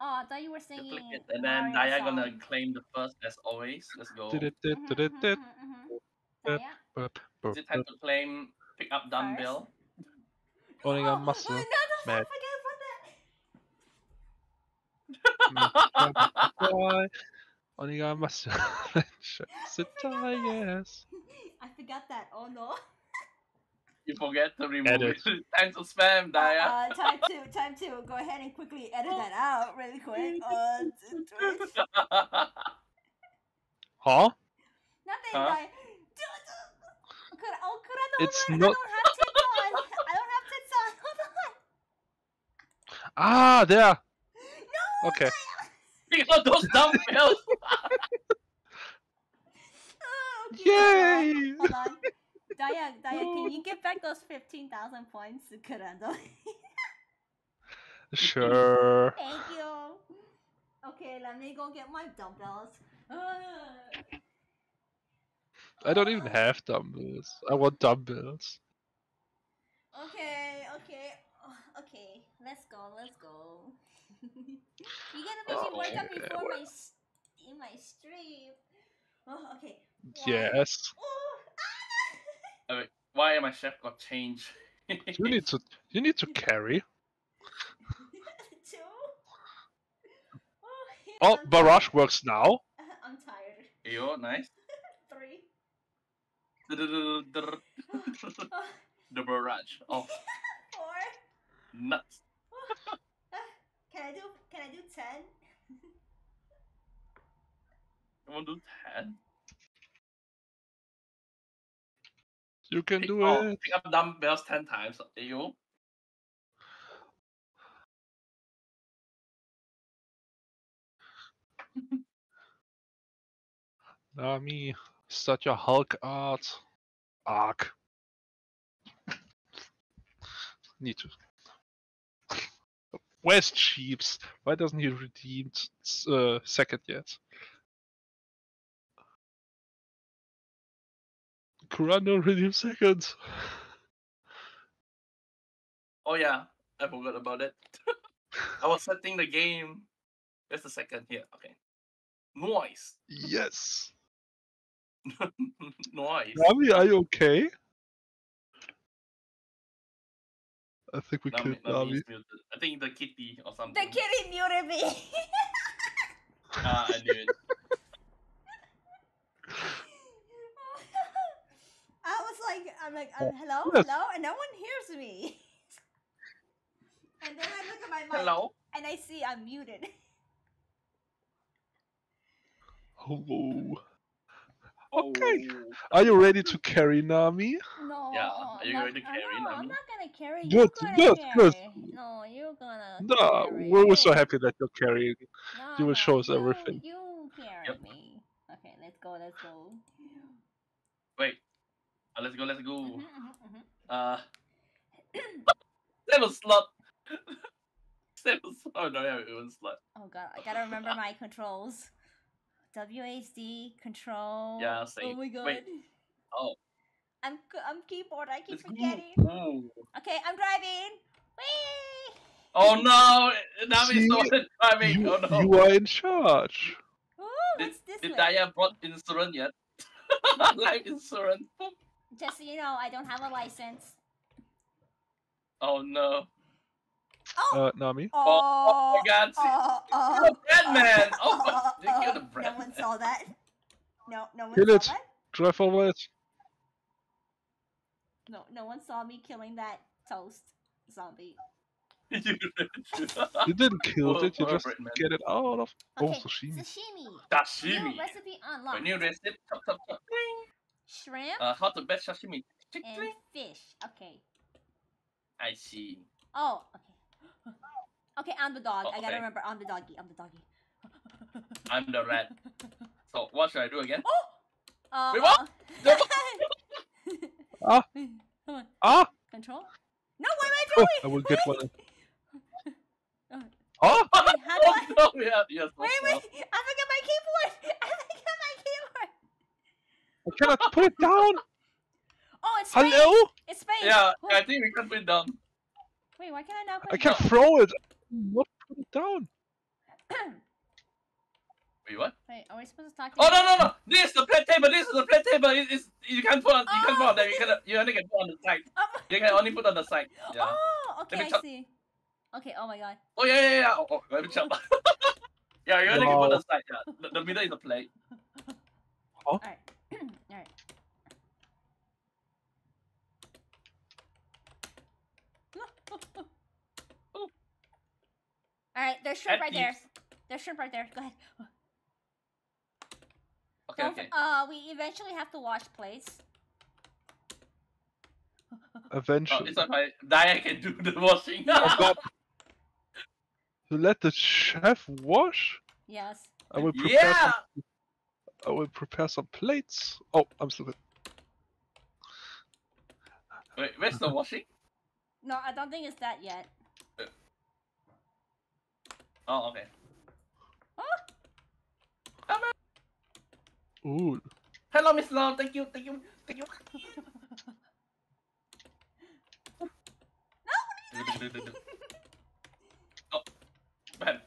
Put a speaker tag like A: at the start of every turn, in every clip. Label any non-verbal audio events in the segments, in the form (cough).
A: Oh, I thought you were singing.
B: and then
A: Mario
B: Daya gonna claim the first as always. Let's go.
A: Mhm, mhm, mhm, mhm. Daya?
B: Is it time to claim pick up dumbbell?
C: Only
A: Oh,
C: got
A: oh,
C: muscle.
A: no, don't
C: Mad.
A: forget about that.
C: Only got muscle. Sit
A: forgot
C: yes.
A: I forgot that. Oh no.
B: You forget to remove
C: Edit.
B: it. (laughs) time to spam, Daya.
A: Uh, uh, time to time to go ahead and quickly edit that out really quick. Uh, t- t-
C: Huh?
A: nothing.
B: Huh?
A: Daya. Do- do- Could, oh, could I don't
C: It's
A: wear-
C: not-
A: I don't have tits on. I don't have tits on. Hold on.
C: Ah, there.
A: No.
C: Okay.
A: Daya. (laughs)
B: pick up those dumbbells. (laughs)
A: Oh, okay,
C: Yay!
A: Hold on. Hold on. Daya, (laughs) Daya, can you give back those 15,000 points to (laughs) Kurando?
C: Sure.
A: Thank you. Okay, let me go get my dumbbells.
C: I don't even have dumbbells. I want dumbbells.
A: Okay, okay, okay. Let's go, let's go. (laughs) you gotta make
C: Oh,
A: me work up before my in my stream. Oh, okay. One.
C: Yes.
A: Oh,
B: Why my chef got changed? (laughs)
C: You need to. You need to carry. (laughs)
A: two. Oh,
C: Oh, barrage works now. (laughs)
A: I'm tired.
B: Yo, nice.
A: Three.
B: the barrage. Oh,
A: four.
B: nuts.
A: Oh, Can I do? Can I do ten?
B: You want to do 10?
C: You can
B: Pick,
C: do
B: oh,
C: it.
B: pick up dumbbells 10 times. Yo. (laughs)
C: me. Such a Hulk art. Arc. (laughs) Need to. (laughs) Where's Chiefs? Why doesn't he redeem s- uh, second yet? Kurando redeem Seconds.
B: Oh, yeah. I forgot about it. (laughs) I was setting the game. Just a second here? Okay. Noise.
C: Yes. (laughs)
B: Noise.
C: Nami, are you okay? I think we
B: Nami,
C: killed
B: Nami
C: Nami.
B: is muted. I think the kitty or something.
A: The
B: something.
A: kitty muted me.
B: Ah, I knew it. (laughs)
A: I was like, I'm like, um, hello, hello, and no one hears me. (laughs) and then I look at my mic,
B: Hello?
A: and I see I'm muted.
C: Hello.
B: Oh.
C: Okay. Are you ready to carry Nami?
A: No.
B: Yeah, are you
A: not-
B: ready to carry,
A: No, I'm not gonna carry.
C: Good,
A: you're gonna
C: good, good.
A: No, you're gonna.
C: No,
A: carry.
C: we're we're so happy that you're carrying.
A: No,
C: you will show us
A: you-
C: everything.
A: You carry
B: Yep.
A: me. Okay, let's go. Let's go.
B: Wait. Uh, let's go, let's go.
A: Mhm, mhm, mhm.
B: Uh. (coughs) Stable slot. Stable (laughs) slot. Oh, no, yeah, it was slot.
A: Oh god, I gotta remember my (laughs) controls. WASD control.
B: Yeah,
A: Oh
B: same.
A: my god.
B: Wait. Oh.
A: I'm c- I'm keyboard. I keep
B: Let's
A: forgetting.
B: Ooh.
A: Okay, I'm driving. Whee!
B: Oh no! Nami is
C: See,
B: the one driving.
C: You,
B: oh no!
C: you are in charge.
A: Ooh,
B: Did,
A: what's this
B: did
A: way?
B: Daya brought insurance yet? (laughs) Life insurance.
A: Just so you know, I don't have a license.
B: Oh no!
A: Oh.
C: Uh, Nami.
B: Oh,
A: oh. (laughs)
B: my God! see-
A: Oh. Oh.
B: Kill the Batman! Oh,
A: oh,
B: they killed
A: oh,
B: the
A: No
B: Batman.
A: one saw that. No, no one
C: Kill
A: saw
C: it.
A: that.
C: Drive over it.
A: No, no one saw me killing that toast zombie.
B: You (laughs) did.
C: You didn't kill
B: Poor-
C: it. You
B: poor
C: just
B: Batman.
C: get it out of. Oh,
A: Okay,
C: sashimi.
A: sashimi.
B: Sashimi.
A: New recipe unlocked.
B: When you recipe, chop chop chop. Ding.
A: Shrimp
B: Uh, how to best sashimi? Tick,
A: and fish. Okay.
B: I see.
A: Oh, okay. (gasps) Okay, I'm the dog.
B: Oh,
A: I gotta remember I'm the doggy. I'm the doggy. (laughs)
B: I'm the rat. So what should I do again?
A: Oh! Uh,
B: Wait, what?
A: uh, (laughs)
C: Ah.
A: Come on.
C: Ah!
A: Control? No, what am I
C: Oh,
A: doing?
C: I will get
A: Wait.
C: one. (laughs) Oh!
A: Wait, how do
B: oh
A: I-
B: no! Yeah, yes.
A: Wait, wait! I forgot my keyboard! I forgot my keyboard!
C: I cannot put it down.
A: Oh, it's space!
C: Hello?
A: It's space!
B: Yeah,
A: Wait,
B: I think we can put it down.
A: Wait, why can't I now?
C: I can't throw it. What put it down? (clears throat)
B: Wait, what?
A: Wait, are we supposed to talk? to
B: Oh no no no! This is the plate table. This is the plate table. It is you can't put on. You can't put on there. You can you only can put on the side.
A: Oh,
B: You can only put on the side. (laughs) Yeah.
A: oh, okay, I see. Okay, oh my god.
B: Oh yeah yeah yeah. Oh, oh let me chop. (laughs) yeah, you only can put on the side. Yeah. The, the middle is the plate. (laughs)
A: Alright. (clears throat) Alright. (laughs) Alright, there's shrimp
B: At
A: right there. There's shrimp right there. Go ahead.
B: Okay
A: Don't,
B: okay.
A: uh, we eventually have to wash plates. (laughs)
B: Oh,
C: Eventually.
B: it's not fine. Dia can do the washing.
C: Oh god. To let the chef wash?
A: Yes.
C: I will prepare
B: yeah.
C: Some I will prepare some plates. Oh, I'm stupid.
B: Wait, where's the washing? (laughs)
A: No, I don't think it's that yet.
B: Uh, oh okay.
A: Oh!
C: Ooh.
B: Hello, Miss Lau. Thank you. Thank you. Thank you. (laughs) No. (laughs) oh, man.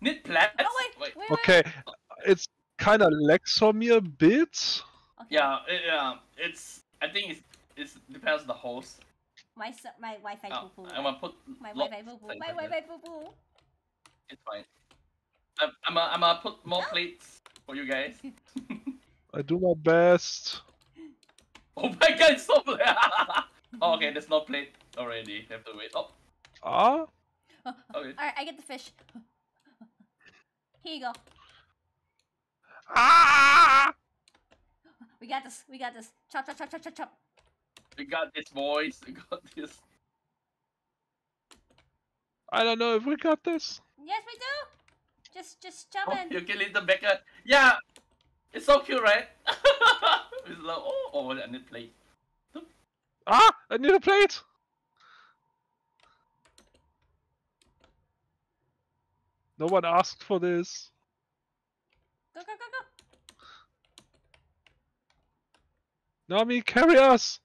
B: Knit plants?
A: Oh, wait, wait, wait.
C: Okay, it's kind of lags for me a bit.
A: Okay.
B: Yeah, it, yeah. It's. I think it's. It's depends on the host.
A: My s- my Wi-Fi
B: Oh,
A: poo poo.
B: I'm gonna put.
A: My
B: lock-
A: Wi-Fi poo poo. My. Wi-Fi poo poo.
B: It's fine. I'm. I'm. gonna- I'm gonna put more plates for you guys. (laughs)
C: I do my best. (laughs)
B: oh my god, it's so. (laughs) oh, okay, there's no plate already. Have to wait. Oh,
C: Ah?
B: okay.
A: Alright, I get the fish. Here you go.
C: Ah!
A: We got this. We got this. Chop, chop, chop, chop, chop, chop.
B: We got this, boys. We got this.
C: I don't know if we got this.
A: Yes, we do. Just, just chop
B: Oh,
A: in.
B: you kill little Becca. Yeah, it's so cute, right? (laughs) it's like, oh, oh, I need plate.
C: Ah! I need a plate! No one asked for this.
A: Go, go, go, go.
C: Nami, carry us!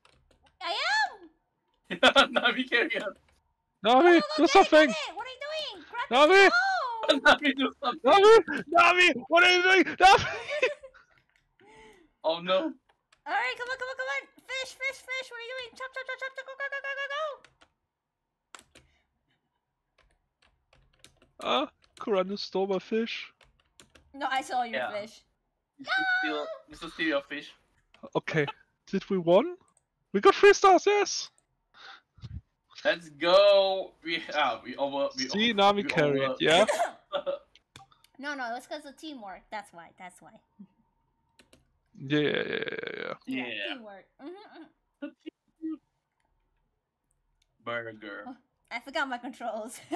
A: I am. (laughs)
B: Navi carry on.
C: Nami,
A: Go, go,
C: do
A: get it, get
C: something!
A: it. What are you doing? Grab
C: Nami!
A: the oh!
B: Navi do something.
C: Nami! Nami! What are you doing? Nami! (laughs)
B: Oh no.
A: All right, come on, come on, come on. Fish, fish, fish. What are you doing? Chop, chop, chop, chop, chop. Go, go, go, go, go, go.
C: Ah, Kurando stole my fish.
A: No, I saw your
B: Yeah.
A: fish.
B: You should steal, you should steal your fish.
C: Okay, did we won? We got three stars, yes!
B: Let's go. We ah we over. We
C: See,
B: over,
C: Nami
B: we
C: carried,
B: over-
C: yeah? (laughs)
A: no, no, it's because of teamwork. That's why. That's why.
C: Yeah, yeah, yeah, yeah, yeah.
B: yeah.
A: Teamwork. hmm
B: Burger.
A: I forgot my controls. (laughs)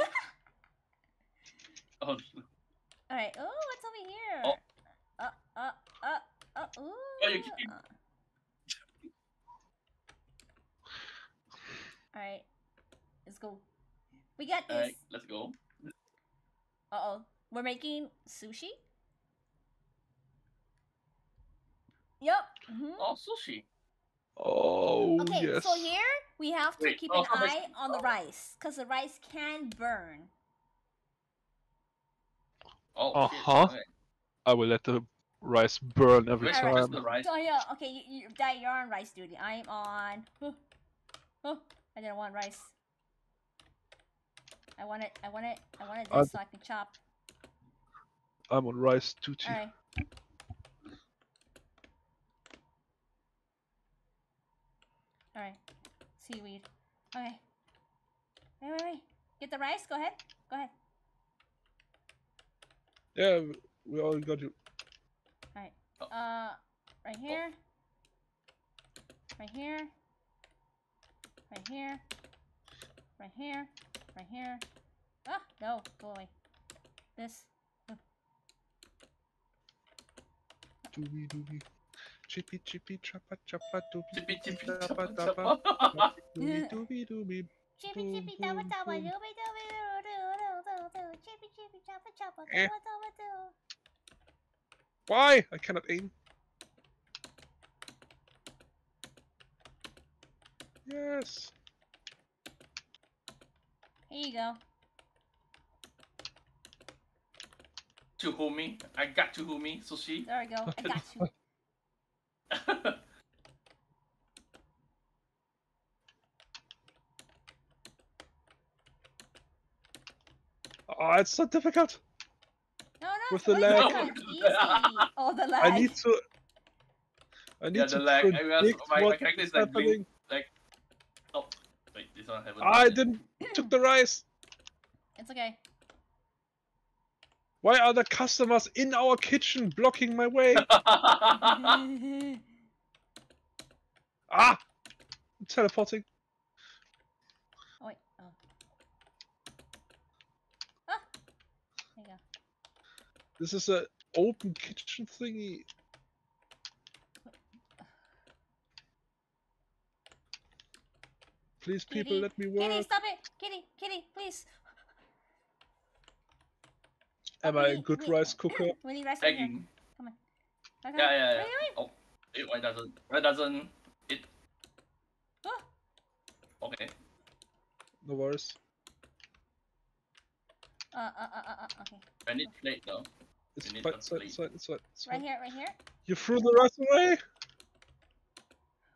B: Oh,
A: All right. Oh, what's over here?
B: Oh.
A: Uh, uh, uh, uh, ooh.
B: Oh, you keep-
A: uh. All right. Let's go. We got this.
B: alright, let's go.
A: Uh oh. We're making sushi? Yep. hmm
B: Oh, sushi.
C: Oh,
A: Okay,
C: yes.
A: so here we have to
B: Wait,
A: keep
B: oh,
A: an eye on the rice because the rice can burn.
B: Oh,
C: Uh-huh.
B: shit.
C: I will let the rice burn every
B: Where's,
A: Alright.
B: where's
C: time.
B: the rice?
A: So yeah, okay, you, you, Dad, you're on rice duty. I'm on. Oh, I didn't want rice. I want it. I want it. I want
C: Uh,
A: this so I can chop.
C: I'm on rice duty.
A: All right. All right. Seaweed. Okay. Wait, wait, wait. Get the rice. Go ahead. Go ahead.
C: Yeah, we all got you.
A: Uh, right here. Right here. Right here. Right here. Right here. Ah, no, go away. This.
C: Doobie doobie. Chippy chippy choppa choppa doobie
B: Chippy, chippy,
C: choppa
B: choppa,
C: choppa.
B: choppa.
C: Doobie doobie doobie.
A: Chippy chippy dabba
C: boom,
A: dabba
C: boom.
A: dooby dooby Chippy chippy choppa choppa
C: Eh.
A: dabba dabba.
C: Why? I cannot aim. Yes.
A: Here you go.
B: Tuhumi. I got Tuhumi. Sushi.
A: There we go. I got you. (laughs) (laughs)
C: Oh, it's so difficult.
A: No, no.
C: With the
A: it's
C: lag.
A: not easy. (laughs) Oh, the lag.
C: I need to. I need
B: Yeah,
C: to
B: the lag. I was-
C: predict
B: my- my character
C: is
B: is, like,
C: happening.
B: blink- like. Oh, wait, this one haven't.
C: I didn't took the rice. (clears throat)
A: It's okay.
C: Why are the customers in our kitchen blocking my way? (laughs) (laughs) ah! I'm teleporting.
A: Oh wait. Oh. Ah. There you go.
C: This is a open kitchen thingy. Please, people,
A: Kitty,
C: let me work.
A: Kitty, stop it! Kitty, Kitty, please.
C: Am
A: we
C: I a
A: need-
C: good
A: we-
C: rice cooker? (clears throat)
A: We need rice over here.
B: Lagging.
A: Okay.
B: Yeah, yeah, yeah.
A: Wait, wait, wait.
B: Oh, it, why doesn't? Why doesn't it?
A: Ah.
B: Okay.
C: No worries.
A: Uh, uh, uh, uh, uh, okay.
B: I need plate though.
C: It's
B: You need
C: fine, it's fine, it's fine, it's fine,
A: Right here, right here.
C: You threw the rice away?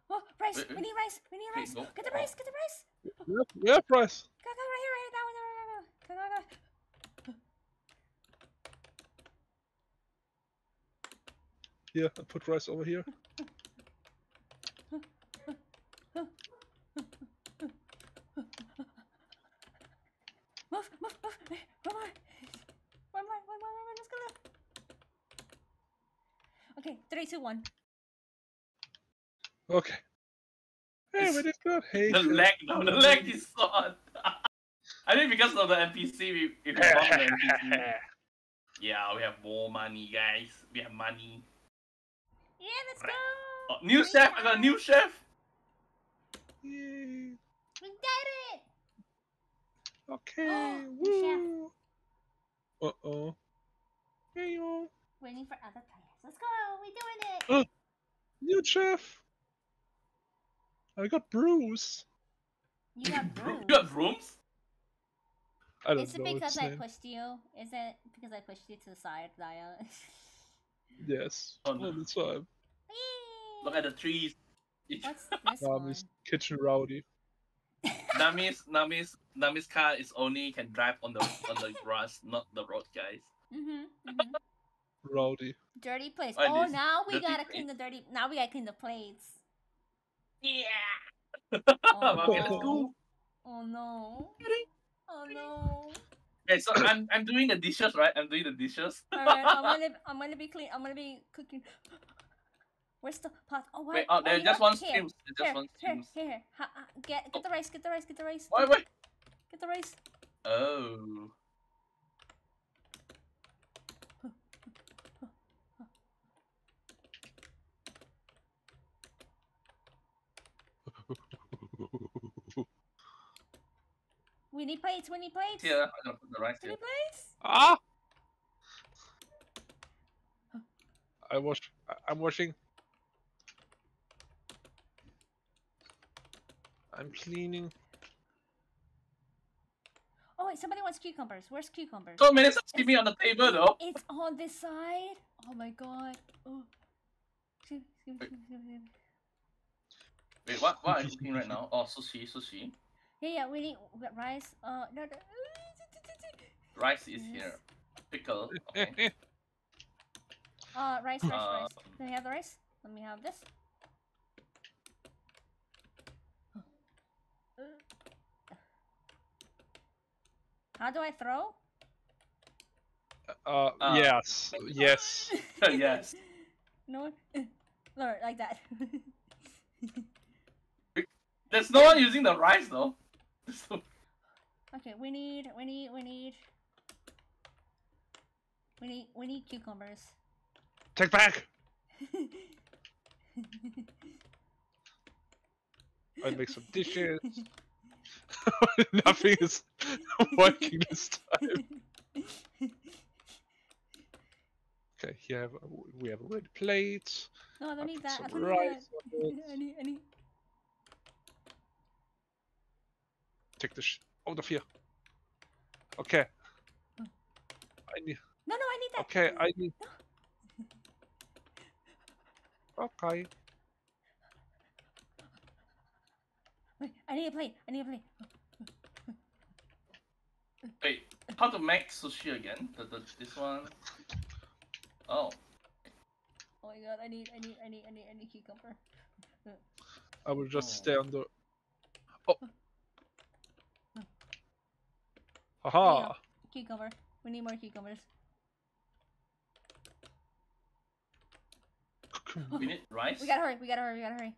A: Oh, rice!
B: Wait,
A: We need rice! We need
B: Okay,
A: rice!
B: go.
A: Get the rice! Get the rice!
C: Yeah, yeah, rice.
A: Go, go, right here, right here. That one, that one, that one. Go, go, go.
C: Here, I put rice over here.
A: Move, move, move. One more. One more, one more, one more. Let's go. Okay, three, two, one.
C: Okay. Hey,
B: It's-
C: we did good. Hey,
B: The lag though. The lag is so on. (laughs) I think because of the NPC, we if we bomb the NPC. (laughs) Yeah, we have more money, guys. We have money.
A: Yeah, let's go.
B: Oh, new chef. I got a new chef.
C: Yay.
A: We did it.
C: Okay.
A: New chef.
C: Woo. Uh oh. Hey yo.
A: Waiting for other players. Let's go. We doing it.
C: New chef. I got Bruce.
A: You got
B: Bro, (laughs)
A: bruised.
B: you got rooms?
C: I don't
A: Is it
C: know
A: because I
C: name.
A: pushed you? Is it because I pushed you to the side, Daya? (laughs)
C: Yes.
B: Oh,
C: All
B: no.
C: the time.
B: Look at the trees.
A: What's (laughs) this
C: Um,
A: one?
C: it's kitchen rowdy.
B: Nami's Nami's Nami's car is only can drive on the on the grass, not the road, guys.
A: Mm-hmm, mm-hmm.
C: Rowdy.
A: Dirty plates.
B: What
A: Oh, now we gotta clean the dirty. Now we gotta clean the plates.
B: Yeah. (laughs)
A: Oh,
B: okay, let's go.
A: Oh no. Oh no.
B: Okay, so I'm I'm doing the dishes, right? I'm doing the dishes.
A: All right, I'm gonna I'm gonna be clean. I'm gonna be cooking. Where's the pot? Oh, why?
B: Wait, oh, there's just one
A: Here,
B: stream. There's just
A: Here,
B: one
A: here,
B: stream.
A: here, here. Ha, ha, get get the rice. Get the rice. Get the rice.
B: Wait, wait.
A: Get the rice.
B: Oh.
A: We need plates. We need plates.
B: Yeah, I'm gonna put the rice
A: We
B: here.
A: need plates.
C: Ah! I wash. I- I'm washing. I'm cleaning.
A: Oh wait, somebody wants cucumbers. Where's cucumbers?
B: So many sashimi on the table, though.
A: It's on this side. Oh my god. Oh. Me, me, me, me.
B: Wait, what? What are you cooking right now? Oh, sushi, sushi.
A: Yeah, yeah, we need rice. Uh, no, no.
B: Rice is
A: Yes.
B: here. Pickle. Okay. (laughs)
A: Uh, rice, rice, rice.
B: Um,
A: Let me have the rice. Let me have this. How do I throw?
C: Uh,
B: Uh,
C: yes, yes. (laughs) (laughs)
B: yes.
A: No, no, like that.
B: There's no one using the rice though. (laughs)
A: Okay, we need, we need, we need, we need, we need cucumbers.
C: Take back. (laughs) I make some dishes. (laughs) Nothing is working this time. Okay, here we have a red plate.
A: no, I don't
C: I
A: need that. I don't need
C: rice
A: that.
C: on it.
A: I need, I need.
C: Take this out of here. Okay. Hmm. I need.
A: No, no, I need that.
C: Okay, I need. (laughs) Okay.
A: Wait, I need a plate. I need a plate.
B: Wait, how to make sushi again? The, the, this one? Oh.
A: Oh my god, I need, I need, I need, I need, I need cucumber.
C: I will just
B: Oh.
C: stay on the. Oh. Haha.
A: Cucumber. We need more cucumbers.
B: We need rice?
A: We gotta hurry. We gotta hurry. We gotta hurry.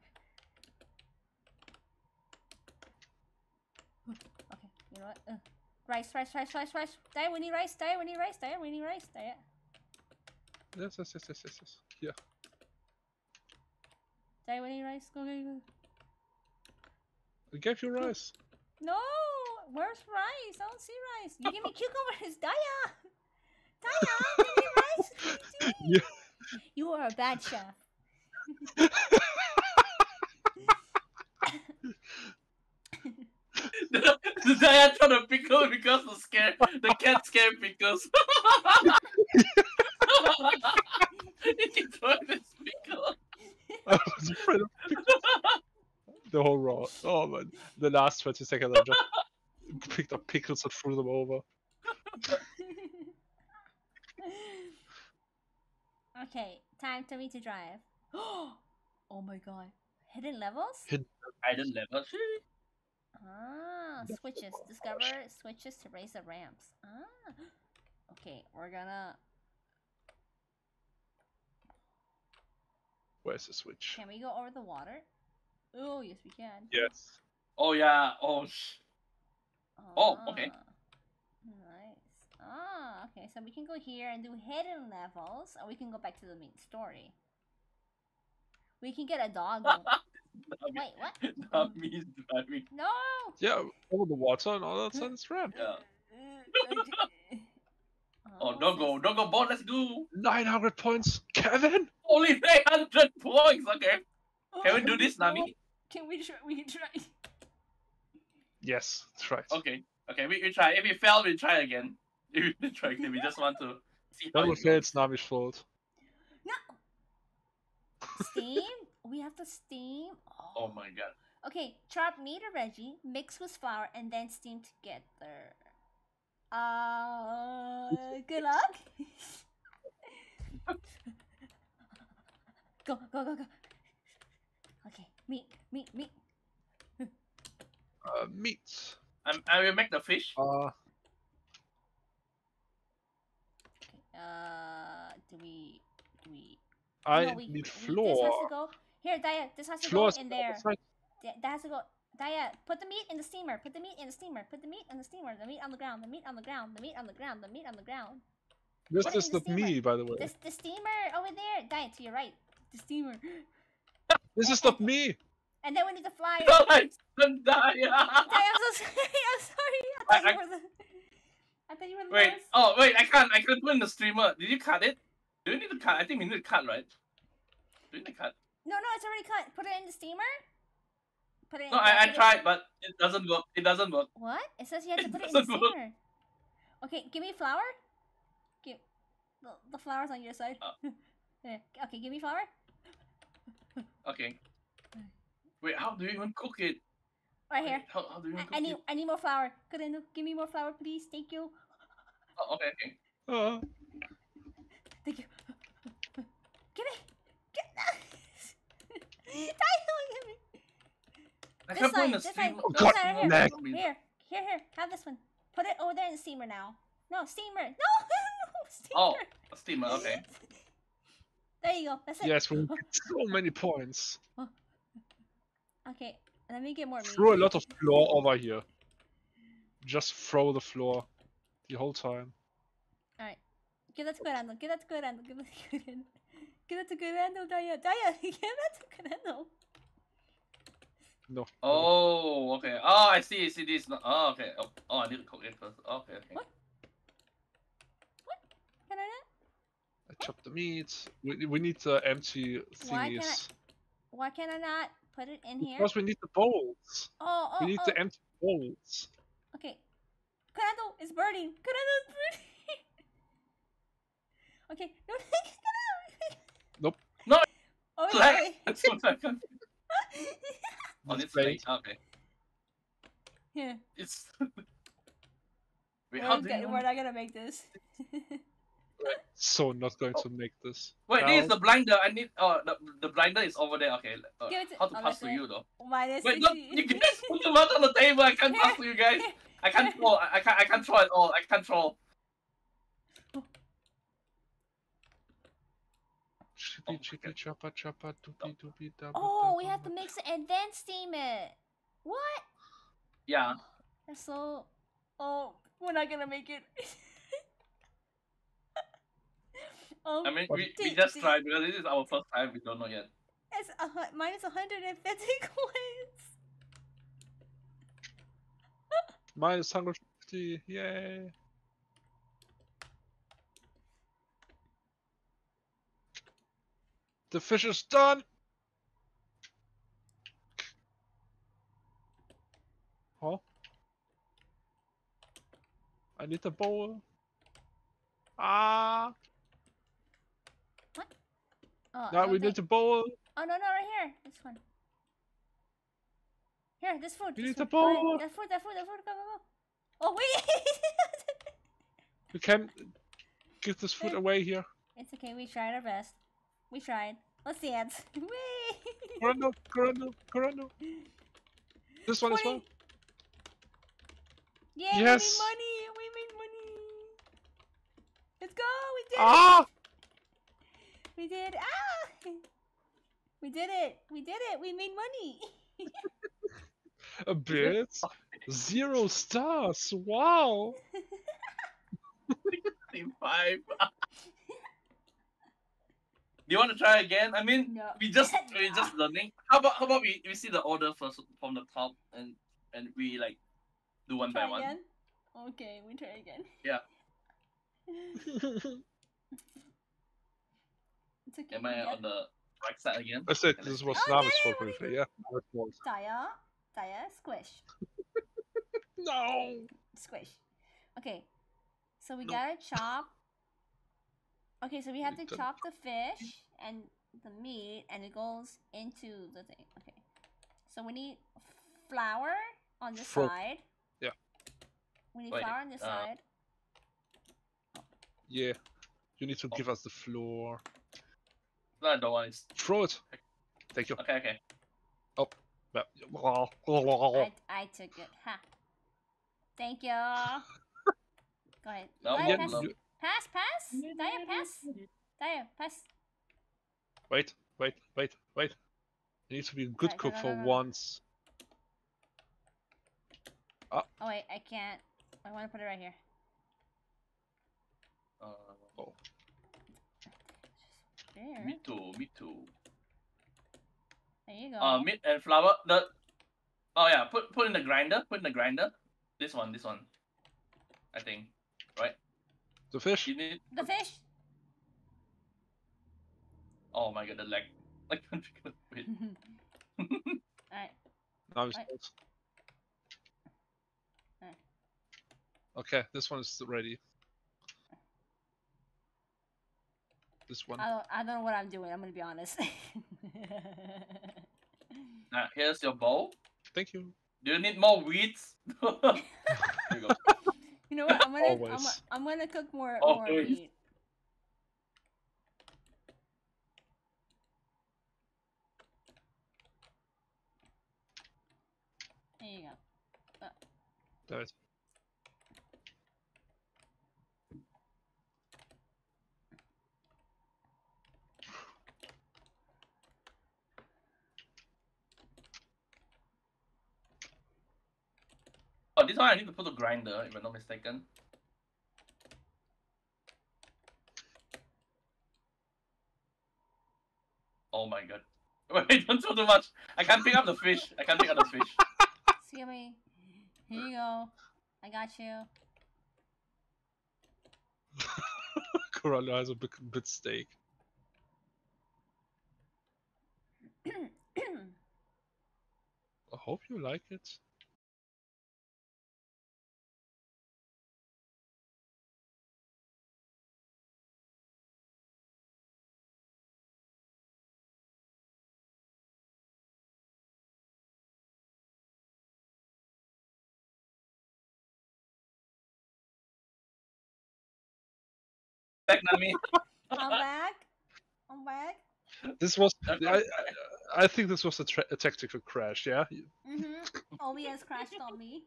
A: Okay, you know what? Uh, rice, rice, rice, rice, rice. Daya, we need rice. Daya, we need rice. Daya, we need rice. Daya.
C: Yes, yes, yes, yes, yes, yes. Yeah.
A: Daya, we need rice. Go, go, go.
C: I gave you rice.
A: No, where's rice? I don't see rice. You give me (laughs) cucumbers, (laughs) Daya. Daya, give me rice. What are you doing?
C: Yeah.
A: You are a bad chef. (laughs)
B: the Daya trying to pickle because the scare the cat scared pickles. he keep throwing this pickle.
C: I was afraid of pickles. the whole round. Oh man, the last 20 seconds I'm just picked up pickles and threw them over. (laughs)
A: okay, time for me to drive. (gasps) oh my god. Hidden levels?
B: Hidden, don't.
A: Ah, switches. Discover switches to raise the ramps. Ah. Okay, we're gonna.
C: Where's the switch?
A: Can we go over the water? Oh, yes, we can.
C: Yes.
B: Oh yeah. Oh sh. Oh, okay.
A: Ah, Nice. Ah, okay. So we can go here and do hidden levels, or we can go back to the main story. We can get a dog. (laughs) Wait, what?
B: Not me driving.
A: No!
C: Yeah, all the water and all that sense ramp.
B: Yeah. (laughs) Oh, don't go, don't go, ball. Let's go.
C: 900 points, Kevin!
B: Only 900 points. Okay. Can we do this, Nami?
A: Can we try? We can try.
C: Yes, that's right.
B: Okay. Okay. We, we try. If we fail, we try again. (laughs) If we try again, we just want to see how
C: That
B: it
C: was fair, it's Nami's fault.
A: No. Steam. (laughs) we have to steam.
B: Oh my god.
A: Okay, chop meat or veggie, mix with flour, and then steam together. Uh, good luck. (laughs) go, go, go, go. Okay, meat, meat, meat.
C: Uh, meat.
B: I'm, I will make the fish.
C: Uh,
A: Okay, uh, do we, do we?
C: I
A: no, we,
C: need
A: we- This has to go. Here, Daya, this has to
C: Flour
A: go in there.
C: side.
A: That has to go. Daya, put the meat in the steamer. Put the meat in the steamer. Put the meat in the steamer. The meat on the ground. The meat on the ground. The meat on the ground. The meat on the ground.
C: This
A: Put it
C: is
A: in the
C: not me, by the way.
A: This the steamer over there. Daya, to your right. The steamer.
C: This is not me!
A: And then we need.
B: Oh, my son, Daya.
A: Daya, I'm so (laughs) sorry. I'm sorry. I thought
B: I-
A: you were the. I thought you were the
B: Wait. Oh, wait. I can't. I couldn't put in the streamer. Did you cut it? Do you need to cut? I think we need to cut, right? Do you need to cut?
A: No, no, it's already cut. Put it in the steamer. Put it.
B: No,
A: in,
B: I, I
A: it-
B: tried, but it doesn't work. It doesn't work.
A: What? It says you have to
B: It
A: put it in the
B: doesn't work.
A: Okay, give me flour. Give the, the flour's on your side.
B: Uh. (laughs)
A: Okay, give me flour.
B: Okay. Wait, how do you even cook it?
A: Right here.
B: How, how do you even
A: I,
B: cook
A: I need
B: it?
A: I need more flour. Could I give me more flour, please? Thank you.
B: Oh, okay, okay.
C: Uh,
A: Thank you. Give me. Get (laughs) Give me.
B: I
A: This
B: can't put in
A: this side,
B: streamer.
C: Oh,
A: this
C: God,
A: side right here. Here, here, here. Have this one. Put it over there in the steamer now. No, steamer. (laughs) No, steamer.
B: Oh, a steamer. Okay. (laughs)
A: There you go. That's it.
C: yes, we need so many points.
A: Okay, let me get more meat.
C: Throw a lot of floor over here. Just throw the floor the whole time. Alright.
A: Give that to Kurando. Give that to Kurando. Give that to Kurando. (laughs) Give that to Kurando, Daya. Daya, (laughs) give that to Kurando.
C: No.
B: Oh, okay. Oh, I see. I see this. No- Oh, ah, okay. Oh, oh, I need to cook it first. Okay, okay.
A: What? Kurando?
C: I I chop the meat. We, we need the empty
A: Why can't. Why can I not put it in here?
C: Because we need the bowls.
A: Oh, oh,
C: We need
A: oh.
C: the empty bowls.
A: Okay. Kurando, it's burning. Kurando, it's burning. (laughs) okay, (laughs) no,
C: Nope.
B: No,
A: Oh, wait,
B: Black.
A: wait,
B: That's what I can-
A: wait.
B: On
C: It's
B: its plate.
C: plate.
B: Okay.
A: Here,
B: It's. (laughs)
A: we're, not gonna, we're not gonna make this.
C: So not going to make this.
B: Wait,
C: Now-
B: this is the blinder. I need. Oh, the, the blinder is over there. Okay. Uh,
A: Give it to-
B: how to
A: oh,
B: pass to you though?
A: Minus
B: Wait, no, you guys put the one on the table. I can't pass to you guys. I can't (laughs) throw. I, I can't. I can't throw at all. I can't throw.
C: Chippy chippy choppa choppa doopy doopy dabba
A: Oh, we
C: dabba
A: have to make some advanced statement. What?
B: Yeah.
A: That's so. Oh, we're not gonna make it. (laughs) oh,
B: I mean, we, we just
A: did-
B: tried because this is our first time. We don't know yet.
A: it's a, minus 150 (laughs) coins.
C: Minus 150, yay! The fish is done! Huh? I need the bowl. Ah!
A: Oh, don't
C: we need the bowl.
A: Oh no, no, right here. This one. Here, this food. This
C: need
A: food. Go
C: bowl.
A: That food, that food, that food. Go, go, go. Oh wait. (laughs)
C: We can't give this food away here.
A: it's okay. We tried our best. We tried. Let's dance. (laughs) Wait.
C: Kurando, Kurando, Kurando. This one as well.
A: 20. Yeah,
C: Yes.
A: we made money. We made money. Let's go. We did
C: Ah!
A: it. We did. Ah. We did it. We did it. We made money.
C: A bit. Zero stars. Wow.
B: Five. Do you want to try again? I mean,
A: no.
B: we just (laughs) we just learning. How about how about we, we see the order first from the top and and we like do one
A: try
B: by one.
A: Okay, we try again.
B: Yeah. (laughs)
A: It's okay.
B: Am I
A: got-
B: on the right side again?
C: That's it. this was
A: Oh,
C: Navis
A: yeah,
C: fault
A: yeah,
C: briefly, yeah. That was-
A: Taya, Taya, squish, (laughs)
C: No!
A: squish. Okay, so we
B: No.
A: gotta chop. Okay, so we have to
C: We don't-
A: chop the fish and the meat, and it goes into the thing. Okay, so we need flour on the
C: Frog.
A: side.
C: Yeah.
A: We need
B: Wait,
A: flour on the
B: uh,
A: side.
C: Yeah. You need to
B: Oh.
C: give us the floor.
B: No, the one is
C: Throw it. Thank you.
B: okay. Okay.
C: Oh.
A: I, I took it. Ha. Thank you. (laughs) Go ahead.
B: No,
A: Go
C: Yeah,
A: ahead, pass.
B: no.
A: pass, pass. Daya, pass. Daya, pass.
C: Wait, wait, wait, wait. You need to be a good
A: Right,
C: cook
A: no, no,
C: for
A: no, no.
C: once.
A: Oh wait, I can't. I want to put it right here.
B: Uh,
C: Oh.
A: There.
B: me too. Me too.
A: There you go.
B: Uh, meat and flour. The oh yeah, put put in the grinder. Put in the grinder. This one. This one. I think. Right.
C: The fish?
B: You need.
A: the fish.
B: Oh my god, the leg. I can't wait.
A: Alright.
C: Now it's
A: I-
C: not.
A: Alright.
C: Okay, this one is ready. This one.
A: I don't. I don't know what I'm doing. I'm gonna be honest. (laughs)
B: Now here's your bowl.
C: Thank you.
B: Do you need more weeds? (laughs) You (laughs)
A: you know what? I'm gonna. I'm,
C: Always.
A: I'm gonna cook more. More
B: Always.
A: meat. There you go.
C: There it.
B: Oh, this one I need to put a grinder, if I'm not mistaken. Oh my god. (laughs) Wait, don't throw too much. I can't pick up the fish. I can't pick up the fish. (laughs)
A: Excuse me. Here you go. I got you. (laughs)
C: Corallo has a big, bit steak. (clears throat) I hope you like it. (laughs)
B: back, Nami.
A: I'm back. I'm back.
C: This was. I, I, I think this was a, tra- a tactical crash. Yeah.
A: Mm-hmm. OBS crashed on me.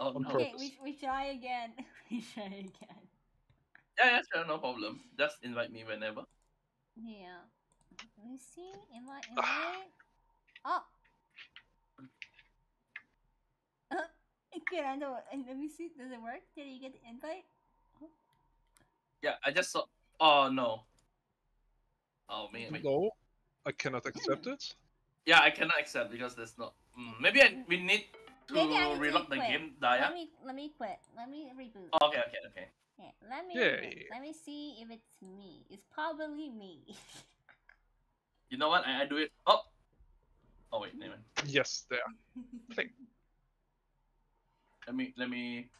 B: Oh no.
A: okay, we, we try again. (laughs) we try again.
B: Yeah, yeah, sure, no problem. Just invite me whenever.
A: Yeah. Let me see. Invite, invite. (sighs) oh. Uh, (laughs) okay, I know. And Let me see. Does it work? Did you get the invite?
B: Yeah, I just saw. Oh no. Oh man.
C: No, I cannot accept it.
B: Yeah, I cannot accept because there's not. Mm, maybe I, we need to
A: Maybe I need to
B: reload the game, Daya.
A: Let me let me quit. Let me reboot.
B: Oh, okay, okay, okay.
A: Yeah, let me
C: Yeah, yeah, yeah.
A: let me see if it's me. It's probably me.
B: You know what? I, I do it. Oh. Oh wait, never. mind.
C: Yes, there. (laughs)
B: Let me let me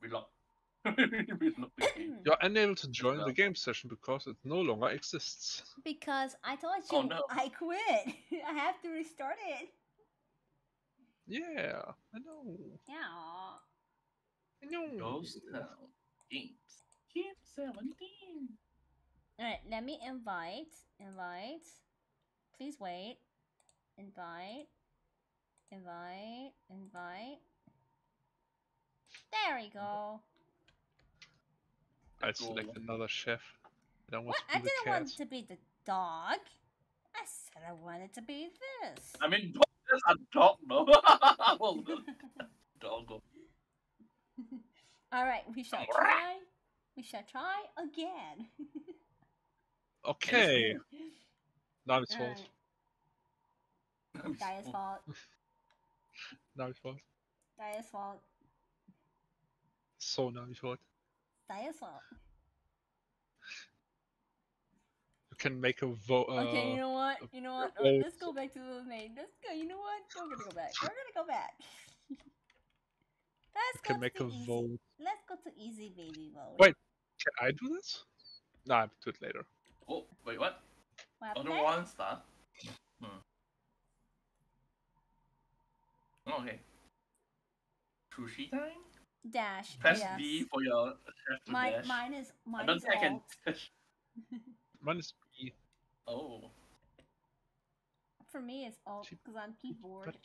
B: reload. (laughs) reload the game.
C: You're unable to join
B: No.
C: the game session because it no longer exists.
A: because I told oh, you
B: Oh, no.
A: I quit. (laughs) I have to restart it.
C: Yeah, I know.
A: Yeah.
C: I know.
B: Ghost Town games. Game seventeen.
A: Alright, let me invite. Invite. Please wait. Invite. Invite. Invite. There we go.
C: I
B: Cool.
C: select another chef. I don't want
A: What?
C: to
A: I
C: be the
A: didn't
C: cat.
A: want to be the dog. I said I wanted to be this.
B: I mean, (laughs) dog is a dog, no. (laughs) well, (laughs) dog.
A: Alright, we shall try. We shall try again.
C: Okay, now it's fault.
A: Alright, Dia's fault.
C: Now it's fault.
A: Dia's fault.
C: So now it's fault.
A: Dia's fault.
C: You can make a vote. Uh,
A: Okay, you know what? You know what?
C: well,
A: Let's go back to the main. Let's go. You know what? We're gonna go back. We're gonna go back. (laughs) Let's
C: you
A: go
C: can make
A: the
C: a
A: easy.
C: vote.
A: Let's go to easy baby mode.
C: Wait. Can I do this? No, I'll do it later.
B: Oh, wait, what?
A: What
B: Other
A: happened?
B: one start. Hmm. Okay. Sushi time?
A: Dash.
B: Press
A: yes.
B: B for your chef to
A: Mine,
B: dash.
A: mine is
B: I
A: mine
B: don't
A: is
B: think I can (laughs)
C: Mine is B.
B: Oh.
A: For me, it's alt because I'm keyboard.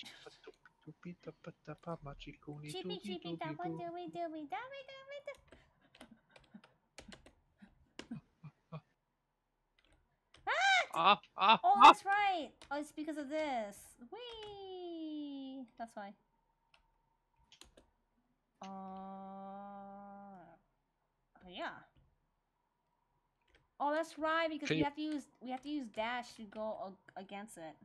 A: Chippy chippy dabba dooby dooby dabby dabby doo. (laughs)
C: Ah, ah,
A: Oh,
C: ah.
A: that's right. Oh, it's because of this. Whee! That's why. Uh, oh, yeah. Oh, that's right. Because
C: Can
A: we
C: you-
A: have to use we have to use dash to go against it.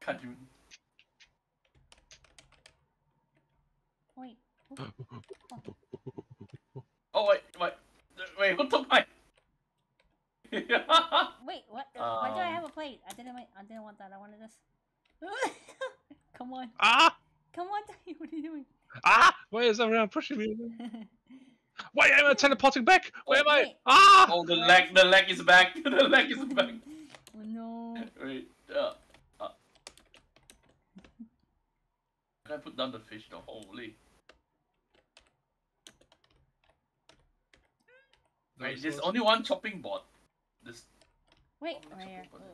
B: Kajun.
A: Wait. (laughs)
B: Oh, wait, wait. Wait, who took my.
A: Wait. What? (laughs) Why do I
B: Um.
A: have a plate? I didn't. wait- I didn't want that. I wanted this. (laughs) Come on.
C: Ah,
A: Come on. Daddy, (laughs) What are you doing?
C: ah. Why is everyone pushing me? Why am I teleporting back? Where am I?
A: Wait.
C: Ah!
B: oh, the leg, the leg is back. the leg is back.
A: oh no.
B: Wait, uh, uh. Can I put down the fish though? Holy. Wait, there's only one chopping board. This.
A: Wait.
B: Oh,
A: Right here.
B: something for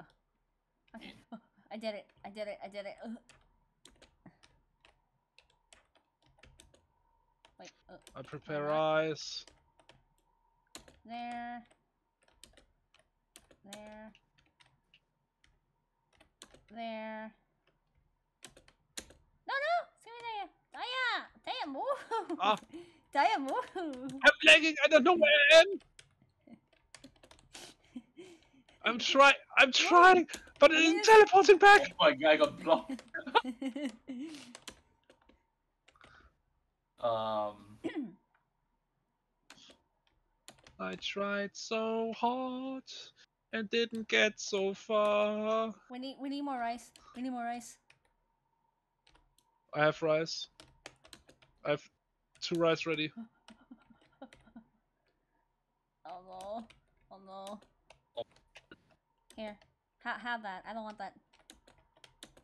A: Ugh. Okay. (laughs) I did it. I did it. I did it. Ugh. Wait. Uh,
C: I prepare
A: Alright.
C: rice.
A: there. There. There. No, no! See me there. Daya! Daya, move!
C: Ah. (laughs)
A: Daya, move!
C: I'm lagging. I don't know where I am. I'm trying. I'm trying, but
A: Yes.
C: it's teleporting back.
B: Oh
C: back.
B: my god, I got blocked. (laughs) Um. (clears throat)
C: I tried so hard and didn't get so far.
A: we need we need more rice. We need more rice.
C: I have rice. I have two rice ready. (laughs)
A: Oh no. Oh no. Here. Ha have that. I don't want that.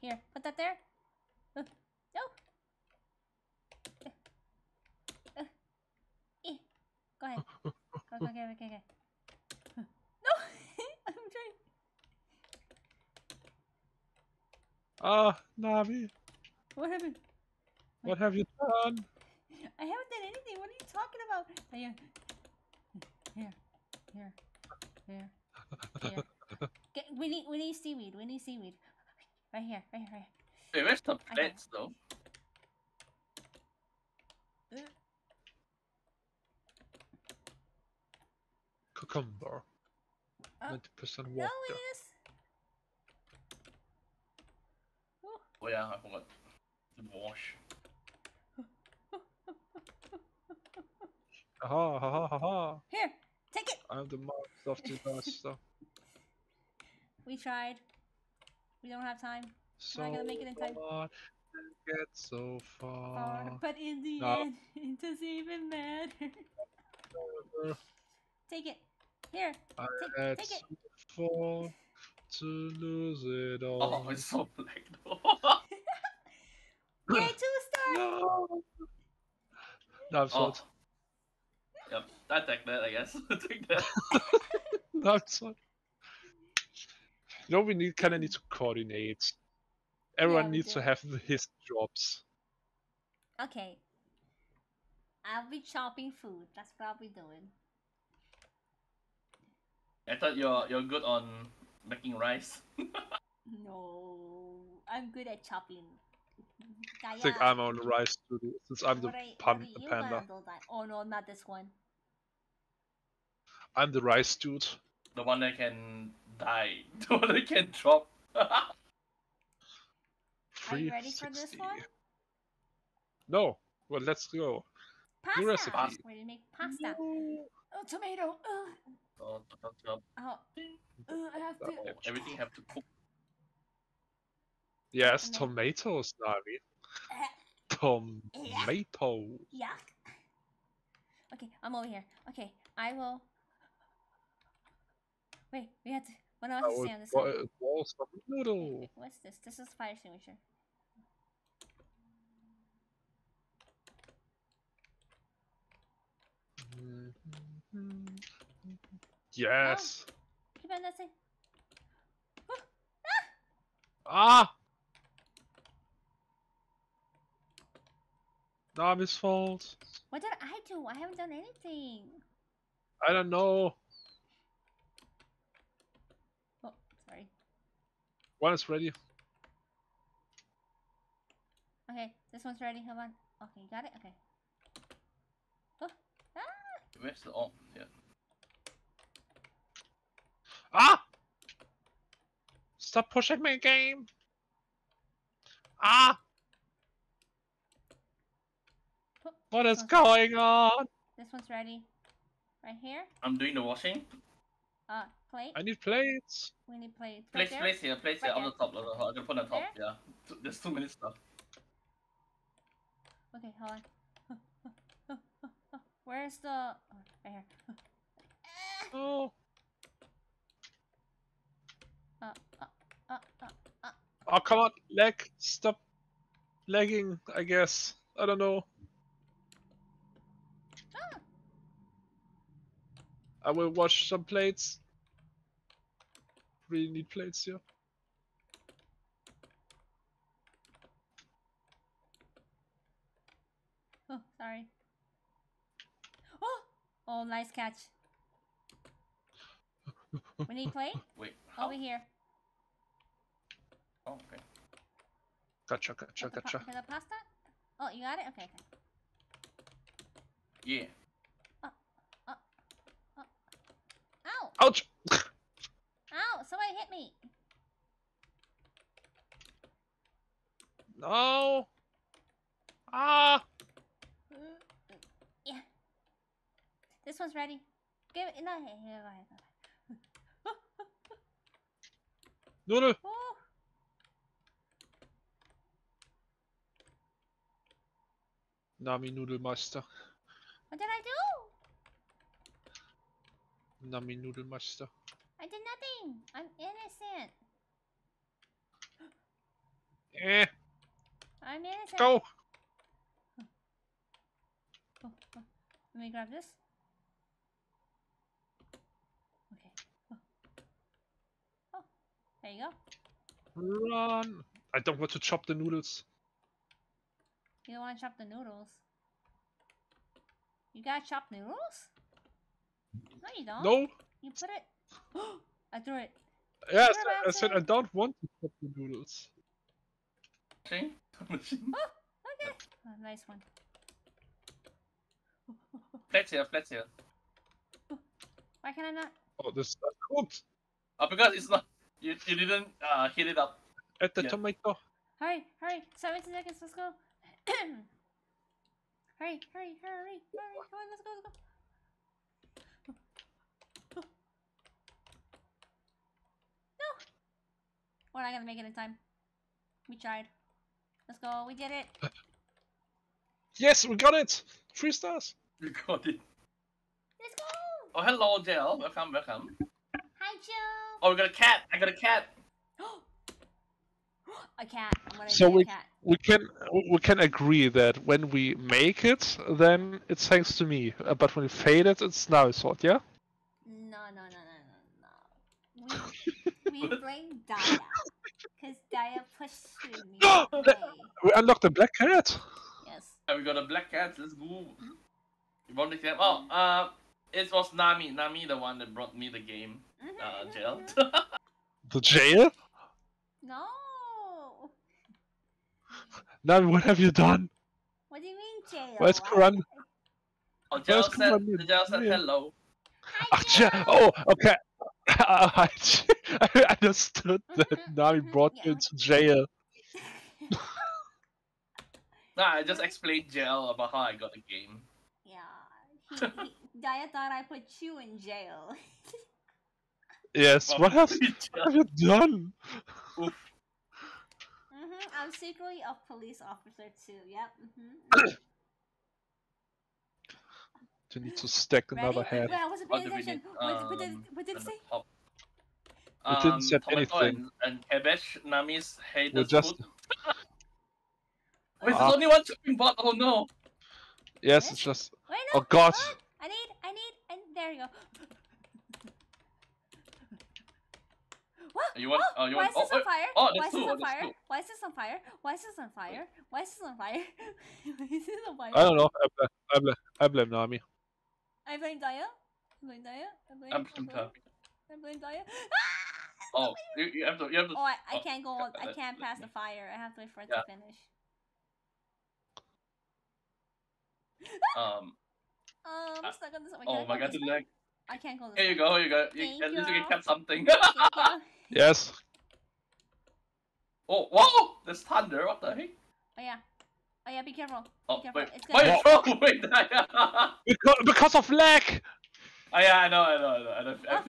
A: Here, put that there. Uh, no. Uh, uh, eh. Go ahead. Go, (laughs) go, go, go, go, go. No! (laughs) I'm trying.
C: Ah, Nami,
A: What happened?
C: what have you done?
A: I haven't done anything. What are you talking about? Here, here, here, here. Get, we need, we need seaweed. We need seaweed. Right here, right here, right here.
B: Wait, where's the
A: I
B: plants though?
C: Cucumber.
A: Uh,
C: 90%
A: No,
C: water.
A: it is. Oh,
B: Oh yeah, I forgot. To wash.
C: Ha ha ha ha ha.
A: here, take it.
C: I'm the master of disaster.
A: We tried. We don't have time.
C: so
A: not gonna make it in time.
C: far, get so far.
A: Far, but in the
C: no.
A: end, (laughs) it doesn't even matter. Take it. Here.
C: I
A: Take-
C: had
A: take it.
C: so far to lose it (laughs) oh, all.
B: Oh, it's so black though.
A: Yay, two stars.
C: no. No, I'm
B: oh. Yep, I take that, I guess. (laughs) take that.
C: No, I'm sorry. You know, we need kind of need to coordinate. Everyone
A: we
C: needs to have the- his jobs.
A: Okay. I'll be chopping food. That's what I'll be doing.
B: I thought you're you're good on making rice. (laughs)
A: No, I'm good at chopping.
C: I think I'm on the rice duty since I'm the
A: What are-
C: pan-
A: what are you
C: panda.
A: Oh no, not this one.
C: I'm the rice dude.
B: The one that can die. The one that can drop.
A: Are you ready for this one?
C: No. Well, let's go.
A: Pasta.
C: recipe.
A: Ready to make pasta. Oh, tomato. Ugh.
B: oh, chop, chop.
A: Oh, ugh, I have to.
B: Oh, everything have to cook.
C: Yes,
A: And then-
C: tomatoes, Nami.
A: Eh,
C: Tomato.
A: Yuck. Okay, I'm over here. Okay, I will. Wait, we have to. Of us
C: I
A: has to
C: will
A: on this side.
C: boil some noodle.
A: What's this? This is fire extinguisher.
C: Yes.
A: Keep on that side. (gasps)
C: Ah! Nami's fault.
A: What did I do? I haven't done anything.
C: I don't know.
A: Oh, sorry.
C: One is ready.
A: Okay, this one's ready. Hold on. Okay, you got it? Okay. Oh, ah!
B: Where's the oh yeah.
C: Ah! Stop pushing my game. Ah!
A: Oh,
C: What
A: this
C: is going on?
A: This one's ready. Right here.
B: I'm doing the washing.
A: Uh, plate.
C: I need plates.
A: We need plate.
B: Place,
A: there.
B: place here, place
A: Right
B: here on the
A: there.
B: top. on the top. I'm gonna put on top.
A: There?
B: Yeah. There's too many stuff.
A: Okay, hold on. (laughs) Where's the? Oh, right here. (laughs)
C: Oh.
A: Uh, uh, uh, uh, uh.
C: Oh, come on. Leg. Stop lagging, I guess. I don't know.
A: Ah.
C: I will wash some plates. Really need plates here.
A: Oh, sorry. Oh, oh, nice catch. We need plate (laughs)
B: Wait. How?
A: over here.
B: Oh, okay.
C: Gotcha, gotcha,
A: With the, pa-
C: gotcha.
A: with the pasta? Oh, you got it? Okay, okay.
B: Yeah.
A: Oh,
C: oh, oh.
A: Ow! Ouch! (laughs) Somebody hit me!
C: No! Ah!
A: Yeah. This one's ready. Give it. No, here, here, go ahead. Ahead.
C: Noodle!
A: Oh,
C: Nami Nudelmeister.
A: what did I do?
C: Nami Nudelmeister.
A: I did nothing. I'm innocent.
C: Yeah.
A: I'm innocent.
C: go.
A: Oh, oh. Let me grab this. Okay. Oh. oh. There you go.
C: Run. I don't want to chop the noodles.
A: You don't want to chop the noodles. You gotta chop noodles? No, you don't.
C: No.
A: You put it. (gasps) I threw it.
C: Yes,
A: Sure,
C: I said I don't want to chop the noodles.
B: Machine? (laughs) Machine.
A: Okay. Oh, nice one. (laughs)
B: Flat here, flat here.
A: Why can I not?
C: Oh, this is cooked.
B: Uh, because it's not. You, you didn't uh, heat it up.
C: Add the
B: Yeah.
C: tomato.
A: Hurry, hurry. 70 seconds, let's go. (clears throat) hurry, hurry, hurry, hurry. Come on, let's go, let's go. No! We're not gonna make it in time. We tried. Let's go, we did it. (laughs)
C: Yes, we got it. Three stars.
B: You got it.
A: Let's go!
B: Oh, hello, Jel. Welcome, welcome.
A: Hi, Joe!
B: Oh, we got a cat. I got a cat. (gasps)
A: a cat. I'm
C: So we-
A: a cat.
C: We can we can agree that when we make it, then it's thanks to me. Uh, But when we fail it, it's now a sort, yeah.
A: No, no, no, no, no, no. We, we blame Daya. (laughs) Because Daya pushed me
C: No! We unlocked the black cat.
A: Yes.
B: Uh, we got a black cat. Let's go. You want the game? Oh, uh, it was Nami. Nami, the one that brought me the game.
A: Mhm,
B: Uh,
A: mhm,
B: Jel.
A: mhm. (laughs)
C: The jail.
A: No.
C: Now what have you done?
A: What do you mean, jail?
C: Where's
A: What?
C: Karan?
B: oh, Jel
C: Where's
B: said.
C: Kumail?
B: Jel said hello.
A: Hi,
C: Ah, ja-
A: Jill.
C: oh, okay. I I understood that (laughs) Nami brought
A: yeah.
C: you into jail.
B: Nah, I just explained jail about how I got the game.
A: Yeah. He, he, Daya thought I put you in jail. (laughs)
C: Yes. What have, (laughs) what have you done?
B: Oof.
A: hmm I'm secretly a police officer too. Yep. hmm (clears throat)
C: You need to stack another head.
A: Wait, I wasn't
B: What
A: paying attention.
B: need?
A: What, what did,
B: Um,
A: what did it say?
B: top.
C: It didn't say
B: tomato
C: anything.
B: And, and cabbage, Nami's
C: We
B: hated
C: just
B: food. (laughs) Wait, there's only one chopping board. Oh no!
C: yes,
A: Yes?
C: it's just
A: Wait, no.
C: oh god.
A: What? I need, I need, and there you go. (laughs) What?
B: You want-
A: Oh,
B: oh, you
A: why
B: want-
A: is this
B: oh,
A: on fire?
B: Oh,
A: why is this
B: two,
A: on fire? Why is this on fire? Why is this on fire? (laughs) Why is this on fire? Why is this on fire?
C: I don't know. I blame, I blame, I blame Nami.
A: I blame Daya. I blame Daya. I blame,
B: I'm
A: I
B: from
A: blame,
B: Turkey.
A: I blame Daya.
B: Oh, you, you have to, you have to.
A: Oh, I, I
B: oh,
A: can't go.
B: uh,
A: I can't
B: let
A: pass the fire. I have to wait for it
B: Yeah.
A: to finish.
B: Um. (laughs)
A: Um,
B: Uh,
A: stuck on this. Wait,
B: Oh
A: I
B: my god,
A: this
B: the
A: way?
B: leg.
A: I can't go this
B: Here you go. Here you go. You,
A: Thank
B: at least you
A: you.
B: can catch something.
A: Thank you. (laughs)
C: Yes.
B: oh, whoa! There's thunder. What the heck?
A: Oh yeah. Oh yeah. Be careful.
B: Oh
A: careful,
B: wait,
A: it's
B: wait,
A: gonna- (laughs)
B: wait,
C: Because, because of lag.
B: Oh, yeah, I know, I know, I know. I know.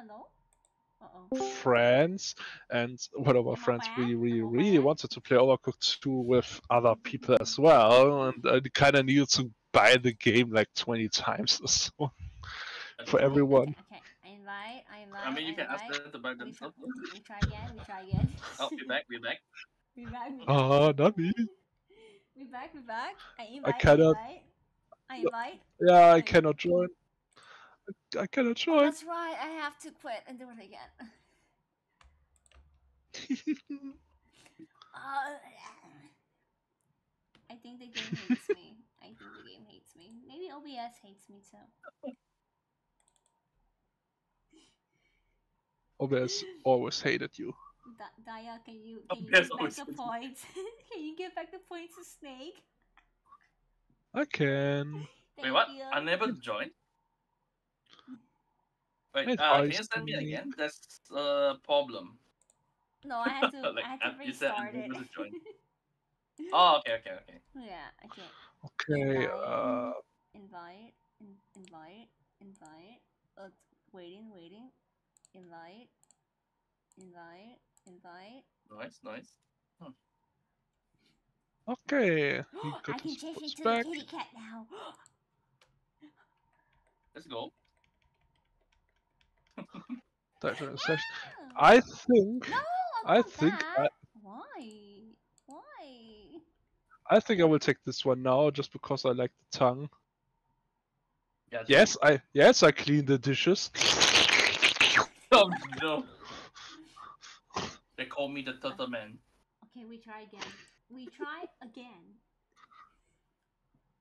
A: Hello. Uh oh.
C: friends, and one of our friends
A: aware,
C: really, really, really wanted to play Overcooked 2 with other people as well, and I kind of needed to buy the game like 20 times or so (laughs) for everyone.
A: Okay, okay. I invite. I invite.
B: I mean, you can ask them to buy
A: We try,
B: themselves.
A: we try again. We try again.
B: Oh, we're back, we're back.
A: We back. We back. (laughs)
C: Ah, not me. (laughs)
A: we're back. we're back. I invite.
C: cannot-
A: I invite. I invite.
C: Yeah, I
A: Wait.
C: cannot join. I cannot join.
A: that's right. I have to quit and do it again. (laughs) Uh, I think the game hates me. I think the game hates me. Maybe OBS hates me too.
C: OBS always hated you.
A: Da- Daya, can you can you
B: yes,
A: give back the points? (laughs) can you give back the points to Snake?
C: I can. (laughs)
B: Wait, what?
A: you.
B: Unable to join? Wait, uh, can you
C: always
B: send me
C: me.
B: again? That's a problem.
A: No, I had to. (laughs)
B: Like,
A: I had to
B: you said
A: restart it.
B: join. (laughs) Oh, okay, okay, okay.
A: yeah, I can't.
C: Okay.
A: Invite.
C: Uh,
A: Invite, in, invite, invite. Uh, waiting, waiting. Invite, invite, invite.
B: Nice, nice.
C: okay. (gasps) He
A: I
C: got
A: can
C: his
A: change into
C: back.
A: a kitty cat now. (gasps)
B: Let's go.
C: That was a.
A: Oh.
C: I think.
A: no,
C: I
A: not
C: think. I-
A: Why? Why?
C: I think I will take this one now, just because I like the tongue.
B: Yeah.
C: Yes, I yes I clean the dishes. (laughs)
B: Oh no. They call me the turtle man.
A: Okay, we try again. We try again.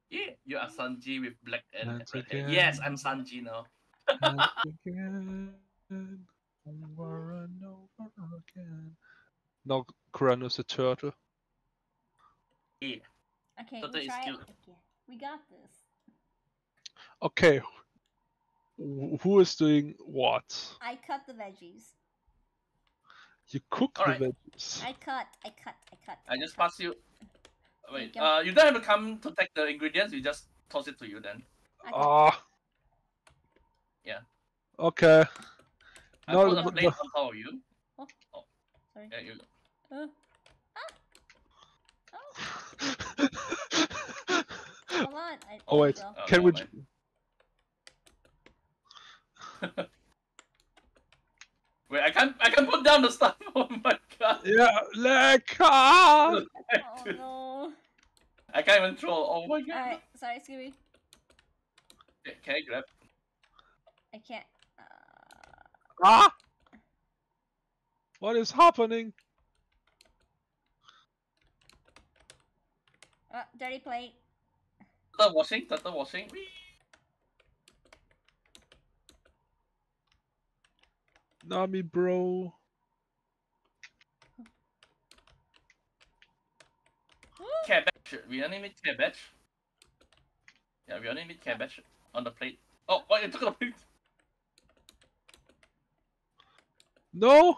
B: Yeah, you are Sanji with black and red hair. Yes, I'm Sanji now.
C: And again, over and over again. Now Kurando's a turtle.
B: Yeah.
A: Okay,
B: Turtle
A: we try it again. We got this.
C: Okay. wh- Who is doing what?
A: I cut the veggies.
C: You cook
B: Alright.
C: the veggies.
A: I cut. I cut. I cut.
B: I just pass you. Wait,
A: you.
B: uh, you don't have to come to take the ingredients. We just toss it to you then.
A: I cut.
C: Ah.
B: Yeah.
C: Okay.
B: I
C: No,
B: put a
C: but
B: plate
C: the-
B: on top of you.
A: Sorry.
B: Yeah, you.
A: Uh. Ah. Oh, hold on. I,
C: oh wait,
B: Oh,
C: can we?
B: never (laughs) Wait, I can't. I can't put down the stuff. (laughs) Oh my god.
C: Yeah, lecker. (laughs)
A: Oh no.
B: I can't even throw. Oh my god.
A: Alright, sorry, Scooby.
B: Okay, Can I grab?
A: I can't. Uh,
C: Ah! What is happening?
A: uh, dirty plate.
B: Turtle washing. Turtle washing. Whee!
C: Nami, bro.
B: Cabbage. We only need cabbage. Yeah, we only need cabbage on the plate. Oh, what? You took the plate.
C: No.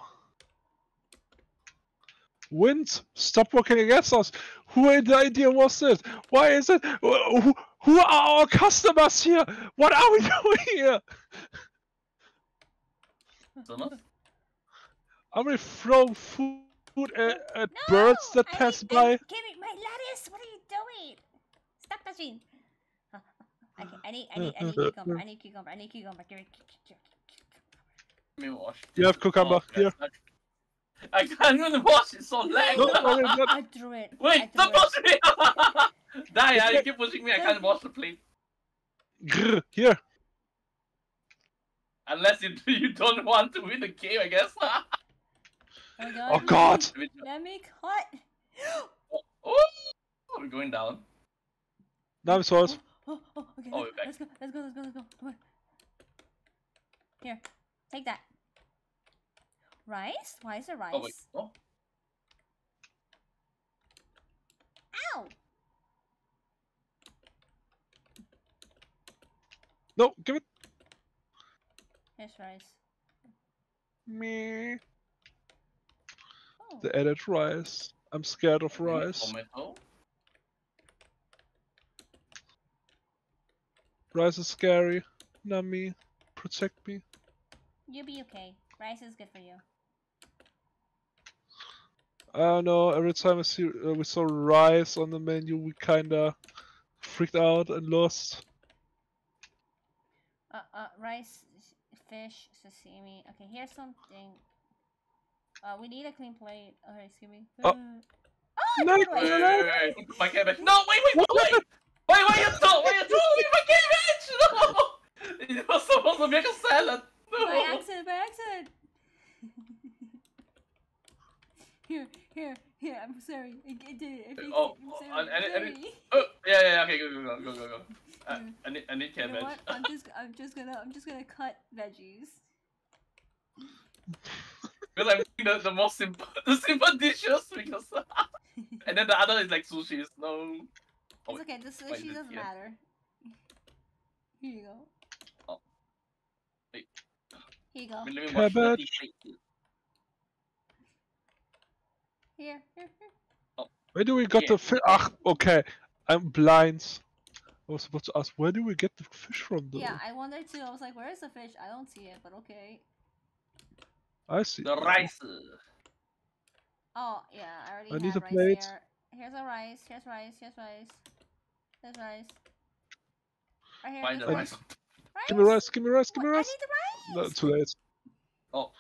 C: Wind, stop working against us. Who had the idea was this? Why is it? Who, who are our customers here? What are we (laughs) doing here?
B: Don't know.
C: Are we throwing food at, at
A: No!
C: birds that
A: I
C: pass
A: need-
C: by?
A: I- Give me my lettuce! What are you doing? Stop touching! (laughs) Uh, I, need, I need, I need cucumber. I need cucumber. I need cucumber. Give me, cu- cu- cu-
B: Let me wash.
C: You have cucumber
B: Oh,
C: here.
B: I I can't even wash. It's so lag.
C: No, no, no, no.
A: I threw it.
B: Wait,
A: threw
B: stop pushing me! Die, yeah, you keep pushing me. I can't wash the plate.
C: Grr, here.
B: Unless you (laughs) you don't want to win the game, I guess.
A: Oh my god.
C: Oh God!
A: Let me cut.
B: oh, oh we're going down.
C: Nami sauce.
A: Oh, oh, oh, okay.
B: Oh,
A: let's,
B: we're back.
A: let's go. Let's go. Let's go. Let's go. Come on. Here, take that. Rice? Why is it rice?
B: Oh wait. Oh,
A: Ow!
C: No, give it.
A: Here's rice.
C: Me.
A: Oh.
C: The added rice. I'm scared of rice.
B: Tomato.
C: Rice is scary. Nami, protect me.
A: You'll be okay. Rice is good for you.
C: I don't know. Every time I see uh, we saw rice on the menu, we kinda freaked out and lost.
A: Uh, uh, rice, fish, sashimi. Okay, here's something. Uh, we need a clean plate. Okay, excuse me.
C: Oh.
A: Oh,
C: No,
A: I
B: Wait,
A: threw
B: wait,
A: it.
B: wait, wait, wait, put my cabbage. No, wait, wait, wait, wait! (laughs) Wait, wait, you throw, wait, you throw away my cabbage! (laughs) No! (laughs) It was supposed to make a salad.
A: By
B: No!
A: accident, by accident. Here, here, here. I'm sorry. I, I did it. I
B: Oh,
A: it. I'm
B: oh,
A: sorry.
B: and- and-
A: I'm
B: and-
A: sorry.
B: Oh, yeah, yeah, yeah, okay, go, go, go, go, go, go. I. I need, I need
A: You know
B: cabbage.
A: what? I'm just, I'm just gonna, I'm just gonna cut veggies. (laughs)
B: Because I'm making the, the most simple, (laughs) the simple dishes because, (laughs) and then the other is like sushi. No. Oh,
A: It's okay, the sushi
B: this-
A: doesn't
B: yeah.
A: matter. Here you go.
B: Oh. Wait.
A: Here you go.
B: Let me watch the
A: Here, here, here.
C: Where do we get
B: Yeah.
C: the fish? Ah, okay. I'm blind. I was about to ask, where do we get the fish from? Though?
A: Yeah, I wondered too. I was like, where is the fish? I don't see it, but okay.
C: I see.
B: The rice.
A: Oh, yeah, I already
C: I
A: have
C: need a
A: rice
C: plate.
A: here. Here's a rice, here's rice, here's rice. There's rice. Right here,
B: Find the
A: there's
B: rice.
C: Give me rice. Give me rice. Give me
A: What? I
C: rice.
A: need the
C: No,
A: rice!
C: too late.
B: Oh,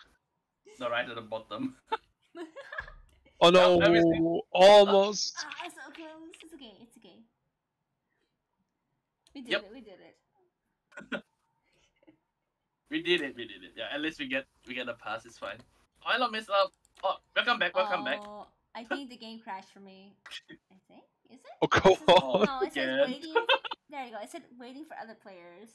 B: the rice at the bottom. (laughs)
C: Oh
B: Yeah, let
C: no! Almost.
A: Ah, it's so close. It's okay, it's okay. We did
B: Yep.
A: it, we did it. (laughs)
B: We did it. We did it. Yeah, at least we get we get a pass. It's fine. Oh, hello, Miss Love. Oh, welcome back. Welcome back.
A: Oh, I think the game crashed for me. I think. Is it?
C: Oh come
A: It says-
C: on!
A: No, it says waiting. (laughs) There you go. It said waiting for other players.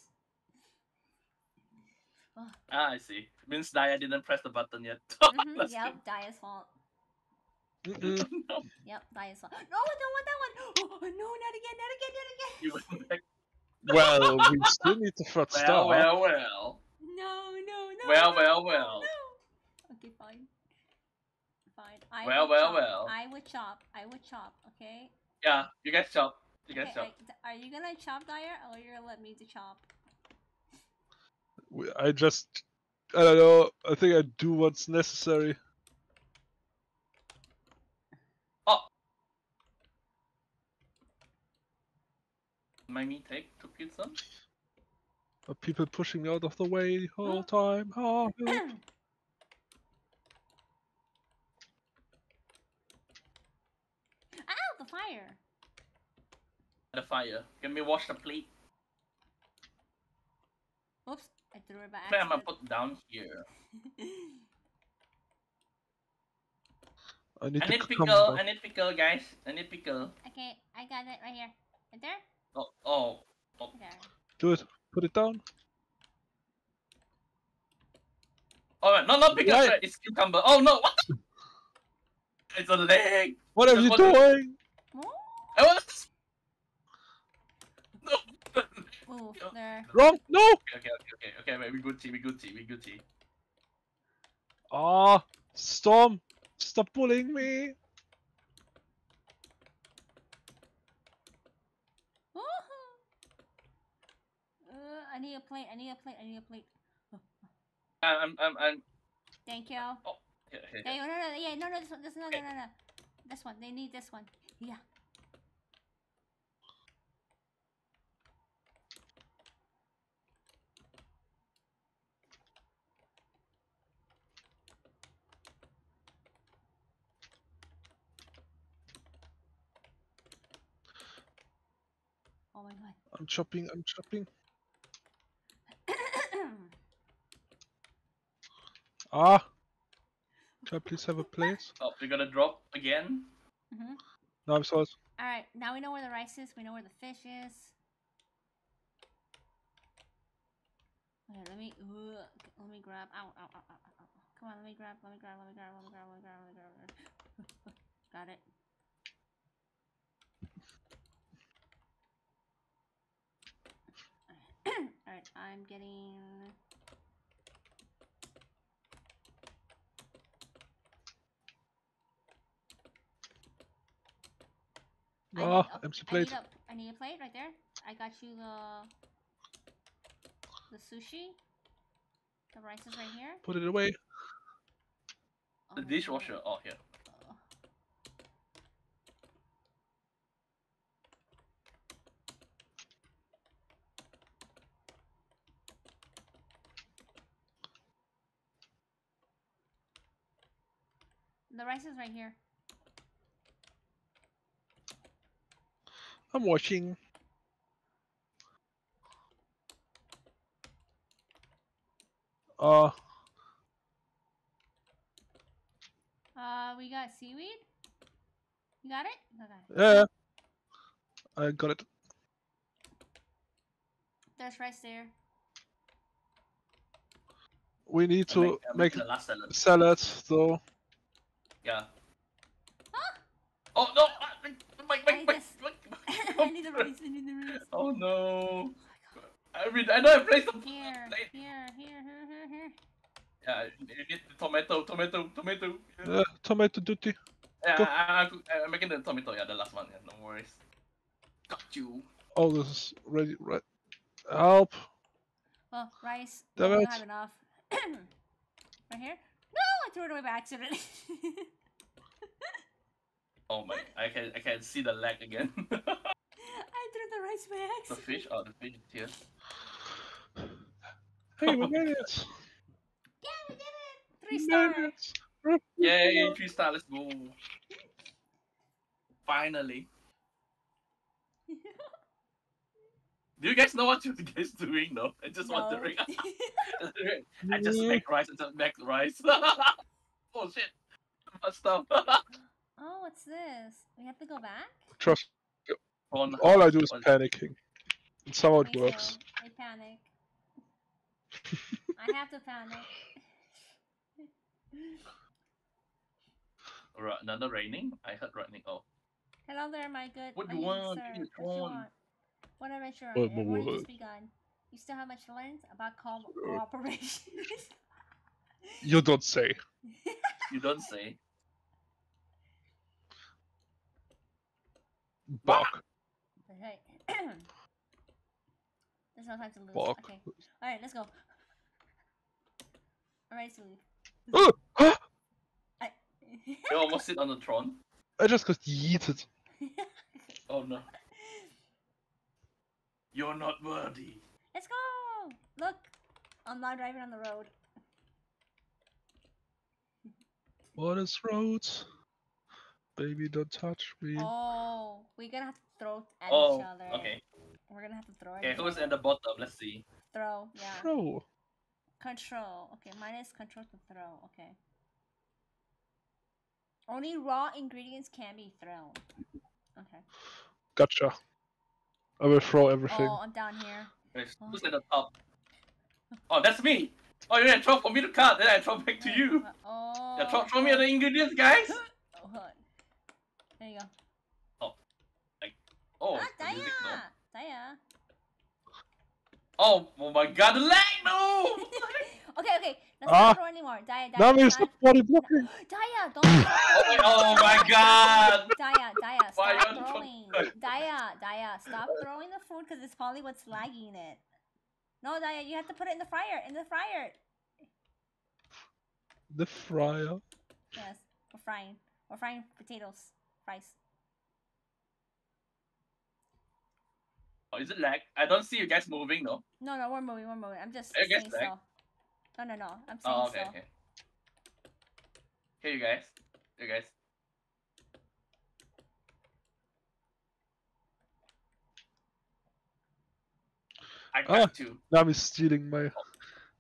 B: Ah, I see. Means Daya didn't press the button yet. (laughs)
A: Mm-hmm,
B: That's
A: yep, Daya's fault. (laughs)
C: Mm-mm.
B: good. no,
A: Yep, Daya's fault. No, I don't want that one. Oh, no, not again, not again, not again.
B: you went back.
C: Well, we (laughs) still need the third
B: Well,
C: star.
B: well, well.
A: No, no, no.
B: Well,
A: no,
B: well, well.
A: No. Okay, fine. Fine. I
B: Well,
A: would
B: well,
A: chop.
B: well.
A: I would chop. I would chop. Okay.
B: Yeah, you guys chop. You guys
A: Okay,
B: chop.
A: I- are you gonna chop Dyer, or you're gonna let me to chop?
C: I just, I don't know. I think I do what's necessary.
B: Mind me take to kill some?
C: Are people pushing me out of the way the whole time? Oh, help. (coughs)
A: Ow, the fire.
B: The fire. Can we wash the plate?
A: Oops, I threw it by
B: Plate I'm gonna
A: accident.
B: put down here.
C: I need
B: I need pickle. I need pickle, guys. I need pickle.
A: okay, I got it right here. Right there?
B: Oh, oh. oh.
A: There.
C: Do it. Put it down.
B: Alright, no, not pickle.
C: Why-
B: Right. It's cucumber. Oh no! What? the- (laughs) It's a leg.
C: What are you
B: what
C: doing?
A: Oh,
B: I was. (laughs) No. okay,
A: move
B: Yeah.
A: there.
C: Wrong. No.
B: okay, okay, okay, okay. Wait, we good tea. We good tea. We good tea.
C: Ah, Storm. Stop pulling me.
A: Woohoo! Uh, I need a plate. I need a plate. I need a plate.
B: Uh, I'm, I'm, I'm.
A: Thank you.
B: Oh, yeah, yeah,
A: Hey, no, no, no, yeah, no, no, this one, this, no, no, no, no. This one, they need this one. Yeah. Oh my god.
C: I'm chopping. I'm chopping. Ah. Can I please have a plate?
B: Oh, we're gonna drop again.
A: hmm
C: No, I'm sorry.
A: Alright, now we know where the rice is, we know where the fish is. Okay, let me, uh, let me grab, ow, ow, ow, ow, ow, ow. Come on, let me grab, let me grab, let me grab, let me grab, let me grab, let me grab, let me grab. (laughs) Got it. Alright, (clears throat) I'm getting... I need
C: oh,
A: a-
C: empty
A: I
C: plate.
A: need, a, I need a plate right there. I got you the the sushi. The rice is right here.
C: Put it away.
A: Oh
B: The dishwasher.
A: God.
B: Oh, here.
A: Oh. The rice is right here.
C: I'm watching. Uh,
A: Uh, we got seaweed. You got it? Okay.
C: yeah. I got it.
A: There's rice there.
C: We need
B: I'll
C: to
B: I'll
C: make
B: the last salad.
C: salad, though.
B: Yeah.
A: Huh?
B: Oh no! ah, Wait, wait,
A: I
B: wait, wait,
A: just-
B: wait.
A: I need the rice. I the rice.
B: Oh no! I mean, I know I placed the
A: Here,
B: plate.
A: here, here, here, here, here.
B: Yeah, you need the tomato, tomato, tomato.
C: Uh, tomato duty.
B: Yeah,
C: go.
B: I, I, I, I'm making the tomato. Yeah, the last one. Yeah, no worries. Got you.
C: Oh, this is ready. Right. Help.
A: Well, rice.
C: Damn
A: I don't
C: it.
A: have enough. (clears throat) right here? No, I threw it away by accident. (laughs)
B: Oh my! I can I can see the leg again. (laughs)
A: I threw the rice by
B: the fish. Oh, the fish is here.
C: Hey, we made it.
A: Yeah, we did it. Three
C: We
A: star.
C: made it.
B: Yay! Three star. Let's go. Finally. (laughs) Do you guys know what you guys doing? No, I just
A: No.
B: wondering. (laughs) I just make rice. I just make rice. oh shit! What stuff? (laughs)
A: oh, what's this? We have to go back?
C: Trust.
B: Prawn.
C: All I do is
B: What-
C: panicking. And somehow it
A: Me
C: works.
A: too. I panic. I have to panic. (laughs)
B: Alright, another raining. I heard raining. Oh,
A: Hello there, my good.
B: What
A: do
B: you want?
A: Sir.
B: Give me
A: What you
B: prawn.
A: want? What adventure
C: What
A: are you? Everyone
C: more
A: just begun. You still have much to learn about co- cooperation. (laughs)
C: You don't say.
B: you don't say.
C: Bark.
A: Okay. There's no time to lose.
C: Bark.
A: Okay. Alright, let's go. I'm ready to leave. (gasps)
C: Oh.
A: I...
B: You almost sit on the throne. (laughs)
C: I just got yeeted. (laughs)
B: Oh no. You're not worthy.
A: let's go! Look! I'm not driving on the road.
C: What is roads? Baby, don't touch me.
A: Oh, we're gonna have to throw at
B: Oh,
A: each other.
B: okay.
A: We're gonna have to throw at
B: Okay, who's
A: other.
B: at the bottom? Let's see.
A: Throw, yeah.
C: Throw.
A: Control. Okay, minus control to throw. Okay. Only raw ingredients can be thrown. Okay.
C: Gotcha. I will throw everything.
A: Oh, I'm down here.
B: Okay, oh. Who's at the top? Oh, that's me. Oh, you yeah, throw for me to cut. Then I throw back to you.
A: Oh.
B: Yeah, throw, throw me the ingredients, guys. (laughs)
A: Oh. There you go.
B: Oh,
A: ah,
B: the music, no.
A: Daya! Daya.
B: Oh, oh my god, the lag, (laughs) no!
A: okay, okay. Let's
C: Ah.
A: not throw anymore. Daya, Daya.
C: Now
A: it's
C: it's
A: not-
C: not body blocking.
A: Daya, don't stop throwing.
B: oh my god!
A: Daya, Daya, stop
B: you
A: throwing. Daya, Daya, stop throwing the food because it's probably what's lagging it. No, Daya, you have to put it in the fryer. In the fryer.
C: The fryer.
A: Yes, we're frying. We're frying potatoes. Fries.
B: Oh, is it lag? I don't see you guys moving, no?
A: No, no, we're moving. We're moving. I'm just
B: Are you guys
A: staying still. No, no, no. I'm staying
B: Oh, okay,
A: still.
B: okay. Hey, you guys. You guys. I
C: Ah.
B: got you.
C: Now he's stealing my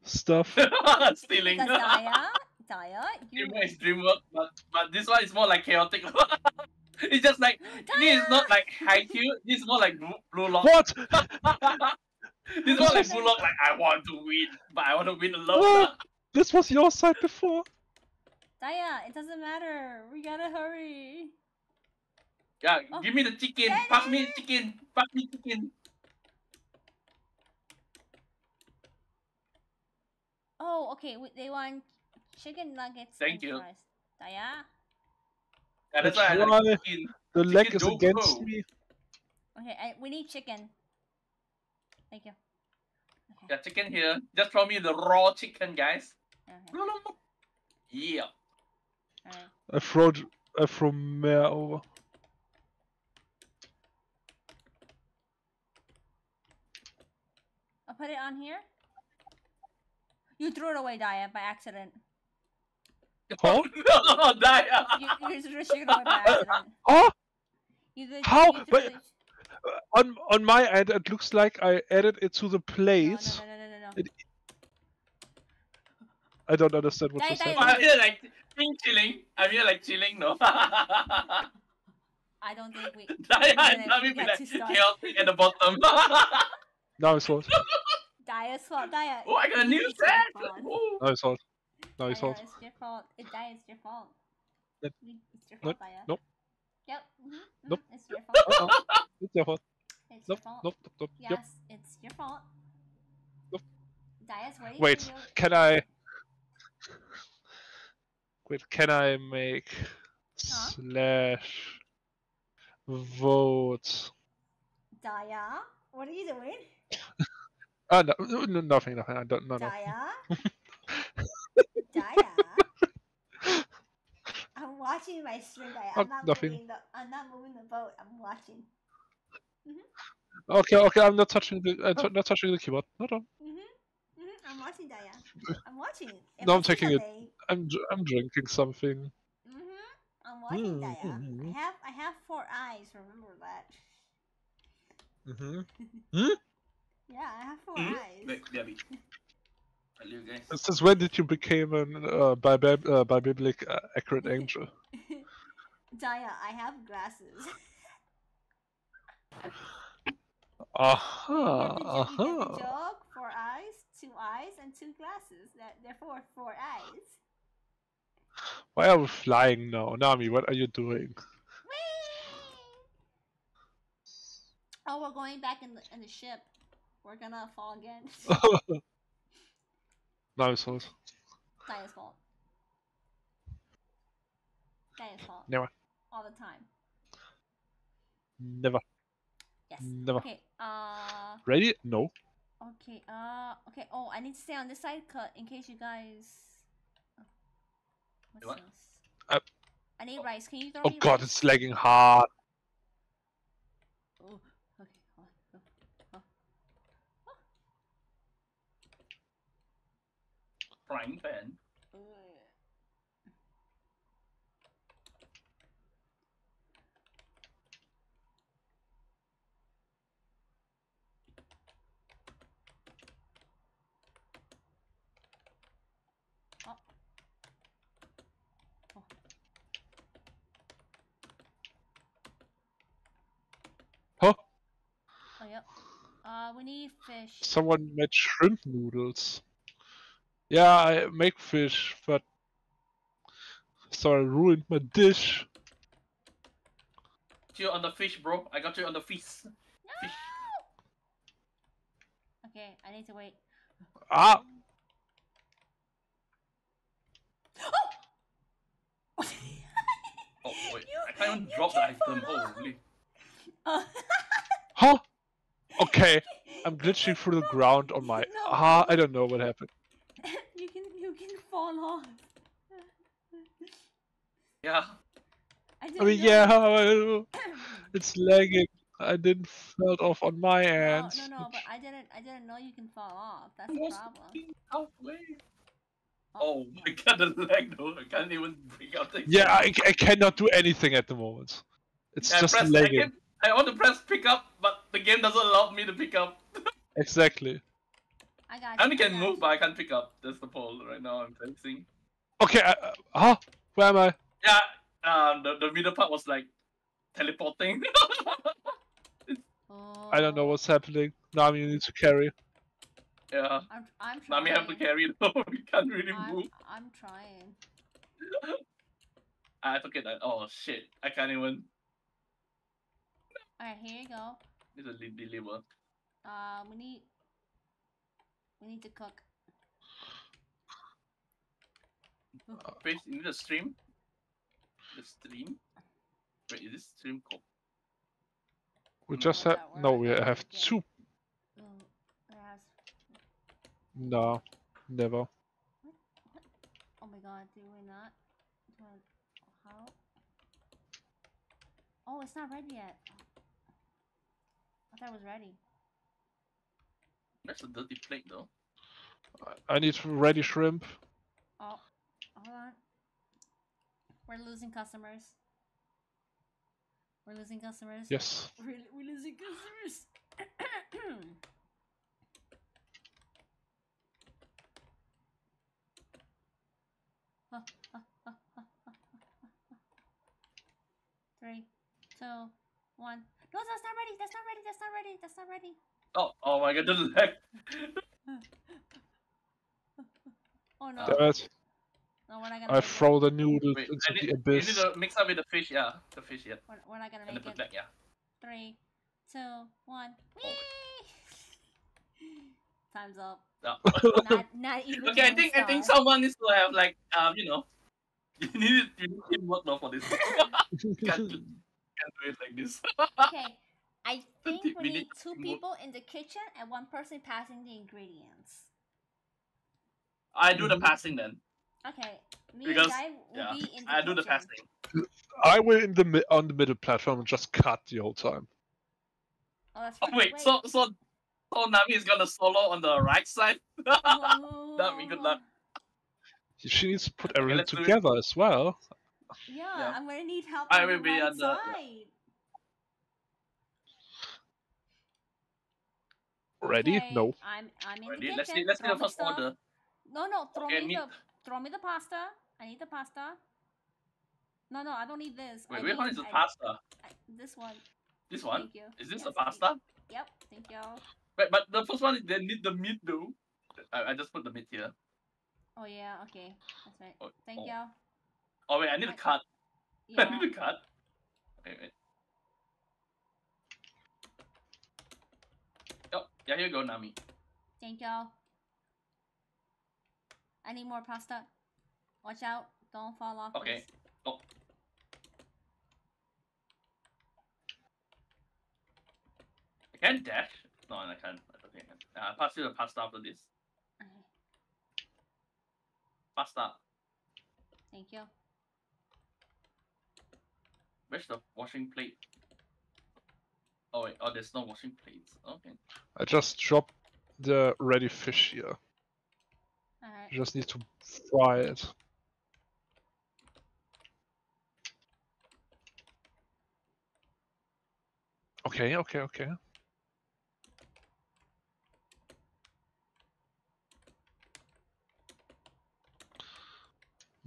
C: stuff. (laughs)
B: Stealing.
A: Because (laughs) Daya, Daya, you.
B: Dreamwork is Dreamwork, but but this one is more like chaotic. (laughs) (laughs) it's just like (laughs) this is not like Haikyuu. This is more like blue, blue lock.
C: What? (laughs)
B: this is more like blue lock. Like I want to win, but I want to win alone.
C: What? This was your side before.
A: Daya, it doesn't matter. We gotta hurry.
B: Yeah,
A: Oh.
B: give me the chicken. Pass me the chicken. Pass me chicken.
A: Oh, okay. They want chicken nuggets.
B: Thank you.
A: Fries. Daya.
B: Yeah, that's
C: That's
B: why I like
C: why
B: chicken.
C: The leg
B: Chicken
C: is against
B: go.
C: me.
A: Okay, I, we need chicken. Thank you. Okay.
B: Yeah, chicken here. Just throw me the raw chicken, guys.
A: okay.
B: Yeah.
A: Alright.
C: I throw, I throw mare over.
A: I'll put it on here. You threw it away, Daya, by accident.
C: Huh? (laughs)
B: no, die.
A: You, (laughs) you threw the chicken away by accident.
C: Oh,
A: You
C: How? But-
A: uh,
C: on on my end, it looks like I added it to the
A: no, no, no, no, no, no.
C: It- I don't understand what
A: Die,
C: you
A: die,
C: said.
A: die.
B: I'm here like being chilling. I'm here like chilling, no.
A: I don't think we. (laughs)
B: Die,
A: Then
B: let
A: we
B: me be like
A: to start.
B: chaotic at the bottom.
C: Now it's what?
A: Daya's fault. Daya.
B: oh, I got a new
A: you
B: set.
A: should have fun.
B: Oh.
C: now it's all. Now it's
A: Daya,
C: all.
A: it's your fault. It Daya, it's your fault.
C: Nope.
A: We- It's your
C: Nope.
A: fault, Daya.
C: Nope.
A: Yep. mhm,
C: Nope.
A: mhm, It's your fault.
C: Uh-uh. It's your fault.
A: It's
C: Nope,
A: your fault.
C: nope, nope, nope.
A: Yes,
C: Yep.
A: it's your fault.
C: Nope.
A: Daya's waiting
C: Wait,
A: for you.
C: can I? Wait, can I make
A: Huh?
C: slash vote?
A: Daya, what are you doing? (laughs)
C: Ah, no, no, no, nothing, nothing. I don't, no, no.
A: Daya? (laughs) Daya? I'm watching my stream, Daya.
C: Oh,
A: I'm not
C: nothing.
A: moving the I'm not moving the boat. I'm watching.
C: Okay, okay, I'm not touching the, uh, t- not touching the keyboard. No, no,
A: Mhm. Mhm. I'm watching Daya. (laughs) I'm watching. If
C: No, I'm
A: I
C: taking it. I'm, I'm drinking something.
A: Mhm. I'm watching
C: Mm,
A: Daya. I
C: mhm.
A: have I have four eyes. Remember that.
C: Mm-hmm. (laughs)
A: Yeah, I have 4
B: Mhm.
A: eyes.
B: Wait, Debbie. (laughs) I.
C: Since when did you become an uh, by uh, by biblic uh, accurate angel? (laughs)
A: Daya, I have glasses. (laughs)
C: Aha,
A: you, get the jo- you get the
C: aha.
A: joke? Four eyes, two eyes, and two glasses. That therefore four eyes.
C: Why are we flying now? Nami, what are you doing?
A: Whee! Oh, we're going back in the in the ship. We're gonna fall again. (laughs)
C: Nami's fault.
A: Daya's fault. Daya's fault.
C: Never.
A: All the time.
C: Never.
A: Yes.
C: Never.
A: Okay. Uh.
C: Ready? No.
A: Okay. Uh. Okay. Oh, I need to stay on this side, cut in case you guys. Oh. What's
B: What?
A: this?
C: Uh,
A: I need rice. Can you throw
C: Oh
A: me
C: god,
A: rice?
C: it's lagging hard.
A: Oh, okay. hold on, go.
B: Frying pan.
A: Ugh. Oh. Oh.
C: Huh?
A: Oh, yep. Uh, we need fish.
C: Someone made shrimp noodles. Yeah, I make fish, but sorry, I ruined my dish.
B: You on the fish, bro. I got you on the fish.
A: No!
B: Fish.
A: Okay, I need to wait.
C: Ah,
B: Oh wait, (laughs)
A: You-
B: I can't even drop the
A: can't
B: item.
A: fall off.
B: Holy. (laughs)
A: Oh.
C: huh? Okay, I'm glitching through the ground on my. (laughs)
A: No.
C: Ah, I don't know what happened.
A: you can you can fall off.
B: Yeah.
A: I,
C: I
A: didn't
C: mean,
A: know.
C: yeah, (laughs) it's lagging. I didn't fall off on my
A: No,
C: end.
A: no, no, but I didn't. I didn't know you can fall off. That's the
B: Almost
A: problem.
B: halfway. Oh my god, the lag though. I can't even bring out the.
C: Yeah, I, I cannot do anything at the moment. It's
B: I
C: just
B: press
C: lagging.
B: second. I want to press pick up, but the game doesn't allow me to pick up. (laughs)
C: Exactly.
A: I got.
B: I
A: you,
B: only can
A: got
B: move, but I can't pick up. That's the pole right now. I'm facing.
C: Okay, uh, huh? Where am I?
B: Yeah, um, the the middle part was like teleporting.
A: Oh,
C: I don't know what's happening. Now you need to carry.
B: yeah,
A: I'm. I'm
B: now
A: trying.
B: we have to carry (laughs) though. We can't really
A: I'm,
B: move.
A: I'm trying.
B: I forget that. Oh shit! I can't even.
A: All right, here you go.
B: Need to de- deliver.
A: Uh, we need. We need to cook.
B: Uh, wait, you need a stream. The stream. Wait, is this stream called?
C: We just have. No, we have
A: forget.
C: two.
A: Oh, it has.
C: No, never.
A: Oh my god, do we not? Do I, how? Oh, it's not ready yet. I thought it was ready.
B: That's a dirty plate though.
C: I- I need ready shrimp.
A: Oh, hold on. We're losing customers. We're losing customers.
C: Yes.
A: We're, we're losing customers. Three, two, one. No, that's not ready. That's not ready. That's not ready. That's not ready.
B: Oh, oh my god, the lag. (laughs)
A: Oh no.
C: Damn it.
A: No, we're not gonna
C: I
A: make
C: throw the noodles
B: Wait,
C: into
B: I need,
C: the
B: you
C: abyss.
B: need to mix up with the fish, yeah. The fish, yeah.
A: We're, we're not gonna
B: And
A: make
B: put
A: it.
B: back, yeah.
A: Three, two, one. Whee! (laughs) Time's up.
B: Yeah.
A: Not, not (laughs) even.
B: okay, I
A: one
B: think I think someone needs to have like um, you know, (laughs) you need you need teamwork now for this. can't, do- can't do it like this.
A: Okay, I think
B: We
A: we need
B: need
A: two people in the kitchen and one person passing the ingredients.
B: I do the mm-hmm. passing then.
A: Okay, me
B: Because-
A: and Guy will
B: Yeah,
A: be in the
B: I do the passing.
C: I will in the mi- on the middle platform and just cut the whole time.
A: Oh, that's
B: Oh
A: fine.
B: wait, so so so Nami is gonna solo on the right side. (laughs)
A: Whoa.
B: Good luck.
C: She needs to put everything
B: let's do it.
C: together as well.
A: Yeah,
B: Yeah.
A: I'm gonna need help
B: I
A: on
B: will
A: the
B: be
A: right
B: on the- yeah.
C: Ready?
A: Okay,
C: No.
A: I'm I'm in
B: Ready?
A: the
B: Let's see let's see the first
A: stuff.
B: order.
A: No, no, throw
B: Okay,
A: me
B: need-
A: the throw me the pasta. I need the pasta. No, no, I don't need this. I
B: Wait, which
A: need,
B: one is the
A: I-
B: pasta?
A: I, this one.
B: This one?
A: Thank you.
B: Is this
A: Yes,
B: the
A: you.
B: pasta?
A: Yep, thank you.
B: Wait, but the first one they need the meat though. I, I just put the meat here.
A: Oh yeah, okay, that's right.
B: Oh,
A: Thank
B: oh.
A: you.
B: Oh wait, I need
A: I-
B: a cut. (laughs)
A: Yeah.
B: I need a cut. Wait, wait. Oh, yeah, here you go, Nami.
A: Thank you. I need more pasta. Watch out, don't fall off.
B: Okay.
A: please.
B: Oh. I can dash. No, I can't. I don't think I can. Uh, pass you the pasta after this.
A: Okay,
B: Pasta.
A: Thank you.
B: Where's the washing plate? Oh wait, oh there's no washing plates. Okay.
C: I just dropped the ready fish here.
A: Alright.
C: You just need to fry it. Okay, okay, okay.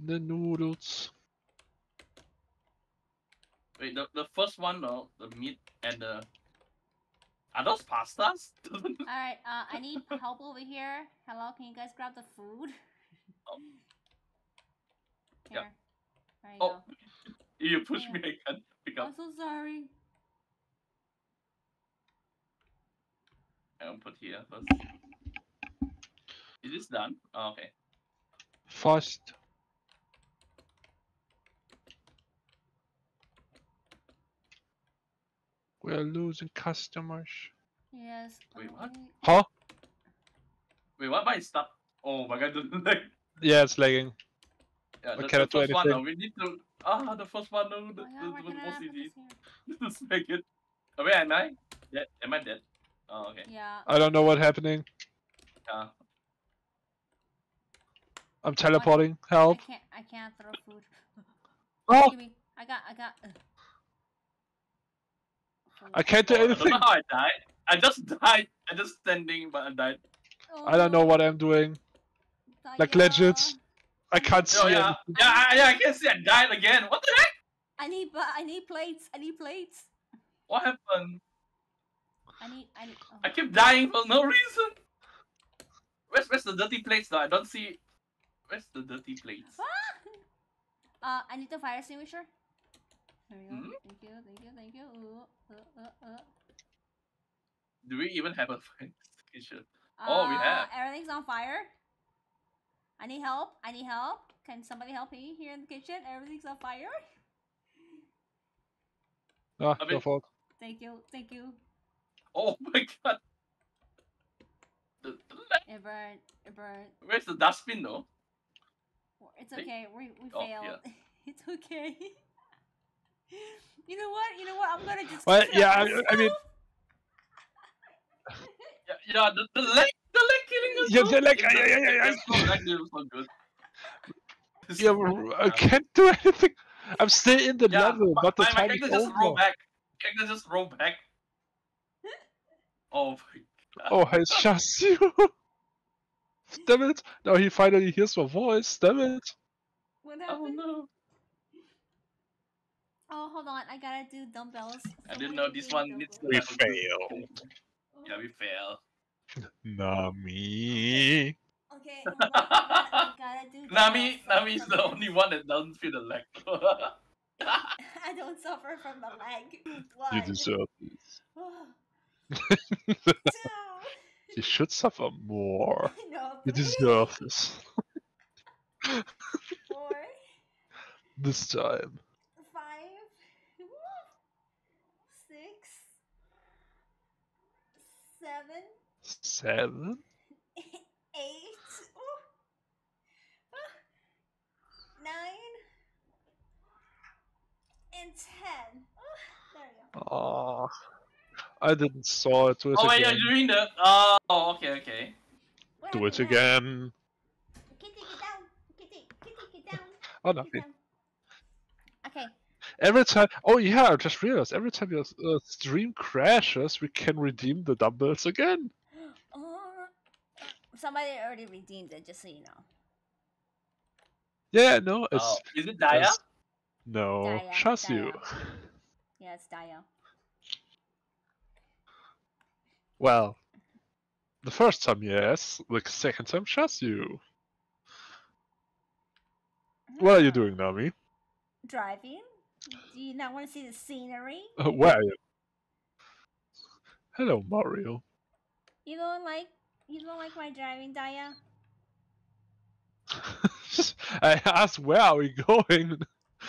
C: The noodles.
B: Wait, the, the first one though, the meat and the are those pastas? (laughs)
A: Alright, uh, I need help over here. Hello, can you guys grab the food?
B: Um,
A: Here.
B: yeah.
A: There you
B: oh,
A: go.
B: you push me, I can't pick
A: I'm so sorry.
B: I'll put here first. Is this done? Oh, okay.
C: Fast. We're losing customers.
A: Yes.
B: Wait, what?
C: Huh?
B: Wait, what my stuff? Oh my god, (laughs) like
C: Yeah, it's lagging.
B: yeah,
C: I
B: the,
C: cannot
B: the
C: do
B: first one.
C: anything.
B: we need to ah the first one. No, the,
A: Oh, yeah,
B: the,
A: we're
B: the
A: gonna
B: most
A: have to
B: easy.
A: this here. (laughs)
B: Make it. Oh, wait, am I? Dead? Am I dead? Oh, okay.
A: Yeah.
C: I don't know what's happening.
B: Yeah.
C: I'm teleporting.
A: I
C: Help.
A: can't. I can't throw food.
C: Oh,
A: I got. I got. Uh.
C: I can't do
B: Oh, I don't
C: anything.
B: know how I died. I just (laughs) died. I just standing, but I died.
C: I don't know what I'm doing. like legit. I can't see
B: Oh yeah,
C: anything.
B: yeah, I, yeah. I can't see I died again. What the heck?
A: I need. But I need plates. I need plates.
B: What happened?
A: I need. I need. Oh.
B: I keep dying for no reason. Where's where's the dirty plates though? I don't see. Where's the dirty plates?
A: Uh, I need the fire extinguisher. There you go.
B: Hmm?
A: Thank you. Thank you. Thank you. Ooh.
B: Do we even have a (laughs) fire extinguisher? Oh, we
A: Uh,
B: have.
A: Everything's on fire. I need help. I need help. Can somebody help me here in the kitchen? Everything's on fire. (laughs)
C: Ah,
B: I
C: your
B: mean-
C: fault.
A: Thank you. Thank you.
B: Oh (laughs) my god. The, the
A: It burned. It burned.
B: where's the dustbin though?
A: It's
B: Hey.
A: okay. We we
B: Oh,
A: failed.
B: yeah.
A: it's okay. You know what? You know what? I'm gonna just.
C: Well,
A: fix
C: yeah, I- I mean-
B: Yeah, yeah the, the leg, the leg killing us.
C: Yeah,
B: though.
C: the leg,
B: It's
C: yeah, yeah, yeah,
B: it's so leg is so good. It's (laughs)
C: Yeah,
B: good.
C: I can't do anything. I'm still in the
B: Yeah,
C: level,
B: my-
C: but the
B: my, my
C: time is
B: character just roll
C: over.
B: back. Character just roll back. Oh my god.
C: Oh, it's just you. (laughs) Damn it! Now he finally hears my voice. Damn it!
A: What
B: Oh
A: happened?
B: no.
A: Oh, hold on. I gotta do dumbbells.
B: I
A: So
B: didn't know this one needs to
C: We
B: have a good-
C: failed.
B: Yeah, we fail.
C: Nami.
A: Okay, hold on. I gotta, I gotta (laughs)
B: Nami,
A: don't
B: Nami is the
A: from
B: only one that doesn't feel the leg. (laughs)
A: I don't suffer from the leg. One.
C: You deserve this. (sighs)
A: Two. (laughs)
C: you should suffer more.
A: No,
C: You deserve this.
A: Four.
C: This time.
A: Seven.
C: Seven? (laughs)
A: Eight. Ooh. Ah. Nine. And ten. Oh, there you go.
C: Oh, I didn't saw it. Do it
B: oh wait, you're
C: again.
B: doing the. Oh, okay, okay.
A: Where
C: Do it
A: you
C: again.
A: Kitty, get down. Kitty, kitty, get down. (laughs)
C: Oh,
A: Get
C: nothing.
A: down. Okay.
C: Every time. Oh yeah, I just realized. Every time your uh, stream crashes, we can redeem the dumbbells again.
A: Oh, somebody already redeemed it, just so you know.
C: Yeah, no, it's.
B: Oh, is it Daya?
C: it's- no,
A: Daya,
C: Shasu.
A: Daya. Yeah, it's Dio.
C: Well, the first time, yes. The second time, Shasu. What are you
A: Ah,
C: doing, Nami?
A: Driving? Do you not want to see the scenery?
C: Uh, where are you? Hello, Mario.
A: You don't like you don't like my driving, Daya? (laughs)
C: I asked, where are we going?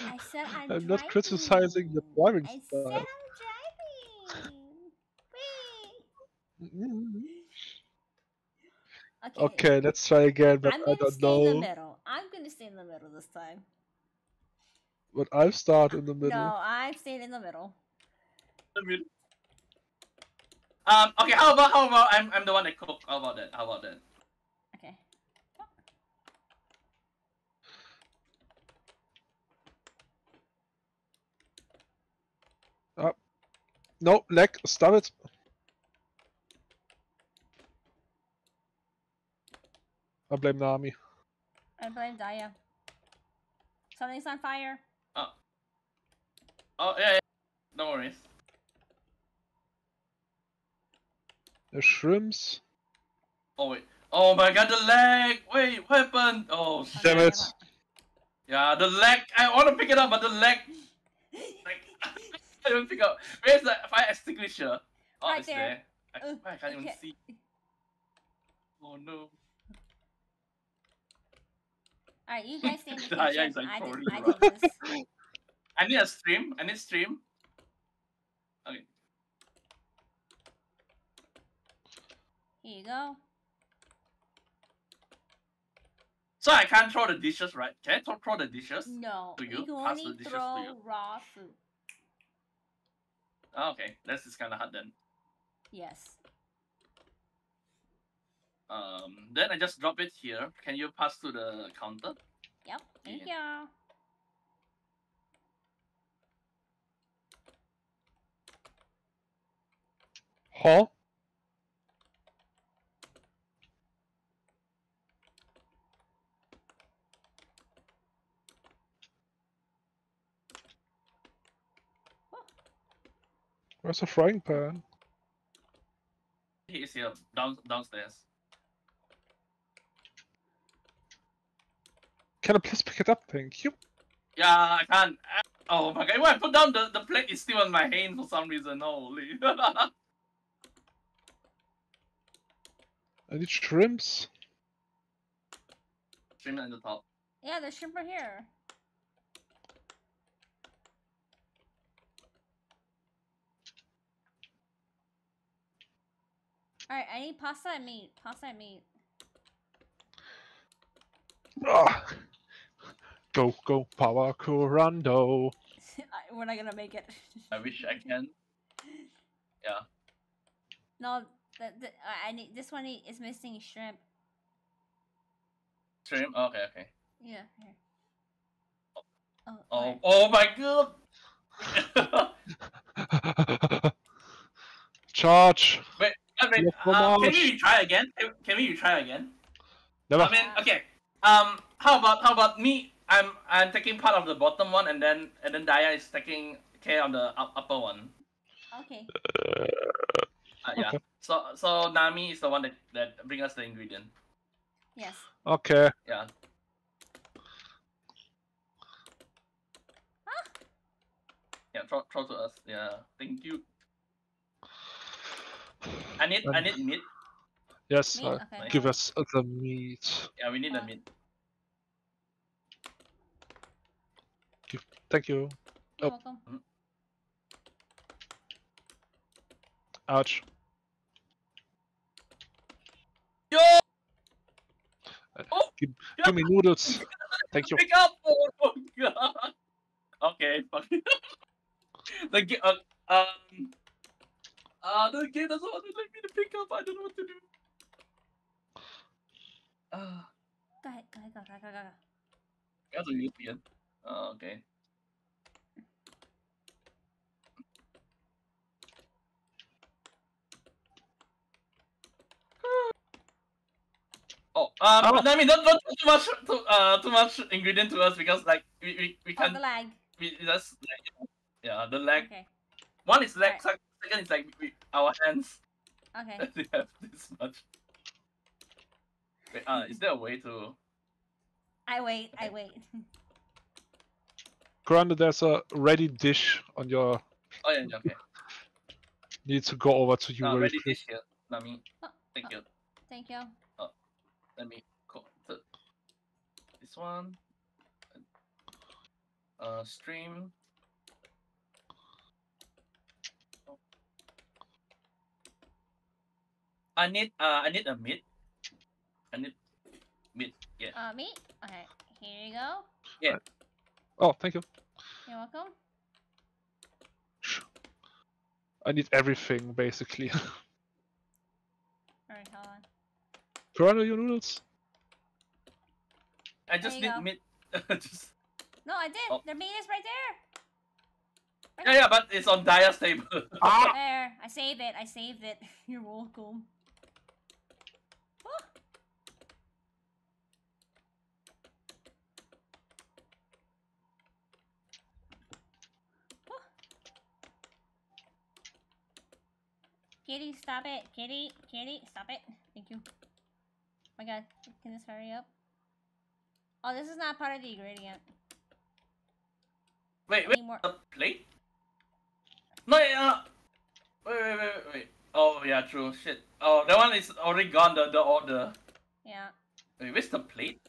A: I said (laughs) I'm,
C: I'm
A: driving.
C: not criticizing your driving
A: I
C: style.
A: said I'm driving. (laughs) Whee!
C: Mm.
A: Okay.
C: Okay, let's try again, but
A: I'm
C: I
A: gonna
C: don't
A: stay in the
C: know.
A: middle. I'm gonna stay in the middle this time.
C: But I'll start in the middle.
A: No, I'm staying in the middle.
B: Um. Okay. How about how about I'm I'm the one that cook. How about that? How about that?
A: Okay.
C: Oh, No, leg, stop it. I blame Nami.
A: I blame Daya. Something's on fire.
B: Oh. Oh yeah. yeah. No worries.
C: The shrimps.
B: Oh wait. Oh my god, the leg. Wait, what happened? Oh shit.
C: Damn it.
B: Yeah, the leg. I want to pick it up, but the leg. Like, (laughs) I don't even pick up. Where's the fire extinguisher? Oh,
A: Right
B: it's
A: there.
B: there. I,
A: Uh,
B: I can't even
A: okay.
B: see. Oh no.
A: Alright, you guys stay in the (laughs) kitchen.
B: Daya is like
A: I, did, I (laughs) did this.
B: I need a stream. I need a stream. Okay.
A: Here you go.
B: So I can't throw the dishes, right? Can I throw, throw the dishes?
A: No,
B: To you?
A: you can
B: Pass the
A: only
B: dishes to
A: throw
B: you.
A: raw food.
B: Oh, okay, this is kind of hard then.
A: Yes.
B: Um, then I just drop it here. Can you pass to the counter?
A: Yep. Thank
B: Yeah.
A: you.
C: Huh? Where's the frying pan?
B: He is here, down downstairs.
C: Can I please pick it up? Thank you.
B: Yeah, I can't. Oh my god! When I put down the the plate, is still on my hand for some reason. Holy. (laughs)
C: I need shrimps.
B: Shrimp it in the top.
A: Yeah, the shrimp are here. Alright, I need pasta and meat. Pasta and meat.
C: Ah. Go, go, Power Kurando. (laughs)
A: I- We're not gonna make it.
B: I wish I can. (laughs) Yeah.
A: No, the, the, I I need this one is missing shrimp.
B: Stream. Okay, okay.
A: Yeah, here. Oh,
B: Oh,
A: alright.
B: oh my god! (laughs)
C: Charge.
B: I mean, um, can we retry again? Can, we retry again?
C: Never.
B: I mean, okay. Um, how about how about me? I'm I'm taking part of the bottom one, and then and then Daya is taking care of the upper one.
A: Okay.
B: Uh, yeah.
C: Okay.
B: So so Nami is the one that that bring us the ingredient.
A: Yes.
C: Okay.
B: Yeah. Yeah. Throw, throw to us. Yeah. Thank you. I need I
C: Um,
B: need meat.
C: Yes,
A: Meat?
C: uh,
A: Okay.
C: give us the meat.
B: Yeah, we need the
A: Uh,
B: meat.
C: Thank you.
A: You're
C: Oh.
A: welcome.
C: Ouch.
B: Yo!
C: Uh,
B: Oh,
C: give,
B: yeah.
C: give me noodles. Thank you.
B: Pick up! Oh, oh god. (laughs) Okay, fuck. (laughs) the game. Uh, um. Uh, the game doesn't want to let me to pick up. I don't know what to do. Uh,
A: Go ahead, go ahead, go, go, go, go, go.
B: I have to use it again. Uh, okay. Oh, um,
C: Oh.
B: I mean, don't, don't put too much, too, uh, too much ingredient to us because like we we, we
A: Oh,
B: can't.
A: the lag.
B: we just like, yeah, the lag.
A: Okay,
B: One is lag.
A: Alright.
B: Sec- Second is like we, our hands.
A: okay. (laughs)
B: they have this much. Wait, uh, is there a way to?
A: I wait, I wait.
C: Granda, there's a ready dish on your.
B: Oh yeah, yeah, okay.
C: Need to go over to you
B: Uh, ready
C: quick.
B: dish here. Nami,
A: Oh,
B: thank
A: oh.
B: you.
A: Thank you.
B: Oh, Let me co- th- this one. Uh, stream. I need uh I need a meat. I need meat. Yeah.
A: Uh, me? Okay, here you go. Yeah.
C: Oh, thank you.
A: You're welcome.
C: I need everything basically. (laughs)
A: Alright, hold on.
C: Granda, your noodles.
B: I just
A: you
B: need
A: go.
B: meat. (laughs) just
A: No, I did.
B: Oh.
A: The meat is right there. Right
B: yeah, yeah, but it's on Daya's table.
C: Ah!
A: There, I saved it. I saved it. (laughs) You're welcome. Kitty, stop it. Kitty, kitty, stop it. Thank you. Oh my god, can this hurry up? Oh, this is not part of the ingredient.
B: wait, wait,
A: need more.
B: the plate? No, yeah. Wait, wait, wait, wait, wait. Oh yeah, true. Shit. Oh, that one is already gone. The the order.
A: Yeah.
B: Wait, where's the plate?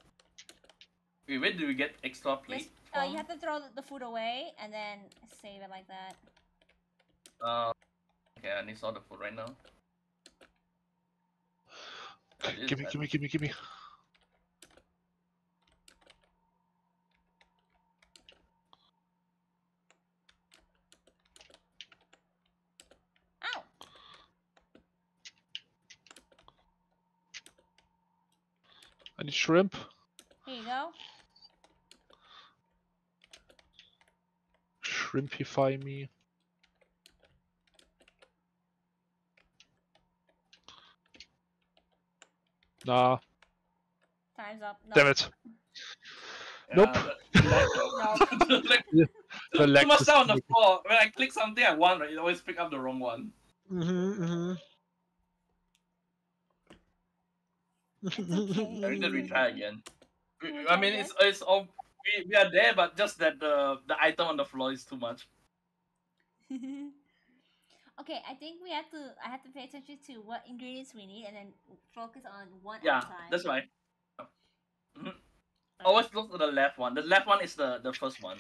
B: Wait, where do we get extra plate?
A: Just, uh, you have to throw the- the food away and then save it like that.
B: Uh, okay, I need all the food right now.
C: Gimme, gimme, gimme, gimme.
A: Ow!
C: I need shrimp.
A: Here you go.
C: Shrimpify me. Nah,
A: Time's up. No.
C: damn it. (laughs)
B: Yeah,
C: Nope. (laughs)
B: the- the lag- the lag-
C: The
B: Too much
C: is
B: sound on the floor. When I click something I want, right, it always pick up the wrong one.
C: Mhm,
A: It's
C: mhm.
A: okay.
B: I need to retry again. We- I mean, it's it's all we, we are there, but just that the the item on the floor is too much. (laughs)
A: okay, I think we have to. I have to pay attention to what ingredients we need and then focus on one at
B: Yeah,
A: a time.
B: that's why. Mhm.
A: Okay,
B: Always look to the left one. The left one is the the first one.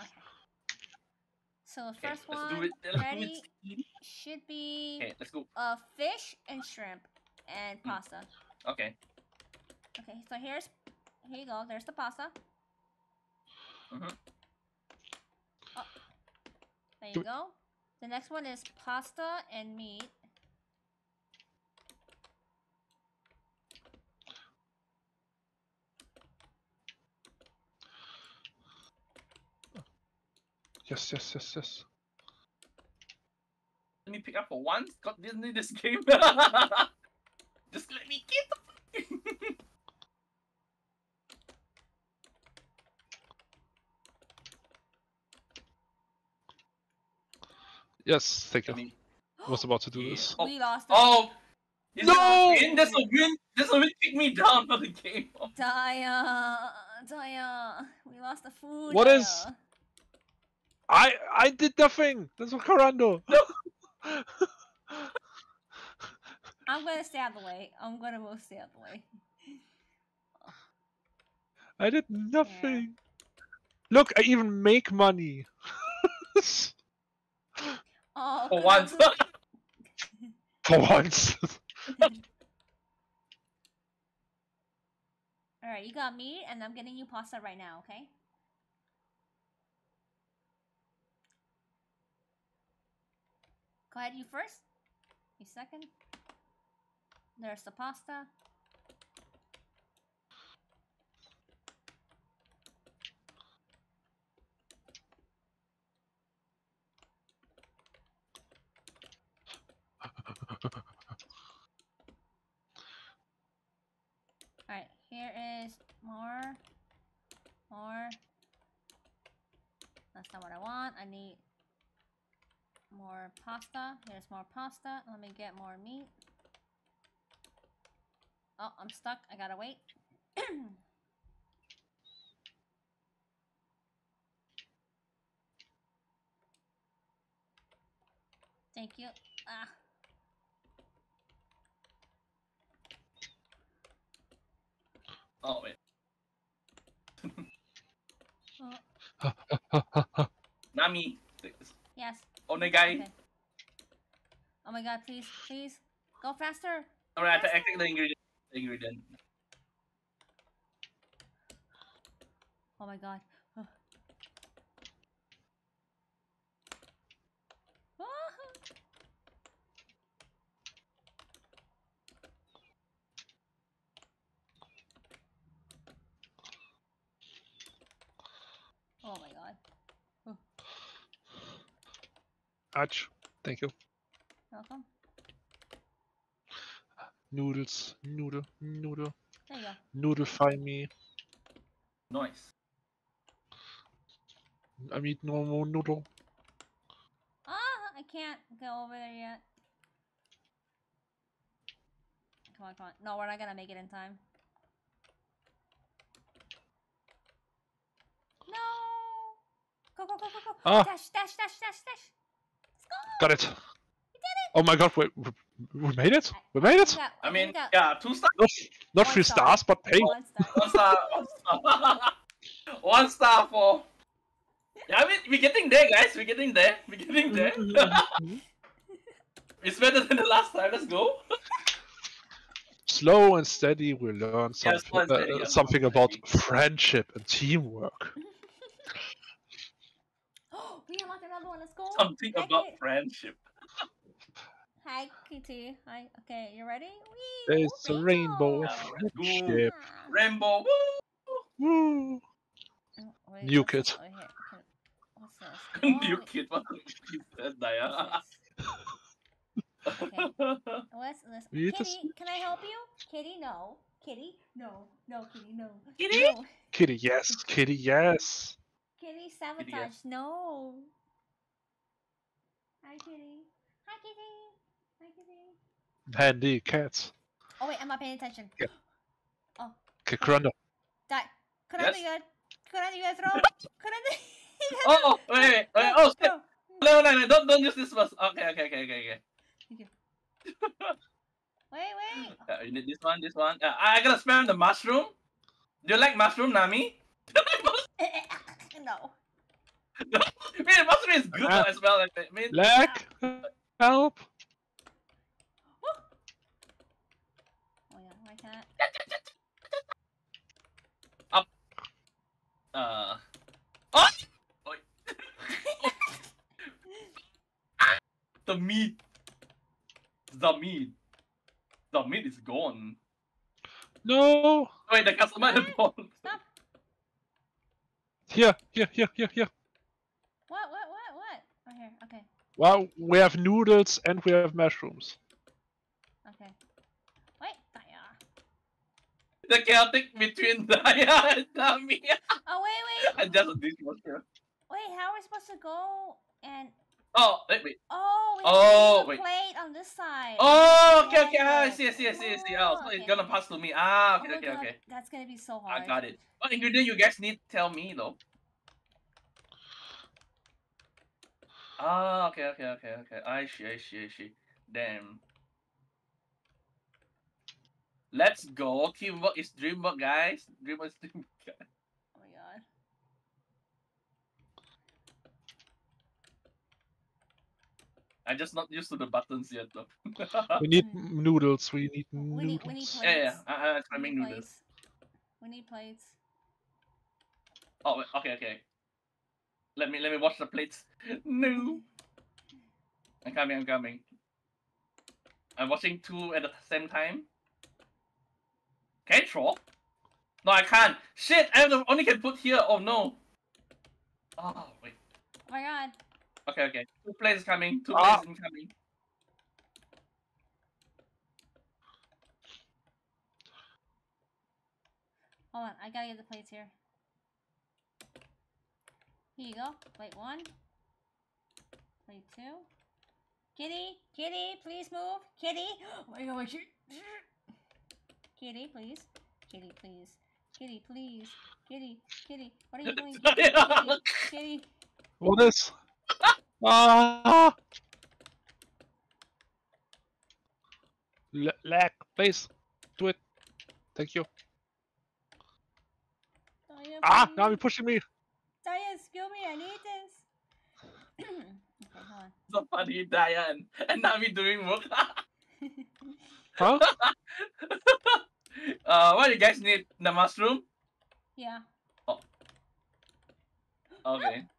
A: Okay. So the
B: Okay,
A: first
B: let's
A: one
B: it.
A: Ready should be
B: Okay, let's go.
A: uh fish and shrimp and
B: Mm.
A: pasta.
B: Okay.
A: Okay, so here's here you go. There's the pasta.
B: Mhm.
A: Oh, there you go. The next one is pasta and meat.
C: Yes, yes, yes, yes.
B: Let me pick up for once. God, didn't need this game. (laughs) Just let me get the. fucking-
C: Yes, thank (gasps)
B: I
C: you.
B: mean,
C: was about to do
B: Yeah.
C: this.
B: Oh,
A: we lost. it.
B: oh. Is
C: No!
B: That a win? That's a win. That's a win. Kick me down for the game.
A: Daya, Daya, we lost the food.
C: What is-
A: Daya.
C: I I did nothing. That's what Kurando.
B: No. (laughs)
A: I'm gonna stay out of the way. I'm gonna move stay out of the way.
C: I did nothing. Look, I even make money. (laughs)
A: Oh,
B: For once. (laughs)
C: For once. (laughs)
A: Alright, you got meat, and I'm getting you pasta right now, okay? Go ahead, you first. You second. There's the pasta. Alright, here is more. More. That's not what I want. I need more pasta. Here's more pasta. Let me get more meat. Oh, I'm stuck. I gotta wait. (coughs) Thank you. Ah.
B: Oh wait. (laughs)
A: Oh,
B: Nami.
A: yes.
B: Onegai.
A: Okay. Oh my god, please, please. Go faster.
B: Alright, I take the ingredient. The ingredient.
A: Oh my god. Ugh. Ah. Oh my god.
C: Ouch. Thank you.
A: Welcome.
C: Noodles. Noodle. Noodle.
A: There you go.
C: Noodify me.
B: Nice.
C: I need no more noodle.
A: Ah, I can't go over there yet. Come on, come on. No, we're not gonna make it in time. No! Go, go, go, go, go!
C: Ah.
A: Dash, dash, dash, dash, dash! Let's go!
C: Got it. Oh my god, we, we, we made it? We made it?
A: We got-
B: I mean, yeah, two stars.
C: Not, not three
A: star.
C: stars, but hey.
A: One star.
B: One star. One star. one star for. Yeah, I mean, we're getting there, guys. We're getting there. We're getting there. (laughs) it's better than the last time. Let's go.
C: Slow and steady, we learn something,
B: slow and steady,
C: uh,
B: yeah,
C: something about friendship and teamwork.
A: we unlocked another one.
B: Something
A: Hi,
B: about
A: Kitty.
B: friendship.
A: Hi, Kitty. Hi. Okay, you ready? Whee!
C: There's
A: Ooh,
C: a rainbow of
B: Yeah.
C: friendship.
A: Ah.
B: Rainbow. Woo!
C: Woo.
A: Oh, wait,
C: New kid.
A: over here? What's this? (laughs)
B: New
A: Oh,
B: kid. What you said, Daya.
A: what's this? (laughs) What's this? Kitty,
C: just-
A: can I help you? Kitty, no. Kitty, no. No, Kitty, no.
B: Kitty?
A: No.
C: Kitty, yes. Kitty, yes.
A: Kitty sabotage, no. Hi, Kitty. Hi, Kitty. Hi, Kitty.
C: Handy cats.
A: Oh wait, I'm not paying attention.
C: Yeah. Okay, Kurando.
A: Die. Could I
B: Yes?
A: do good? Could I do good throw? Could I do?
B: Oh, wait, wait, wait. Oh, shit.
A: No.
B: No, no, no. Don't, don't use this first. Okay, okay, okay, okay, okay. Thank you. (laughs)
A: wait, wait.
B: Uh, you need this one, this one. Uh, I I gotta spam the mushroom. Do you like mushroom, Nami? (laughs) (laughs)
A: no. (laughs)
B: Man, mushroom is good
C: Ah.
B: as well. I mean,
C: Leg. Help.
A: Oh yeah, why can't? Up.
B: uh, oh, Oi. the meat, the meat, the meat is gone.
C: No.
B: Wait, the customer is gone.
A: Stop. (laughs)
C: Here, here, here, here, here.
A: What? What? What? What? Oh here. Okay.
C: Well, we have noodles and we have mushrooms.
A: Okay. Wait. Daya.
B: The chaotic between (laughs) Daya and Nami.
A: Oh wait, wait. (laughs)
B: and just a dishwasher.
A: Wait. How are we supposed to go? And
B: Oh, wait, wait.
A: oh, we
B: Oh,
A: have
B: wait.
A: a plate on this side.
B: Oh, okay, okay. Ah, I see, I see, I see, I see. Oh, so
A: Oh,
B: it's gonna pass to me. Ah,
A: Oh
B: okay,
A: my
B: okay,
A: God,
B: okay.
A: That's gonna be so hard.
B: I got it. What ingredient you guys need? To tell me though. Ah, okay, okay, okay, okay. I see, I see, I see. Damn. Let's go. Teamwork is dreamwork, guys. Dreamwork is (laughs) dreamwork. guys.
A: Oh my god.
B: I'm just not used to the buttons yet, though.
C: We need (laughs) noodles. We need
A: We need we need
C: noodles.
A: plates.
B: yeah, yeah. I, I'm
A: We need
B: noodles.
A: plates. We need plates.
B: Oh, okay, okay. Let me let me watch the plates. No. I'm coming. I'm coming. I'm watching two at the same time. Can I throw? No, I can't. Shit! I only can put here. Oh no. Oh wait.
A: Oh my god.
B: Okay, okay. Two plates coming. Two
C: Ah.
B: plates incoming.
A: Hold on, I gotta get the plates here. Here you go. Plate one. Plate two. Kitty, kitty, please move. Kitty. (gasps) Oh my god, my shit. (gasps) Kitty, please. Kitty, please. Kitty, please. Kitty, kitty. What are you doing? (laughs) Kitty, kitty, kitty.
C: What is? (laughs) Ah! L lag, please. Do it. Thank you.
A: Daya,
C: Ah! Now you're pushing me.
A: Daya, excuse me, I need this. okay, hold on.
B: so funny, Diane. And now we're doing work. (laughs)
C: Huh? (laughs)
B: uh, what do you guys need? The mushroom?
A: Yeah. Oh.
B: Okay. (gasps)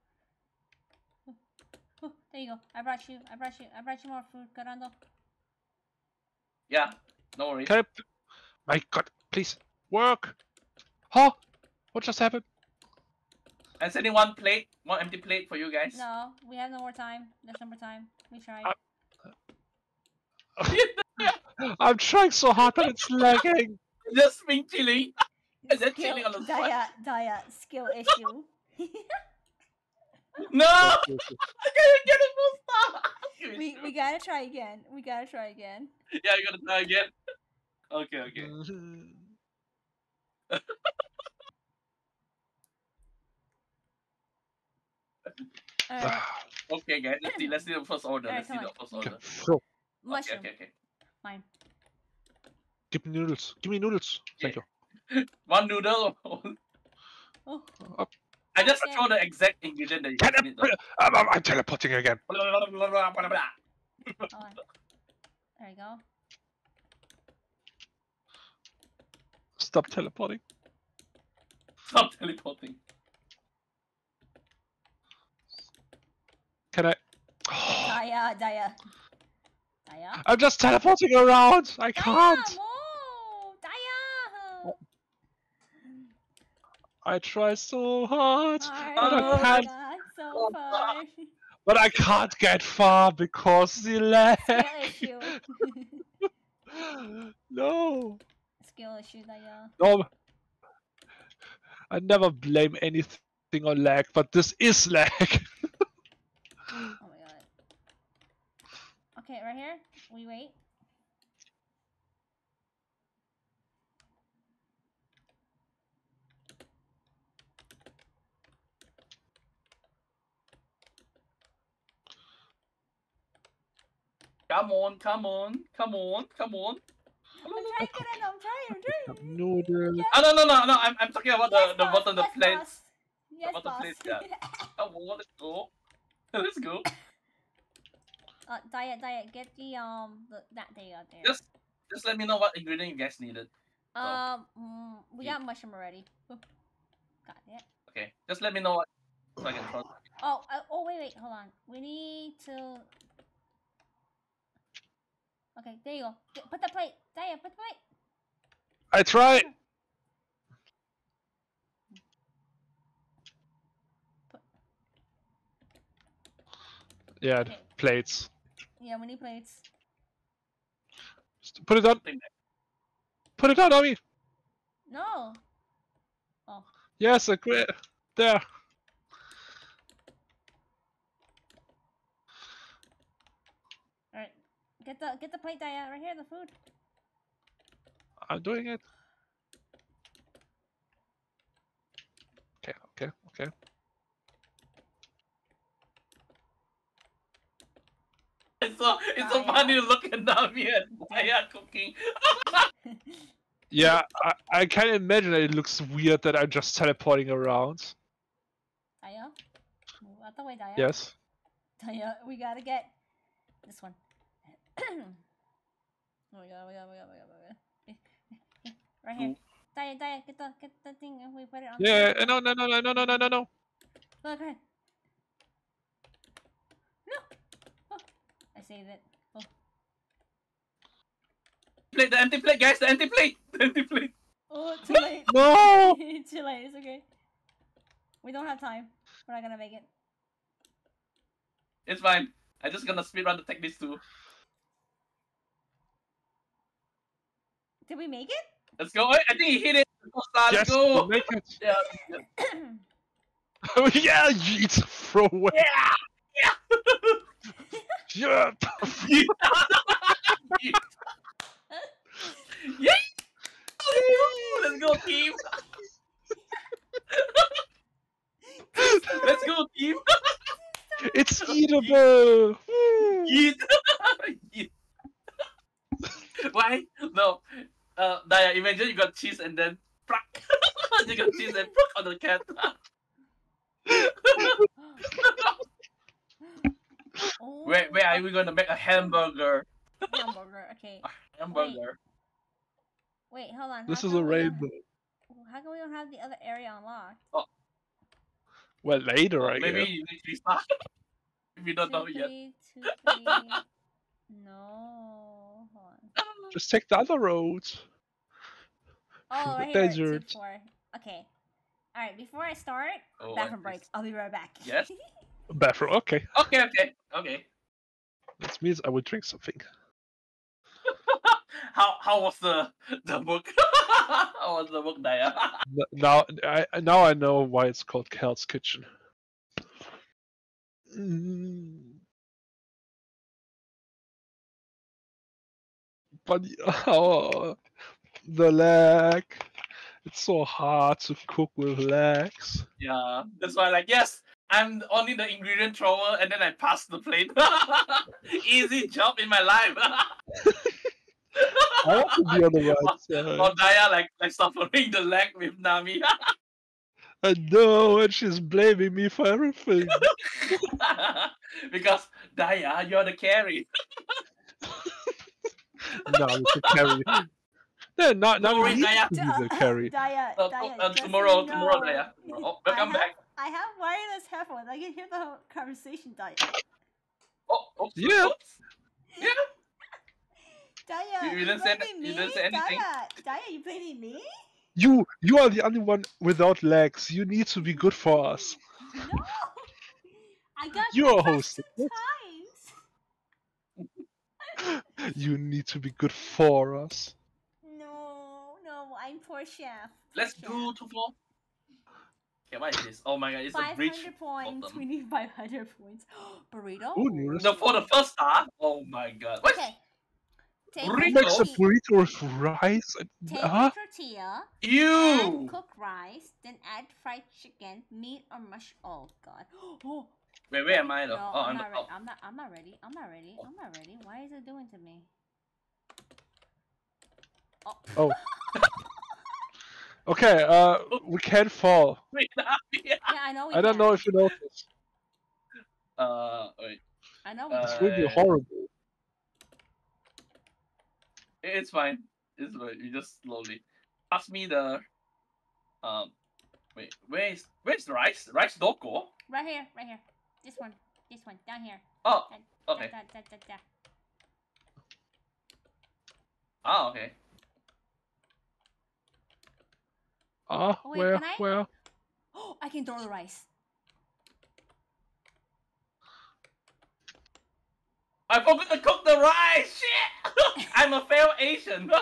A: Oh, there you go. I brought you. I brought you. I brought you more food, Kurando.
B: Yeah. No worries.
C: Can I... p- My god, please. Work! Huh? What just happened?
B: I'm sending one plate, one empty plate for you guys.
A: No, we have no more time. There's no more time. We tried.
C: I'm (laughs) trying so hard, but it's lagging. (laughs)
B: Just being chilling. is that
A: Skill-
B: chilling on the spot?
A: Daya, Daya, skill (laughs) issue.
B: No! I can't get a full star!
A: We we gotta try again. We gotta try again.
B: Yeah, you gotta try again. Okay, okay.
C: Mm-hmm. (sighs)
B: Okay, guys, let's see. Let's see the first order.
A: Alright,
B: Let's see
A: come
B: the first
C: okay,
B: order.
C: throw.
B: Okay,
A: mushroom.
B: okay, okay.
A: Mine.
C: Give me noodles. Give me noodles. Thank you. (laughs)
B: One noodle.
A: Oh,
C: Up.
B: I just
A: Okay.
B: throw the exact ingredient that you guys need. though.
C: I'm, I'm, I'm teleporting again.
A: hold. There you go.
C: Stop teleporting.
B: Stop teleporting.
C: Can I?
A: Daya, Daya. Daya.
C: I'm just teleporting around. I can't.
A: Daya, move! Daya!
C: I try so hard,
B: Oh
C: I can't.
A: God, so far.
C: But I can't get far because the lag.
A: Skill issue. (laughs)
C: no.
A: Skill issue, Daya.
C: No. I never blame anything on lag, but this is lag. (laughs)
A: Oh my god. Okay, right here. We wait.
B: Come on, come on, come on, come on.
A: I'm trying, Karano, I'm trying, I'm trying.
C: Noodle.
A: Yes,
B: Oh, no, no, no, no. I'm, I'm talking about the,
A: yes,
B: the
A: boss,
B: bottom, the
A: yes,
B: plates.
A: boss. Yes,
B: bottom
A: boss.
B: plates, yeah. (laughs) Come on, let's go. (laughs) Let's go.
A: uh, diet, diet, get the, um, the, that day out there.
B: Just, just let me know what ingredient you guys needed.
A: Um, mm, we
B: Yeah.
A: got mushroom already. (laughs) Got it.
B: Okay, just let me know what so I can trust.
A: Oh, uh, oh, wait, wait, hold on. We need to. Okay, there you go. Put the plate. Diet, put the plate.
C: I tried. Yeah,
A: Okay.
C: plates.
A: Yeah, we need plates.
C: Just Put it on. Put it on, Ami.
A: No. Oh.
C: Yes, agree. There.
A: Alright. Get the get the plate, Diet. Right here, the food.
C: I'm doing it. Okay, okay, okay.
B: So it's so funny to look at Nami and Daya cooking. (laughs)
C: Yeah, I, I can imagine that it looks weird that I'm just teleporting around.
A: Daya? Move out the way, Daya.
C: Yes.
A: Daya, we gotta get this one. (clears throat) oh my god, we got, we got, we got, we got. Eh, eh, eh, Right here. Daya, Daya, get the, get the thing and we put it on
C: Yeah,
A: table.
C: no, no, no, no, no, no, no, no, no.
A: Look, right. No! Oh, I saved it. Oh,
B: Plate, the empty plate, guys, the empty plate, the empty plate.
A: oh too late. (laughs)
C: No! (laughs)
A: too late, it's okay. We don't have time. We're not gonna make it.
B: It's fine. I'm just gonna speed run to take these two.
A: Did we make it?
B: Let's go. I think he hit it. Let's go,
C: Yes,
B: go.
C: make it. (laughs)
B: Yeah.
C: Oh yeah, yeet, throw away.
B: Yeah.
C: Yeah. (laughs)
B: Yay! Let's go, team. Let's go, team.
C: it's eatable. Woo.
B: Yeet. Yeet. Why? No. Uh, Daya, imagine you got cheese and then pluck. (laughs) you got cheese and pluck on the cat. (laughs)
A: oh,
B: where, where are we oh. gonna make a hamburger?
A: hamburger? Okay. (laughs)
B: Hamburger.
A: Wait, hold on.
C: This
A: how
C: is
A: come
C: a
A: we don't-
C: rainbow.
A: How come we don't have the other area unlocked? Oh.
C: Well, later, I
B: Maybe
C: guess.
B: you need to restart. (laughs) if you don't know
A: Two,
B: yet.
A: three, two, three. (laughs) no. Hold on.
C: Just take the other road.
A: Oh,
C: the
A: right here. Two,
C: desert.
A: four. Okay. All right. Before I start,
B: Oh,
A: bathroom
B: what
A: break. I'll be right back.
B: Yes?
C: Bathroom. Okay.
B: Okay, okay, okay.
C: That means I will drink something. (laughs)
B: how how was the the book? (laughs) how was the book? (laughs)
C: N- Now, I now I know why it's called Cal's Kitchen. Mm. But oh, the leg. It's so hard to cook with legs.
B: yeah, that's why like yes, I'm only the ingredient thrower, and then I pass the plate. (laughs) Easy job in my life. (laughs)
C: I want to be on the right side.
B: or Daya like like suffering the leg with Nami. (laughs)
C: I know, and she's blaming me for everything.
B: because Daya, you're the carry.
C: no, it's a carry. No, not not
B: Sorry,
C: me
B: Daya.
C: to be the carry.
A: Daya,
B: Uh,
A: Daya,
B: uh,
A: just so
B: tomorrow,
A: you
B: tomorrow,
A: know,
B: Daya. Oh, welcome
A: have,
B: back.
A: I have wireless headphones. I can hear the whole conversation, Daya.
B: Oh, oops,
C: Yeah.
B: oops. (laughs) Yeah.
A: Daya,
B: You- you didn't say
A: blaming
B: you
A: me?
B: didn't say anything.
A: Daya, Daya, you blaming me?
C: You you are the only one without legs. You need to be good for us.
A: No. I got
C: You're a
A: breakfast
C: host.
A: times. (laughs)
C: You need to be good for us.
A: No, no, I'm poor chef.
B: Let's
A: Poor
B: do two floor. Okay, what is this? Oh my god, it's a
A: Five
B: bridge.
A: hundred points. We need five hundred points. (gasps) Burrito.
C: Who knew this?
B: No, for the first star. Oh my god. What?
A: Okay. Take
C: Who
B: Burrito?
C: makes a burrito with rice? Uh,
A: Take
C: Huh?
A: a tortilla, add
B: You.
A: cooked rice, then add fried chicken, meat or mush. Oh god. (gasps) Oh.
B: Wait, where am I though?
A: No,
B: oh,
A: I'm
B: I'm,
A: not
B: the
A: ready.
B: Oh.
A: I'm not. I'm not ready. I'm not ready. I'm not ready. Why is it doing to me? Oh. (laughs)
C: Oh. Okay, uh, we can't fall.
B: Wait, (laughs)
A: Yeah, I know. We
C: I don't
A: can.
C: know if you noticed.
B: Uh, wait.
A: I know. We
B: Uh,
C: This
A: can.
C: will be horrible.
B: It's fine. It's fine. You just slowly. Pass me the. Um. Wait, where is where's the rice? Rice doko?
A: Right here. Right here. This one. This one. Down here.
B: Oh,
A: Da,
B: okay.
A: Da, da, da, da.
B: Ah, okay.
C: Ah,
A: Oh, wait,
C: where,
A: can I?
C: where?
A: Oh, (gasps) I can throw the rice.
B: I forgot to cook the rice. Shit! (laughs) I'm a failed Asian. (laughs)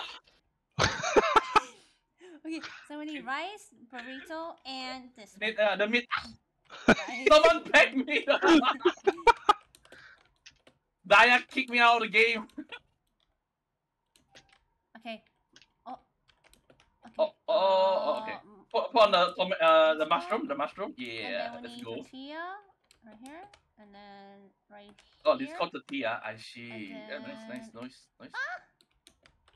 B: (laughs)
A: Okay, so we need rice, burrito, and this one.
B: Need, uh, the meat. Someone pegged me. Daya kicked me out of the game.
A: Okay. Oh. Okay.
B: Oh, oh, oh, okay.
A: um,
B: Put, put on the uh the mushroom, the mushroom.
A: and
B: Yeah,
A: then we
B: let's
A: need
B: go.
A: tortilla. right here, and then right
B: Oh, this
A: here.
B: called tortilla. I see. Yeah, nice, nice,
A: then-
B: nice, nice.
A: Ah!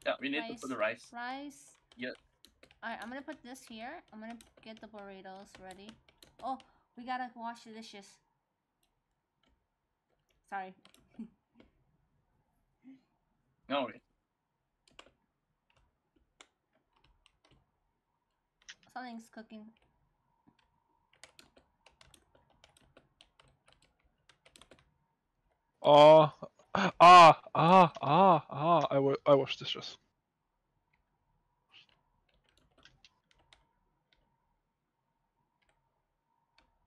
B: Yeah, we need to put the rice.
A: Rice.
B: Yeah.
A: Alright, I'm gonna put this here. I'm gonna get the burritos ready. Oh, we gotta wash the dishes. Sorry. (laughs)
B: No worries.
A: Something's cooking.
C: Oh, ah, ah, ah, ah. I wa- I wash dishes.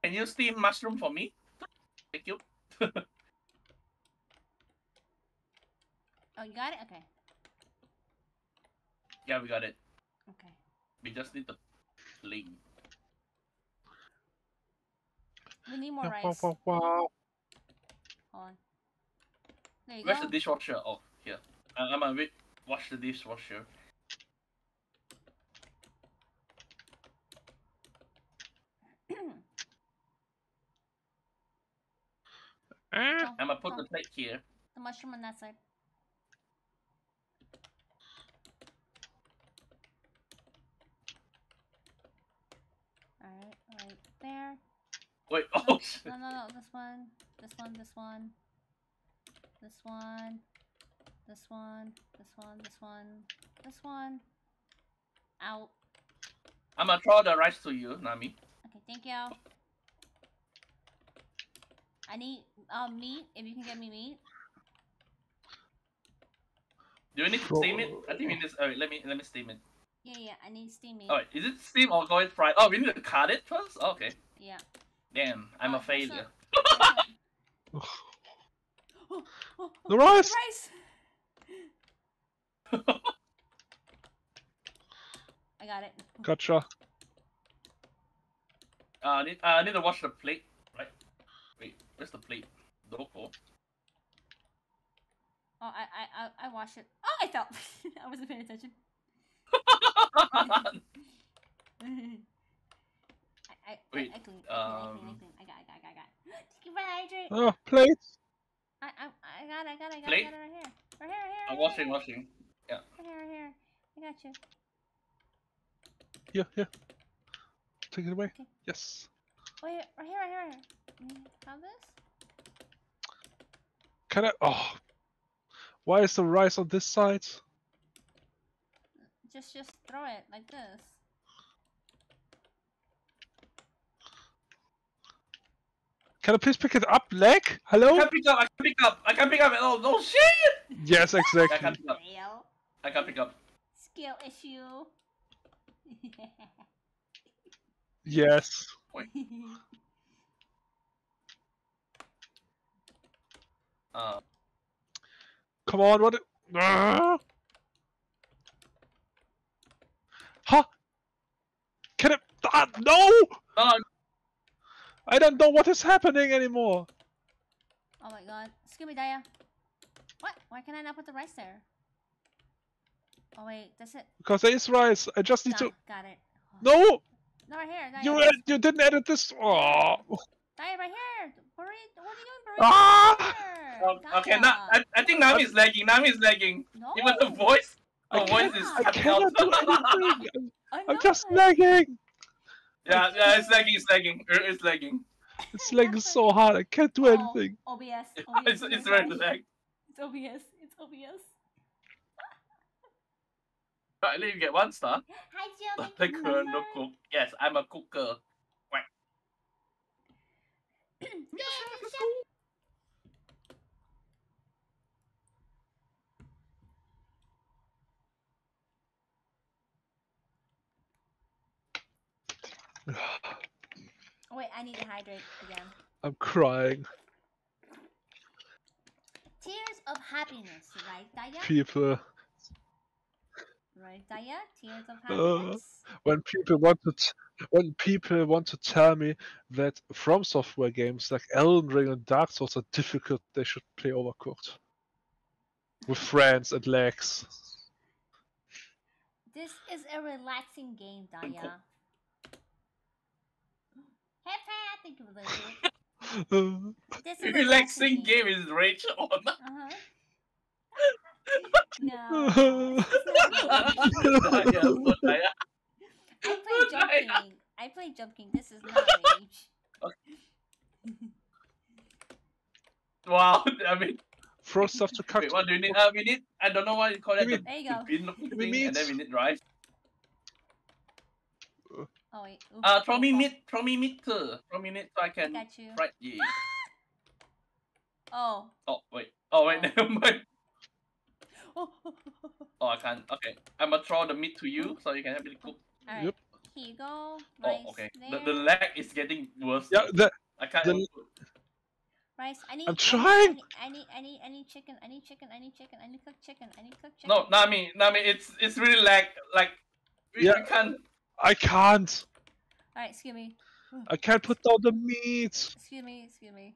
B: Can you steam mushroom for me? Thank you.
A: Oh, you got it? Okay.
B: Yeah, we got it.
A: Okay.
B: We just need the plate.
A: We need more
C: Wow,
A: rice.
C: wow, wow.
A: Hold on. There you
B: Where's
A: go.
B: the dishwasher? Oh, here. Uh, I'm gonna wait. Wash the dishwasher. (coughs)
C: Eh,
B: I'm gonna put
A: oh,
B: the plate here.
A: the mushroom on that side. Alright, right there.
B: Wait.
A: No,
B: Oh shit.
A: No, no, no. This one. This one. This one. This one. This one. This one. This one. This one. Out.
B: I'm gonna throw the rice to you, Nami.
A: Okay, thank you. I need um meat. If you can get me meat.
B: Do you need to steam it? I think we need. Alright, let me let me steam it.
A: Yeah, yeah. I need steam meat.
B: Alright, is it steam or going fried? Oh, we need to cut it first. Okay.
A: Yeah.
B: Damn, I'm
A: Oh,
B: a failure.
A: Oh, oh, oh,
C: The rice!
A: rice. (laughs) I got it.
C: Gotcha.
B: Uh, I need, uh, I need to wash the plate, right? Wait, where's the plate? Doko.
A: Oh, I, I, I, I washed it. Oh, I fell. (laughs) I wasn't paying attention. I, I,
B: Wait,
A: I, I clean, I clean, I clean, I
B: um,
A: clean. I got, I got, I got, I got. (gasps) Thank you for the hydrate.
C: Oh, plates.
A: I, I, I got it, I got it, I got it, I got it right here. Right here, right here.
B: I'm
A: right
B: washing,
A: here,
B: washing.
A: Right here, right here. I got you.
C: Here, here. Take it away.
A: Okay.
C: Yes.
A: Oh, yeah, right here, right here, right here. Have this?
C: Can I? Oh. Why is the rice on this side?
A: Just, just throw it like this.
C: Can I please pick it up, leg? Hello?
B: I can't pick up, I can't pick up, I can't pick up at all. No shit!
C: Yes, (laughs) exactly.
B: I
C: exactly.
B: can't pick up,
A: Fail.
B: I can't pick up.
A: Skill issue. (laughs)
C: Yes. (laughs)
B: Uh,
C: Come on, what? Ah! Huh? Can it? Ah, no!
B: no, no,
C: I don't know what is happening anymore.
A: oh my god. Excuse me, Daya. What? Why can I not put the rice there? Oh wait, that's it.
C: Because there is rice. I just need
A: No,
C: to.
A: got it.
C: No!
A: No, right here. Daya,
C: You
A: this-
C: ed- you didn't edit this. Oh.
A: Daya, right here. Burrito. What are you doing, burrito?
C: Ah!
A: Right here.
B: Um, okay, now I, I think Nami is lagging. Nami is lagging.
A: No.
B: Even the voice,
C: I
B: the voice is
A: cannot.
C: I cannot do anything. (laughs) I'm-
A: I'm,
C: I'm just lagging.
B: yeah, yeah, it's lagging. It's lagging. Er, it's lagging.
C: It's lagging so hard. I can't do
A: Oh,
C: anything.
A: OBS. (laughs)
B: it's
A: OBS.
B: it's
A: oh my
B: very
A: gosh.
B: lag.
A: It's OBS. It's OBS. (laughs)
B: Right, at least you get one star. (gasps)
A: Hi, Jill.
B: The
A: thank you so
B: cook. Yes, I'm a cooker. (clears throat)
A: Yay, chef. Wait, I need to hydrate again.
C: I'm crying.
A: Tears of happiness, right, Daya?
C: People,
A: Right, Daya? Tears of
C: Uh,
A: happiness.
C: when people want to, t- when people want to tell me that From Software games like Elden Ring and Dark Souls are difficult, they should play Overcooked with friends and legs.
A: This is a relaxing game, Daya. Hey, Pat, thank you for the This is a
B: Relaxing game is rage on.
A: Uh-huh. (laughs) (laughs) No. (laughs)
B: Yeah, so tired.
A: I play Jump King. I play Jump King. This is not rage.
B: Wow, I mean,
C: Throw stuff to cut.
B: wait, what do you need? Uh, we need, I don't know what you call it.
C: Give
A: There you go.
B: bin looking
C: Give
B: and then we need rice.
A: Oh wait. Oof,
B: Uh, throw me
A: careful.
B: meat, throw me meat too. Throw me meat so I
A: I
B: can
A: got you.
B: fry yeah.
A: Oh.
B: Oh, wait. Oh, wait,
A: Oh. (laughs)
B: never mind.
A: Oh.
B: Oh, I can't. Okay. I'm gonna throw the meat to you so you can help me cook.
A: Alright.
C: Yep.
A: Here you go.
B: Oh, okay.
A: there.
B: The, the lag is getting worse.
C: Yeah, the,
B: I can't.
C: the-
A: Rice. I need.
C: I'm trying.
A: I need. I need. I need chicken. I need chicken. I need chicken. I need cooked chicken. I need cooked chicken.
B: No, Nami, Nami, it's it's really lag. Like, we,
C: Yeah.
B: we can't.
C: I can't.
A: Alright. Excuse me.
C: I can't put down the meat.
A: Excuse me. Excuse me.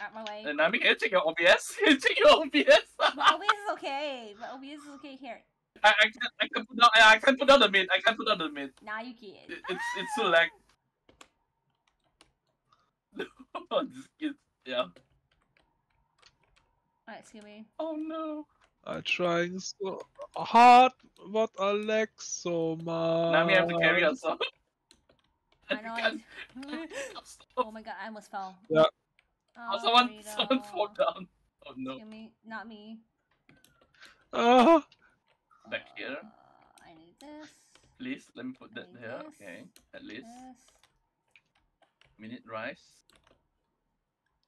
A: Out my way.
B: Nami, can you check your OBS? Can you check your OBS?
A: My OBS is okay. but OBS is okay. Here.
B: I, I can't I can't put down I can't put down the meat. I can't put down the meat.
A: Now you can.
B: It, it's it's so lag. (laughs) this kid, yeah.
A: Alright. Excuse me.
B: Oh no.
C: I'm trying so hard, but I lag so much.
B: Now we have to carry (laughs) us. up.
A: I know. I...
B: Stop. (laughs)
A: oh my god! I almost fell.
C: Yeah.
A: Oh,
B: someone someone fall down. Oh no.
A: Me. Not me.
C: Ah,
B: Back here.
A: Uh, I need this.
B: Please let me put that
A: Like
B: here.
A: this,
B: Okay. At least.
A: This.
B: Minute rice.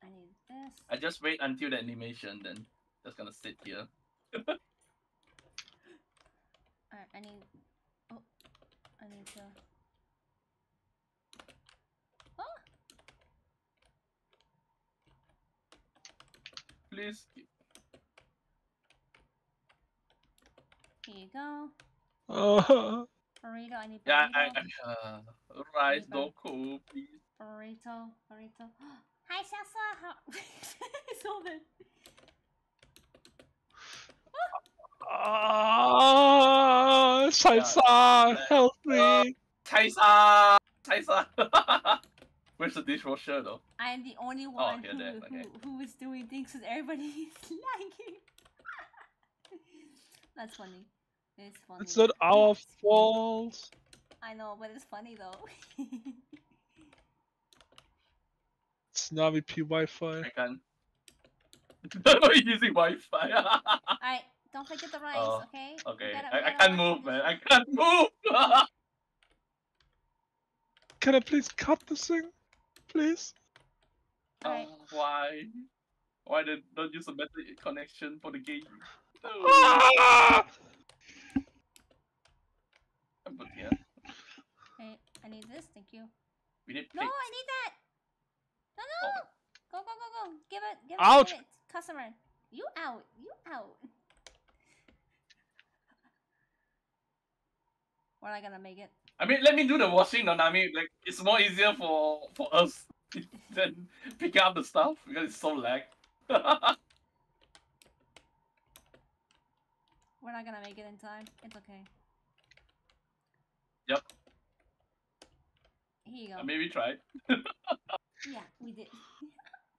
A: I need this.
B: I just wait until the animation then. Just gonna sit here.
A: Alright, I need. Oh, I need to. Oh,
B: Please.
A: here you go.
C: ah. (laughs)
A: Burrito. I need burrito.
B: Yeah, I, I uh, rice no cool, please.
A: Burrito. Burrito. (gasps) Hi, Sasa. How? (laughs) Sylvan.
C: Ah, salsa, help me.
B: Kaisa! Kaisa! (laughs) Where's the dishwasher though?
A: I am the only one
B: here,
A: who,
B: there, okay.
A: who, who is doing things because everybody (laughs) is lagging. (laughs) That's funny. It's funny.
C: It's not our fault.
A: I know, but it's funny though.
C: It's Navi P Wi-Fi.
B: I can't. I'm (laughs) not using Wi-Fi.
A: Alright, don't forget the rice,
B: Oh,
A: okay?
B: Okay,
A: gotta-
B: I, I can't move, man. I can't (laughs) move.
C: Can I please cut this thing? Please?
A: Alright.
B: Uh, why? Why did don't use a better connection for the game? No.
C: Ah! (laughs)
B: I'm good here.
A: Okay, I need this, thank you.
B: We need
A: No,
B: plates.
A: I need that! No, no!
B: Oh.
A: Go, go, go, go! Give it, give it,
C: Ouch.
A: give it! Customer! You out! You out! We're not gonna make it.
B: I mean, let me do the washing, no, Nami. Like, it's more easier for for us (laughs) than picking up the stuff because it's so lag. (laughs)
A: We're not gonna make it in time. It's okay.
B: Yep.
A: Here you go.
B: I maybe try. (laughs)
A: yeah, we did.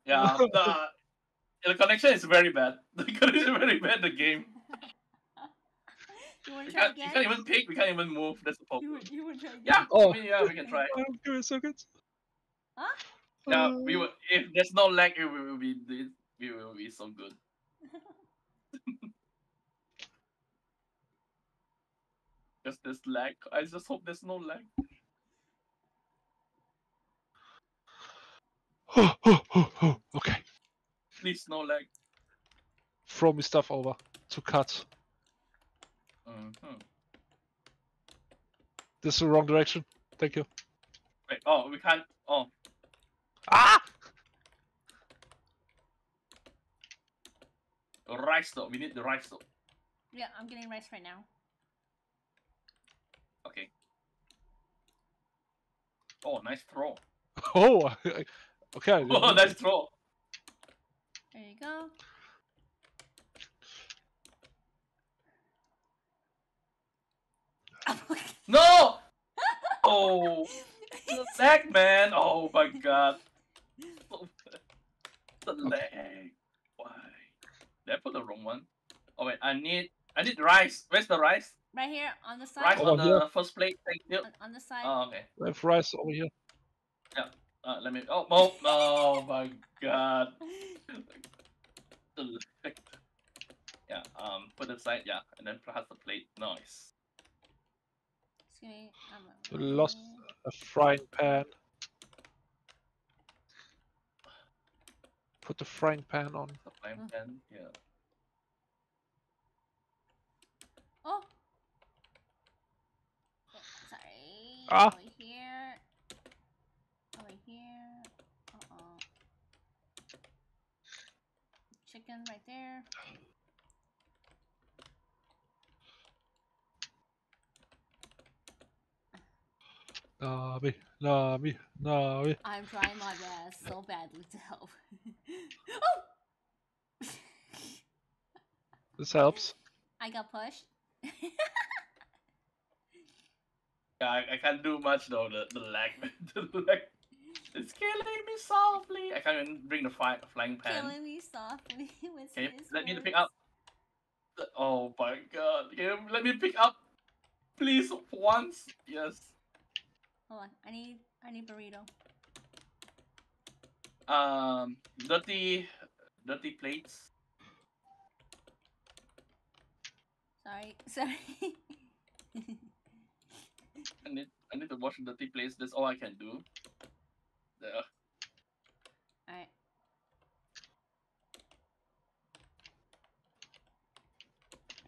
B: Yeah, the, the connection is very bad. (laughs) The connection is very bad. The game. (laughs)
A: you wanna
B: We can't, you
A: again?
B: can't even pick. We can't even move. That's the
A: You,
B: problem.
A: wa- you wanna try again?
B: Yeah.
C: Oh.
B: I mean, yeah, we can try.
C: Oh, give me a second.
A: Huh?
B: Yeah,
C: Uh,
B: we will. If there's no lag, it will be. the- We will be so good. (laughs) Just there's lag. I just hope there's no lag.
C: okay.
B: Please, no lag.
C: Throw me stuff over to cut.
B: hmm
C: This is the wrong direction. Thank you.
B: Wait. Oh, we can't. Oh,
C: Ah!
B: rice though. We need the rice though.
A: Yeah, I'm getting rice right now.
B: Okay. Oh, nice throw. (laughs)
C: Oh, (laughs) okay. (laughs)
B: Oh,
C: know
B: nice throw.
A: There you go. (laughs)
B: No! (laughs) Oh, the lag, man. Oh my (laughs) god. The leg. Why? Did I put the wrong one? Oh wait, I need I need rice. Where's the rice?
A: Right here on the side.
B: Rice
C: Over
B: on the
C: here.
B: first plate. Thank you.
A: On, on the side.
B: Oh, okay.
C: I have rice over here.
B: Uh, let me. Oh, oh, oh my god. The. Yeah. Um. Put it aside. Yeah, and then perhaps the plate. Nice.
A: Excuse me. I'm
C: We lost a frying pan. Put the frying pan on.
B: The frying
A: Mm.
B: pan. Yeah.
A: Oh. Sorry.
C: Ah.
A: Over here. Over here. Uh oh. Chicken right there.
C: Nami, Nami, Nami.
A: I'm trying my best so badly to help. (laughs) oh!
C: This helps.
A: I got pushed.
B: Yeah. I, I can't do much though. The the leg. (laughs) the leg. It's killing me softly. I can't even bring the fly, flying pan.
A: Killing me softly (laughs) with
B: Can you let me pick up? Oh my god. Can you let me pick up? Please, once. Yes.
A: Hold on. I need I need burrito.
B: Um, dirty, dirty plates.
A: Sorry. (laughs) Sorry.
B: I need, I need to wash the dirty plates. That's all I can do.
A: Alright.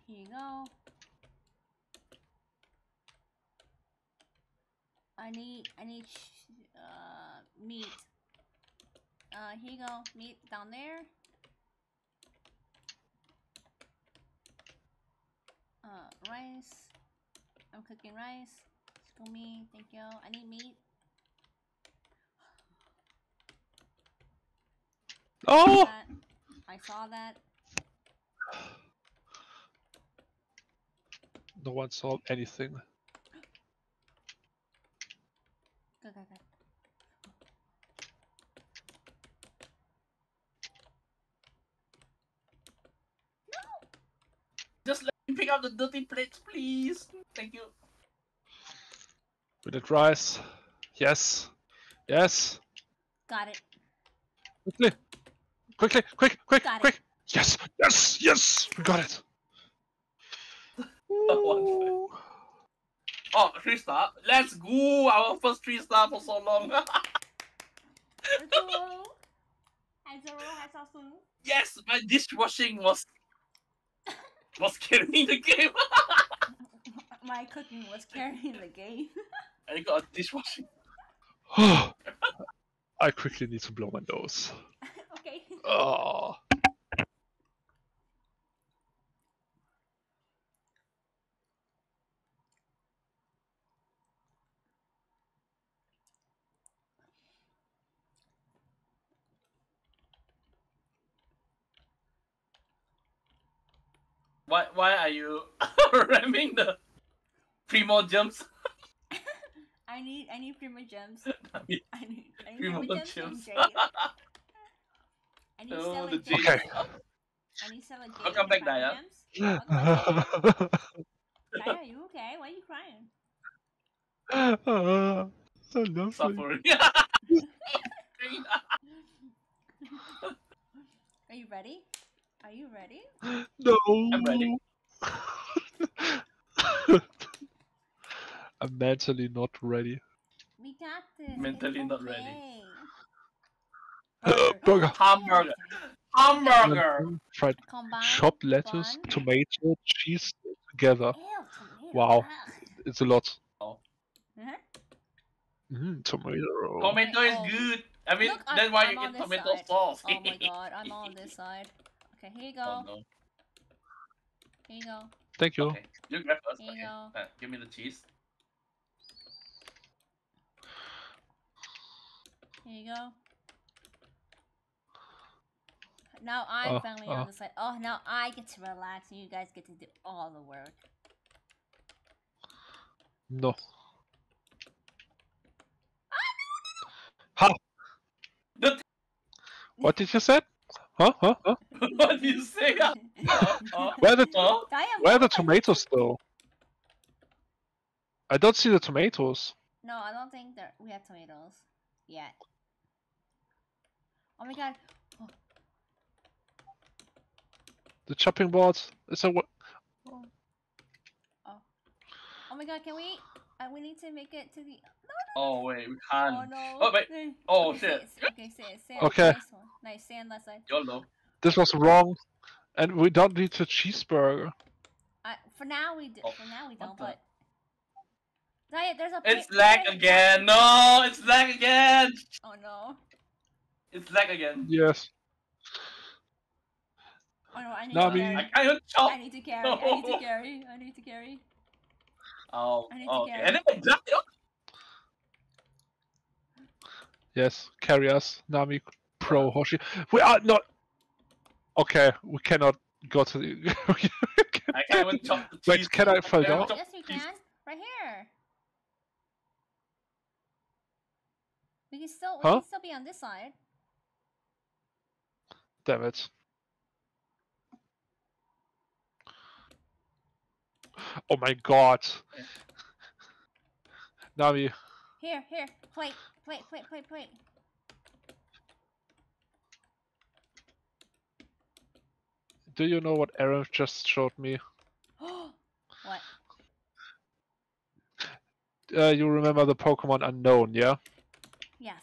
A: Here you go. I need I need uh meat. Uh here you go. Meat down there. Uh rice. I'm cooking rice. School me, thank you. I need meat.
C: Oh!
A: that. I saw that.
C: No one saw anything.
A: Good, good, good.
B: Just let me pick up the dirty plates, please. Thank you.
C: With did rice. Yes. Yes.
A: Got it.
C: Quickly. Quickly. Quick. Quick.
A: Got it.
C: quick. Yes. Yes. Yes. We got it. (laughs) Ooh.
B: Oh, three star. Let's go. Our first three star for so long.
A: Hello. Hi Zoro, hi
B: yes, my dishwashing was (laughs) was killing the game. (laughs)
A: My cooking was carrying the game.
B: I got a dishwashing. (sighs)
C: I quickly need to blow my nose.
A: Okay.
C: Oh.
B: Why why are you (laughs) ramming the primo gems? (laughs)
A: I need I need prima gems. (laughs)
B: I mean,
A: need I need
B: primo
A: prima gems and
B: jumps.
A: jade. I need
B: Oh,
A: stellar
B: the
A: jade.
B: jade.
C: Okay.
A: I need stellar jade.
B: Welcome
A: and
B: back,
A: prima
B: Daya.
A: gems. Welcome back. Daya, are you okay? Why are you crying?
C: Ah, (laughs) so lovely.
B: Suffering. (laughs)
A: Are you ready? Are you ready?
C: No.
B: I'm ready. (laughs)
C: I'm mentally not ready.
A: We got this. It's
B: Mentally not ready.
A: okay.
C: Uh, burger.
B: Hamburger. Hamburger.
C: Fried
A: Combine.
C: chopped lettuce,
A: bun.
C: tomato, cheese together.
A: Ew, tomato.
C: Wow. It's a lot.
A: Uh-huh.
C: Mm, tomato.
B: Tomato is
A: Oh.
B: good. I mean,
A: Look, I'm-
B: that's why
A: I'm
B: you get tomato
A: side.
B: sauce.
A: Oh my god, I'm on this (laughs) side. Okay, here you go.
B: Oh, no.
A: Here you go.
C: Thank you.
B: Okay, you grab first.
A: Here you go.
B: Uh, give me the cheese.
A: Here you go. Now I'm
C: Oh,
A: finally
C: oh.
A: on the side. Oh, now I get to relax and you guys get to do all the work.
C: No.
B: The (laughs)
C: What did you say? Huh? Huh? Huh? (laughs)
B: what do you say? (laughs) Uh, uh,
C: Where the
B: uh,
C: where are the tomatoes though? I don't see the tomatoes.
A: No, I don't think that we have tomatoes yet. Oh my god. Oh,
C: The chopping board is a what?
A: oh. oh. Oh my god, can we? Uh, we need to make it to the.
B: oh wait, we
A: Oh
B: can't.
A: no.
B: Oh, wait. Oh,
A: okay,
B: shit.
A: Stay, okay, stay, stay.
C: Okay.
A: Nice one. Nice, stay on that side.
B: YOLO.
C: This was wrong, and we don't need a cheeseburger.
A: Uh, for now we do.
B: Oh,
A: for now we don't.
B: the-
A: But. Daya, there's a.
B: It's
A: pit-
B: lag again. No, it's lag again.
A: Oh no.
B: It's lag again.
C: Yes.
A: Oh no, I need
C: Nami.
A: to carry.
B: I can't chop.
A: I need to carry. I need to (laughs) carry. I need to carry.
B: Oh,
A: I need to oh,
B: okay.
A: carry.
B: And then I died. Oh,
C: Yes. Carry us, Nami, Pro Hoshi. We are not. Okay, we cannot go to the. (laughs)
B: I can't even chop the.
C: Wait, can I fall
B: can't
C: down?
A: Yes, we
B: the cheese.
A: can. Right here. We can still. We
C: Huh?
A: can still be on this side.
C: Damn it. Oh my god. Nami,
A: Here, here. Plate, plate, plate, plate, plate.
C: do you know what Aaron just showed me? (gasps)
A: what?
C: Uh, you remember the Pokemon Unknown, yeah?
A: Yes.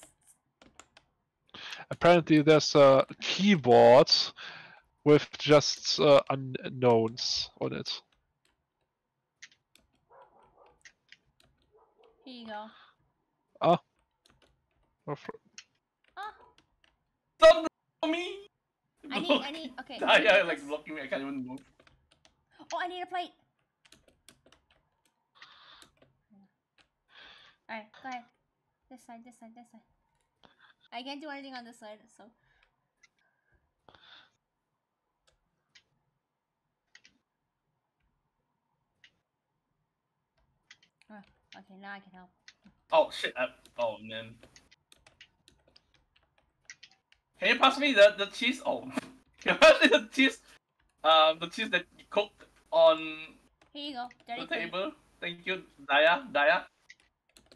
C: Apparently, there's a keyboard with just uh, unknowns on it.
A: You go.
C: Or fr-
A: Ah,
B: Don't block me.
A: I need.
B: Block.
A: I need. Okay. (laughs) I need
B: yeah, like blocking me. I can't even move.
A: Oh, I need a plate. Alright, go ahead. This side, this side, this side. I can't do anything on this side, so. Ah, okay, now I can help.
B: Oh shit! I, oh man. Can you pass me the the cheese? Oh, (laughs) can you pass me the cheese? Um, the cheese that you cooked on
A: Here you go. Dirty
B: the
A: plate.
B: table. Thank you, Daya. Daya.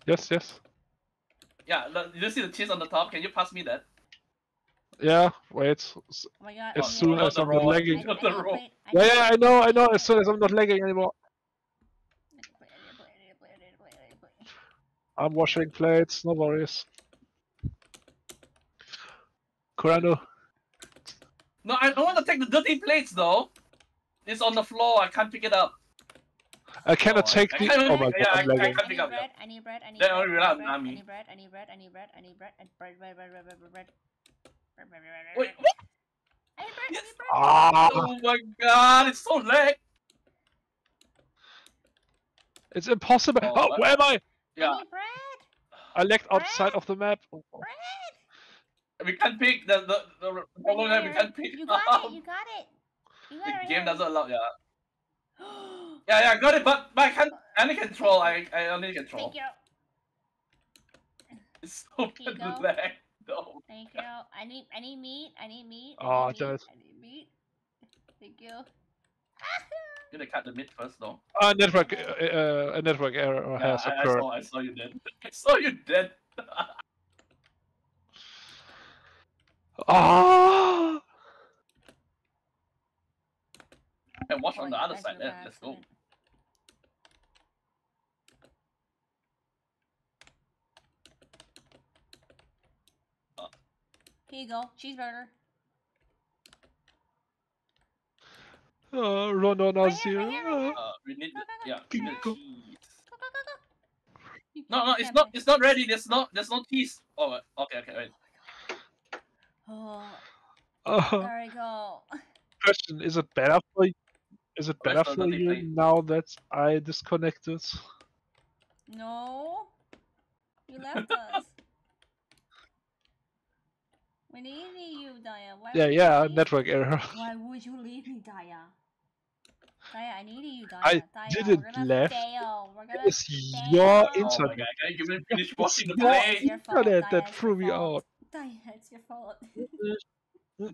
C: Yes, yes.
B: Yeah, the, you see the cheese on the top? Can you pass me that?
C: Yeah, wait. S-
A: Oh my god.
C: As
A: I
C: soon as. I'm not
B: raw.
C: Lagging.
A: need- I
B: Not the
A: need a
B: raw.
A: plate. I
C: Yeah, yeah, I know, I know. As soon as I'm not lagging anymore,
A: I need a plate, I need a plate, I need a plate, I need a plate, I need a plate.
C: I'm washing plates. No worries. Kurando,
B: No, I don't want to take the dirty plates though. It's on the floor. I can't pick it up.
C: I cannot
B: Oh, I-
C: take (laughs)
B: I
C: the.
B: can't
C: Oh
B: even-
C: my god,
B: yeah,
C: I'm
B: I- I
C: lagging.
B: can't
A: I
B: pick
A: need
B: up
A: bread, I need bread, I need
B: Then
A: bread,
B: only
A: I need
B: without
A: bread,
B: Nami.
A: I need bread, I need bread, I need bread, I need bread, and bread, bread, bread, bread, bread, bread, bread. Bread, bread, bread, bread,
B: Wait,
A: bread.
B: what?
A: I need bread, I
B: Yes.
A: need bread.
C: Ah,
B: Oh my god, it's so lag.
C: it's impossible.
B: Oh,
C: Oh,
B: what?
C: where am I?
A: I
B: Yeah,
A: need
C: I lagged outside of the map.
A: bread.
B: we can't pick the the the, the
A: Right
B: problem that we can't pick
A: You got
B: up.
A: it, you got it. You got
B: The
A: it right
B: game
A: here.
B: doesn't allow. Yeah, (gasps) yeah, yeah. I got it, but, but I can't. I only control. I I only control.
A: Thank you, (laughs)
B: It's so
A: Here you
B: bad
A: go.
B: lag. No.
A: thank you. I need, I need meat, I need meat. I
C: Oh,
A: need
C: damn
A: meat,
C: it.
A: I need meat. Thank you. (laughs)
B: You gotta cut the mid first, though.
C: A network, uh, uh, a network error
B: Yeah,
C: has
B: I, I
C: occurred.
B: saw. I saw you dead. (laughs) I saw you dead.
C: Ah!
B: and watch on the other side.
A: were
B: let's go. Uh.
A: Here you go, cheeseburger.
C: Uh, run on us
A: here, right
C: here.
A: here, right here.
B: Uh, we need.
A: Go,
B: The,
A: go, go.
B: yeah, we need
C: Go.
B: No, no, it's
A: can't
B: It's not ready. There's not. There's no cheese. Oh, okay, okay, wait.
A: Oh,
C: Uh,
A: there we go.
C: question: Is it better for you? Is it
B: Where's
C: better
B: the
C: for you
B: plate?
C: now that I disconnected?
A: No, you left (laughs) us. We needed you, Daya. Why
C: Yeah, yeah,
A: you
C: network error.
A: Why would you leave me, Daya? Daya, I needed you, Daya.
C: I
A: Daya,
C: didn't
A: we're
C: left.
A: Fail. We're gonna
C: It's
A: fail.
C: your
A: Oh
B: Oh god! You give me finish
C: It's
B: washing the
C: your
B: plate?
A: your fault,
C: internet that
A: it's
C: threw me
A: fault.
C: out.
A: Daya, it's your fault. (laughs)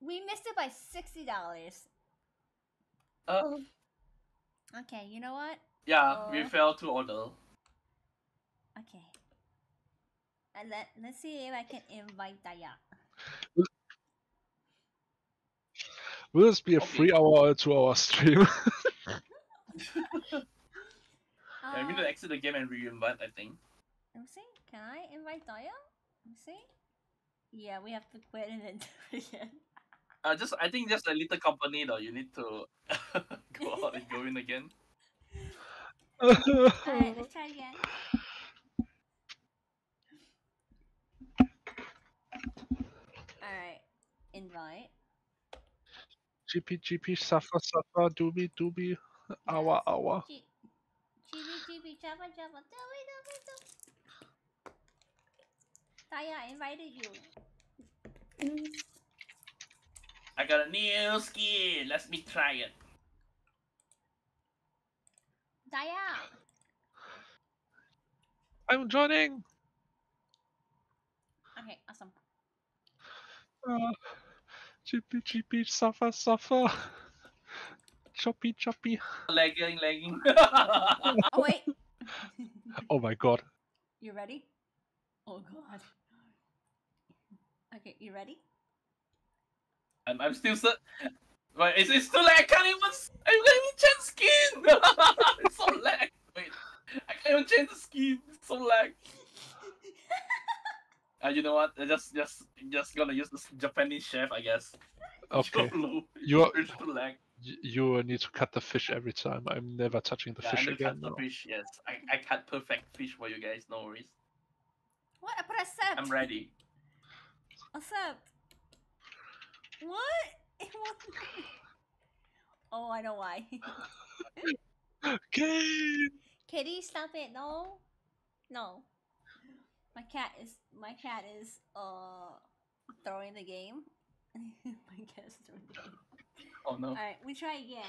A: We missed it by sixty dollars.
B: Uh,
A: Okay, you know what?
B: yeah, we
A: Uh.
B: fell to order.
A: Okay. And let let's see if I can invite Daya.
C: Will this be a
B: Okay.
C: free hour or two hour stream? (laughs)
B: Yeah, we need to exit the game and re-invite, I think.
A: Let me see. Can I invite Daya? Let me see. Yeah, we have to quit and then (laughs) do it again.
B: Uh, just I think just a little company though. You need to (laughs) go out and go in again.
A: Alright, let's try again. Alright. Invite.
C: GP, GP, suffer, suffer, doobie, doobie, hour,
A: Yes.
C: hour.
A: G- Chibi chibi chapa chapa dooby dooby doo. Daya, I invited you.
B: I got a new skin. Let me try it.
A: Daya!
C: I'm joining.
A: Okay, awesome.
C: Uh, GP, chippy, suffer, suffer. Choppy, choppy.
B: lagging, lagging. (laughs)
A: Oh wait!
C: Oh my god.
A: you ready? Oh god. Okay, you ready?
B: I'm, I'm still so. But it's, it's too lag. I can't even. s- I'm gonna even change skin. (laughs) it's so lag. Wait, I can't even change the skin. It's so lag. Uh, you know what? I just, just, just gonna use this Japanese chef, I guess. (laughs)
C: Okay.
B: YOLO.
C: You're,
B: It's too lag.
C: y- you need to cut the fish every time. I'm never touching the
B: Yeah,
C: fish
B: I'm gonna
C: again.
B: cut the fish. Yes, I, I cut perfect fish for you guys. No worries.
A: What? I put accept!
B: I'm ready.
A: Accept! What? (laughs) It won't- (laughs) oh, I know why.
C: Game!
A: Kitty, stop it! No, no. My cat is my cat is uh throwing the game. (laughs) my cat is throwing the game.
B: Oh no.
A: All right, we try again.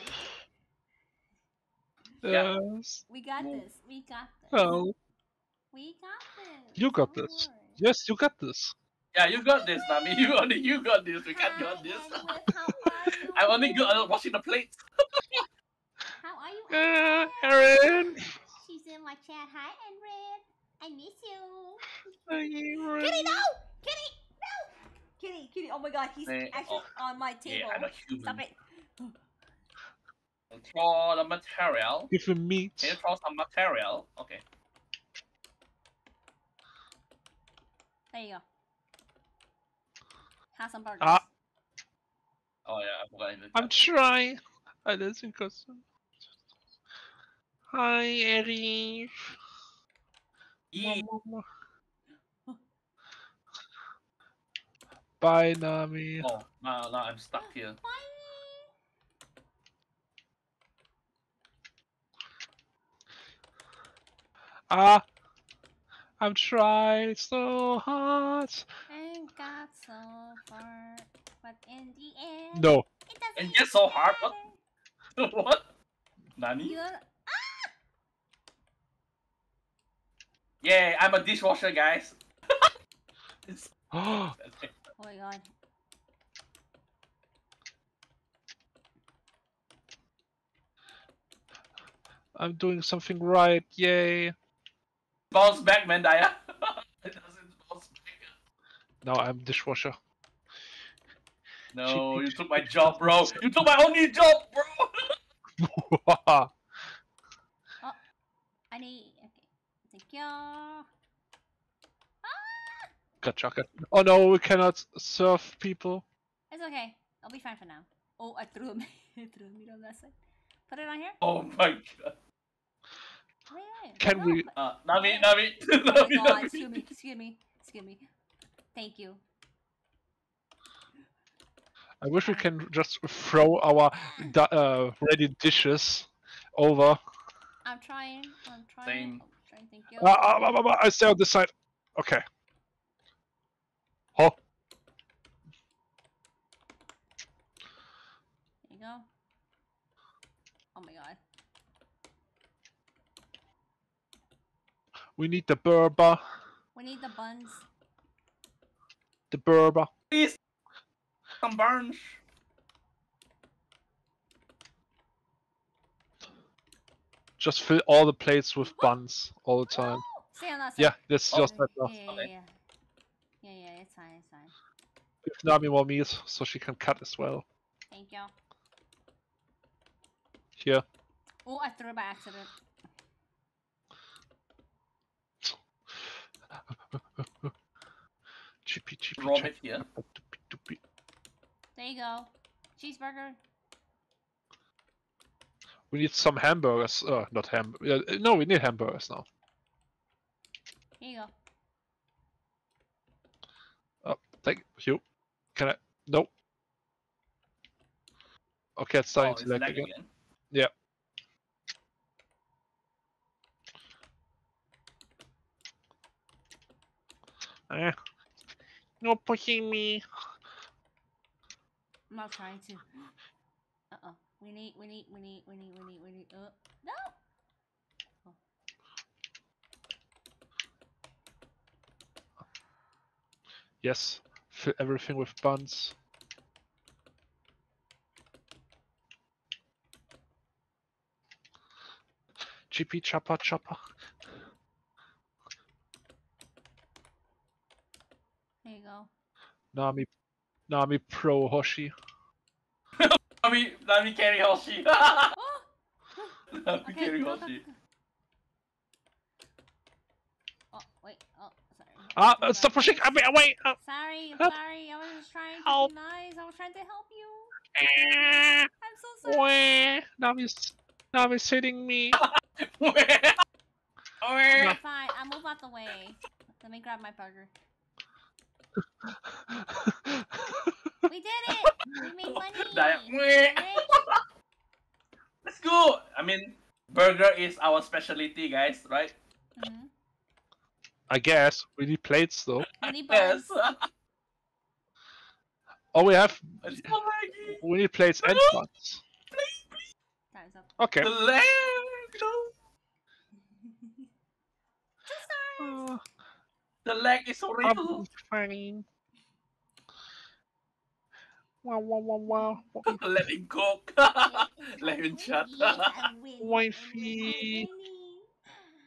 C: Yes.
A: We got
B: No.
A: this. We got this.
C: Oh,
A: We got this.
C: You got
A: Don't
C: this.
A: worry.
C: yes, you got this.
B: Yeah, you got this, Nami. (laughs) You only you got this. We can't got this.
A: Edward, how are you?
B: I'm only good at washing the plates. (laughs)
A: How are you?
C: Uh,
A: Edward?
C: Aaron!
A: She's in my chat. Hi, Edward. I miss you.
C: Aaron.
A: Kitty, no! Kitty, no! Kitty, Kitty. Oh my God, he's
B: Eh,
A: actually on my
B: Yeah,
A: table.
B: I'm a human.
A: Stop it.
B: Throw the material.
C: Give him meat.
B: Can you throw some material? Okay.
A: There you go. Have some burgers.
C: Ah.
B: Oh yeah, I forgot. to-
C: I'm trying. I don't think it's... Hi, Eddie.
B: Yee.
C: Bye, Nami.
B: Oh, no, now I'm stuck here.
A: Bye.
C: Ah! I'm trying so hard.
A: And got so far, but in the end,
C: No.
A: it doesn't
B: And get so hard, what?
A: matter. (laughs)
B: what? Nani?
A: You're
B: Yeah, I'm a dishwasher, guys. It's- (gasps)
C: Oh, (gasps)
A: Oh my god.
C: I'm doing something right. Yay.
B: bounce back, Mandaya. (laughs) it doesn't bounce back.
C: Now I'm dishwasher.
B: No, you took my job, bro. You took my only job, bro. (laughs)
A: Oh, I need. Okay. Thank you.
C: gotcha, gotcha. Oh no, we cannot serve people.
A: It's okay. I'll be fine for now. Oh, I threw him. (laughs) I threw him on that side. Put it on here.
B: oh my god.
A: Wait, wait.
C: Can
A: no,
C: we-
A: put-
B: Uh, Nami, (laughs) Nami,
A: Oh my
B: Nami,
A: god.
B: Nami.
A: Excuse me. Excuse me. Excuse me. Thank you.
C: I wish we can just throw our uh, ready dishes over.
A: I'm trying. I'm trying.
B: Same.
A: I'm. Thank you.
C: Ah, ah, ah, ah, I stay on this side. Okay. Oh,
A: There you go. Oh my god.
C: we need the burba.
A: We need the buns.
C: The Berber.
B: Please, some burns.
C: Just fill all the plates with buns all the time.
A: Stay on that side.
C: Yeah, that's
B: Oh.
C: just
A: yeah,
C: that.
A: yeah, yeah, yeah. Yeah, yeah, it's fine, it's fine.
C: Give Nami more meat so she can cut as well.
A: Thank you.
C: Here.
A: Oh, I threw it by accident.
C: Chippy, chippy,
B: Rob it here.
C: doopy, doopy.
A: There you go. Cheeseburger.
C: We need some hamburgers. Uh, not ham. Yeah, no, we need hamburgers now.
A: Here you go.
C: Oh, thank you. Can I? Nope. Okay, it's starting
B: Oh,
C: to
B: it's
C: lag
B: lag
C: again.
B: Yeah.
C: Eh. No pushing me.
A: I'm not trying to. Oh. We need, we need, we need, we need, we need, we need. Uh, no!
C: Yes. Fill everything with buns. Chippy chopper chopper.
A: There you go.
C: Nami Nami Pro Hoshi.
B: Let me, let me carry Hoshi.
A: Oh!
B: let me
A: Okay,
B: carry
A: go, go,
B: Hoshi.
A: Oh, wait. Oh, sorry.
C: Ah,
A: I'm
C: uh, stop pushing! I'm away! Uh,
A: Sorry,
C: Help.
A: sorry. I was just trying to
C: Help.
A: be nice. I was trying to help you.
C: eh,
A: I'm so sorry.
C: wah, Nami's Nami's hitting me.
B: Where? Where?
A: Okay, fine. I'll move out the way. Let me grab my burger. (laughs) We did it! We made (laughs) money!
B: That- (laughs) Let's go. I mean, burger is our specialty, guys, right?
A: Mhm.
C: I guess we need plates though.
A: We need
B: Yes.
A: buns. (laughs)
C: Oh, we have
B: It's so laggy.
C: we need plates and buns.
A: Time's up.
C: Okay.
B: The lag. No.
C: Uh,
B: The lag is so real.
C: I'm fine. Wow, wow, wow, wow.
B: Let him cook. (laughs) Let him (laughs) chat.
C: Wifey.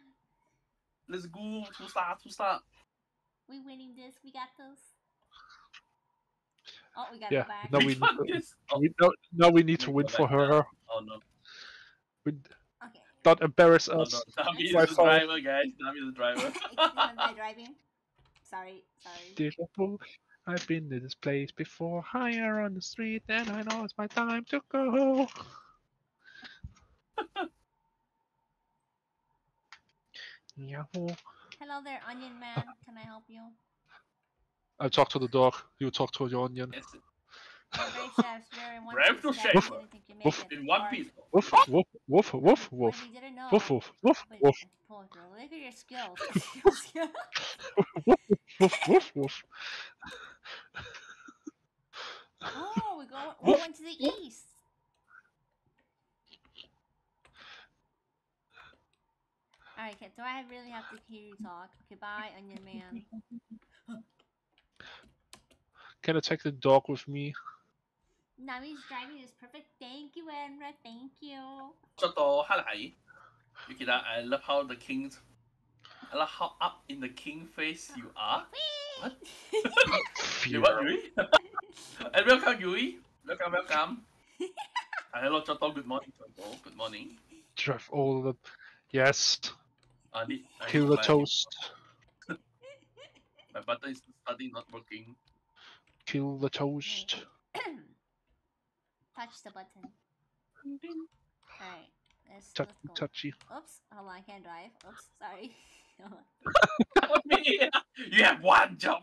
C: (laughs)
B: Let's go. Two star. Two star.
A: We winning this. We got this. Oh, we got
C: Yeah,
A: go back.
C: no, we
B: Which one
C: need to-
B: Oh,
C: We no, no, we need to win for
B: back now.
C: her.
B: oh no.
C: We
A: Okay.
C: not embarrass
B: Oh
C: us.
B: no. Nami is the driver, guys. Nami is the driver.
A: Excuse my driving. Sorry, sorry.
C: Deja vu. I've been to this place before, higher on the street, and I know it's my time to go. (laughs) Yahoo!
A: Hello there, Onion Man. Can I help you?
C: I'll talk to the dog. You talk to your onion.
B: Yes.
A: You're great chefs. You're in (laughs) one
B: Brave
A: piece.
B: to
A: That
B: shake.
A: you
C: Woof.
A: didn't think you made
C: Woof.
A: it,
B: In one
A: or-
B: piece.
C: Woof! Woof! Woof! Woof!
A: or
C: Woof!
A: you didn't know.
C: Woof! Woof! Woof!
A: But-
C: Woof!
A: Poor girl, Look at your skills. (laughs) skills.
C: Woof! Woof! Woof!
A: oh, we go. We
B: Woof.
A: went to the east. Alright, okay, do I really have to hear you talk? Okay, bye, Onion Man.
C: Can I take the dog with me?
A: Nami's driving is perfect. Thank you, Enra. Thank you.
B: 出到黑泥，you get that? I love how the kings. I love how up in the king face you are. What? (laughs) You what,
C: Fear.
B: Yui? (laughs) And welcome, Yui. Welcome, welcome. Uh, (laughs) hello, Choto. Good morning, Choto. Good morning.
C: Drive all the. Yes.
B: I need, I
C: Kill the
B: my-
C: toast. (laughs)
B: My button is starting not working.
C: Kill the toast. (coughs)
A: Touch the button. Alright, let's,
C: Touchy,
A: let's go.
C: touchy.
A: Oops, hold on, I can't drive. Oops, sorry. (laughs)
B: you have one job.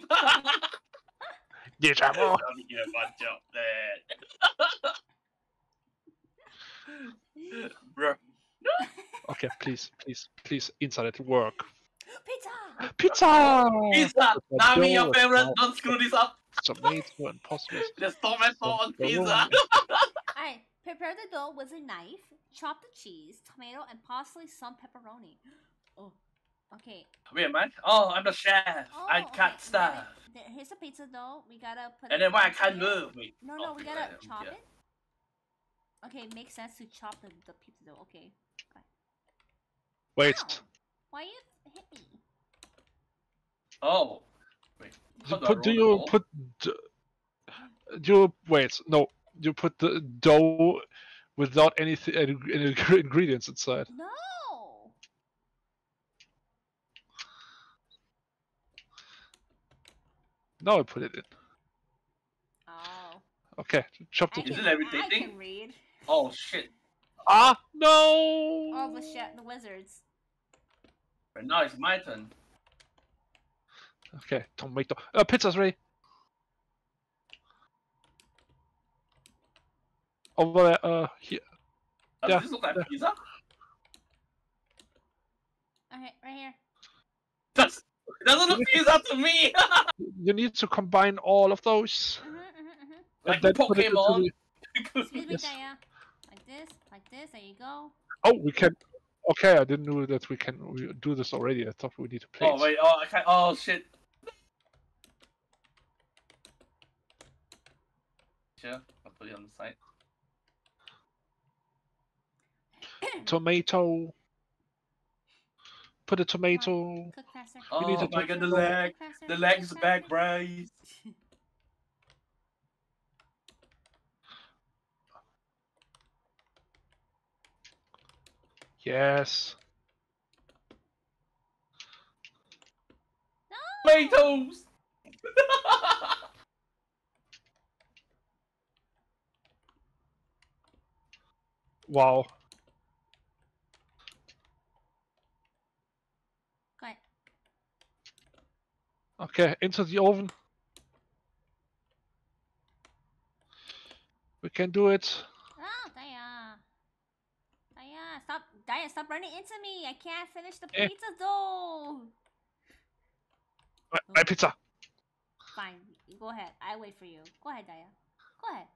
C: Deja vu.
B: you have one job there. Bro,
C: Okay, please, please, please, inside it work.
A: Pizza!
C: Pizza!
B: pizza. Nami, your
C: No,
B: favorite. Don't screw this up.
C: Tomato and possible.
B: There's tomato on pizza. (laughs)
A: Alright, prepare the dough with a knife, chop the cheese, tomato, and possibly some pepperoni. Oh, okay.
B: Wait, man. Oh, I'm the chef. I
A: Oh,
B: can't
A: okay,
B: starve.
A: Then here's a pizza dough. We gotta put.
B: And
A: it
B: then why I
A: in
B: can't
A: here.
B: move? Wait.
A: No,
B: oh,
A: no, we gotta
B: I'm
A: chop
B: here.
A: it. Okay, it makes sense to chop the, the pizza dough. Okay.
C: Wait.
A: Ow. Why you hit me?
B: Oh. Wait.
C: You
B: do I
C: put, do you
B: ball?
C: put d- you wait no you put the dough without anything any, any ingredients inside
A: No.
C: Now I put it in
A: Oh.
C: okay chop
A: I
C: the
B: Is
A: can,
B: it everything?
A: I can read.
B: Oh shit.
C: ah no
A: Oh, the shit, the wizards.
B: Right now it's my turn.
C: okay tomato uh, pizza's ready over there uh here
B: Does
C: Yeah,
B: this look like
C: yeah.
B: pizza?
A: Okay, right here.
B: That's, it doesn't look pizza to me! (laughs)
C: you need to combine all of those
A: Mhm, mhm, mhm.
B: Like
C: then put it into
B: Pokemon.
C: the-
A: Excuse me,
C: Yes.
A: Like this, like this. There you go.
C: oh we can okay I didn't know that we can we do this already I thought we need to play
B: oh wait, oh I can't oh shit. Sure, I'll put it on the side.
C: tomato put a tomato
A: Cook faster.
B: Oh
C: need to
B: my
C: put-
B: god, the leg! The
A: cook
B: leg's back, Bryce! (laughs)
C: yes
A: No.
B: Tomatoes! (laughs)
C: wow
A: Go ahead.
C: Okay, into the oven. We can do it.
A: Oh, Daya. Daya, stop. Daya, stop running into me. I can't finish the
C: Eh.
A: pizza dough.
C: My, my pizza.
A: Fine. Go ahead. I wait for you. Go ahead, Daya. Go ahead.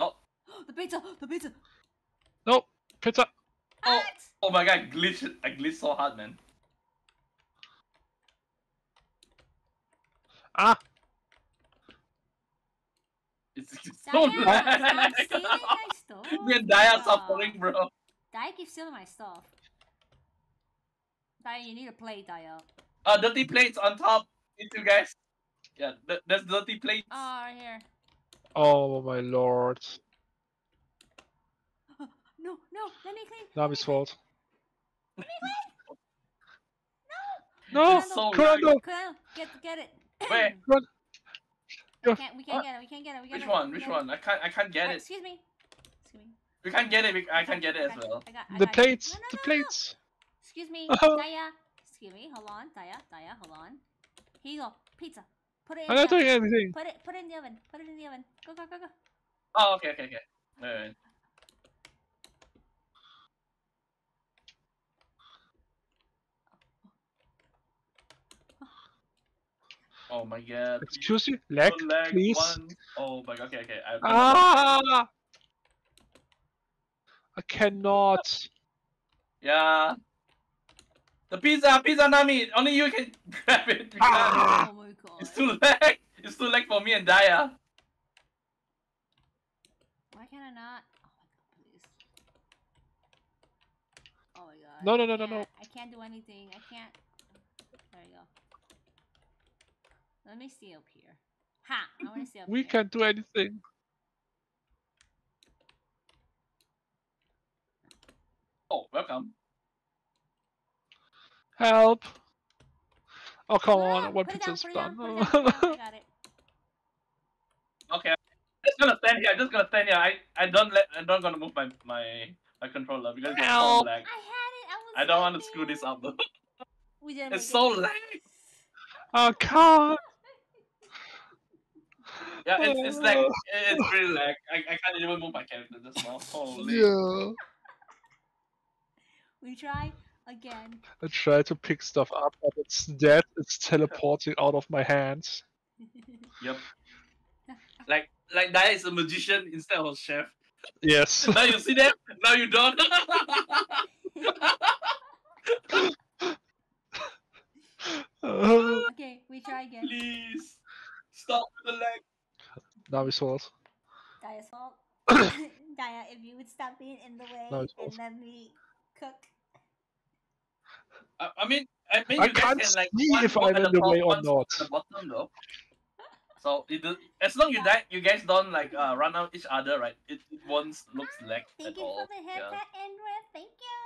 B: Oh. (gasps)
A: the pizza. The pizza.
C: No, pizza.
B: Oh.
A: What?
B: Oh my god, glitch! I glitched so hard, man.
C: Ah,
B: It's, it's so
A: Daya,
B: lag.
A: stop stealing my stuff.
B: Me and Daya suffering, bro.
A: Daya keeps stealing my stuff. Daya, you need to play, Daya.
B: Uh, dirty plates on top. These two guys. Yeah, th- there's dirty plates.
A: Oh, right here.
C: oh my lord. (gasps)
A: No, no, let me clean.
C: Nami's fault. Let me clean.
A: No.
C: No,
B: It's so
A: Kurando. Get get it.
B: Wait,
A: we can't, we can't get it. We can't get it. We
B: which
A: gotta-
B: one?
A: we
B: Which one? I can't. I can't get
A: Alright,
B: it.
A: Excuse me. Excuse me.
B: We can't get it. we- I can't get it as well.
A: I got, I
C: The
A: got you.
C: plates.
A: No, no,
C: The
A: no, no.
C: plates.
A: Excuse me,
C: Uh-huh.
A: Daya. Excuse me. Hold on, Daya. Daya, hold on. Here you go. Pizza. Put it in
C: I'm
A: the
C: not doing
A: oven.
C: anything.
A: Put it. Put it in the oven. Put it in the oven. Go, go, go, go.
B: Oh, okay, okay, okay. Wait, wait. Oh my god.
C: Excuse me, leg,
B: One leg,
C: please.
B: one- Oh my god. Okay, okay. I
C: Ah! I cannot.
B: Yeah. The pizza, pizza Nami. Only you can (laughs) grab it.
C: Ah!
A: Oh my god.
B: It's too lag. It's too lag for me and Daya.
A: Why can I not? Oh my god, please. Oh my god.
C: No, no, no, no, no.
A: I can't do anything. I can't. There you go. Let me see up here. Ha! I want to see up
C: We
A: here.
C: can't do anything.
B: Oh, welcome.
C: Help! Oh come
A: No, no,
C: on,
A: no,
C: one
A: put it down,
C: pizza's
A: put it down,
C: done.
A: put down, put it down. I (laughs) got it.
B: Okay. I'm just gonna stand here. I'm just gonna stand here. I I don't let I'm not gonna move my my my controller because it's so lag.
A: I had it. I was.
B: I don't want to screw this up though.
A: We did.
B: It's so lag.
C: oh come!
B: Yeah, it's it's like it's really like I, I can't even move my character this (laughs) now. Holy.
C: Yeah. (laughs)
A: We try again.
C: I try to pick stuff up, but it's dead. It's teleporting out of my hands. (laughs)
B: Yep. Like like that is a magician instead of a chef.
C: Yes.
B: now you see that? Now you don't.
A: okay, we Try again.
B: Please stop with the lag.
C: Now we saw it.
A: Daya's. Daya, if you would stop being in the way
C: No,
A: and
C: false.
A: let me cook.
B: I, I mean, I mean,
C: I
B: you guys
C: can't
B: can like
C: see
B: one
C: if I'm
B: at
C: in the way or not.
B: the bottom though. So it do, as long you die, you guys don't like uh, run out each other, right? It, it won't looks lag (laughs)
A: Thank
B: at
A: you
B: all.
A: for the
B: Yeah.
A: haircut, Andrew. Thank you.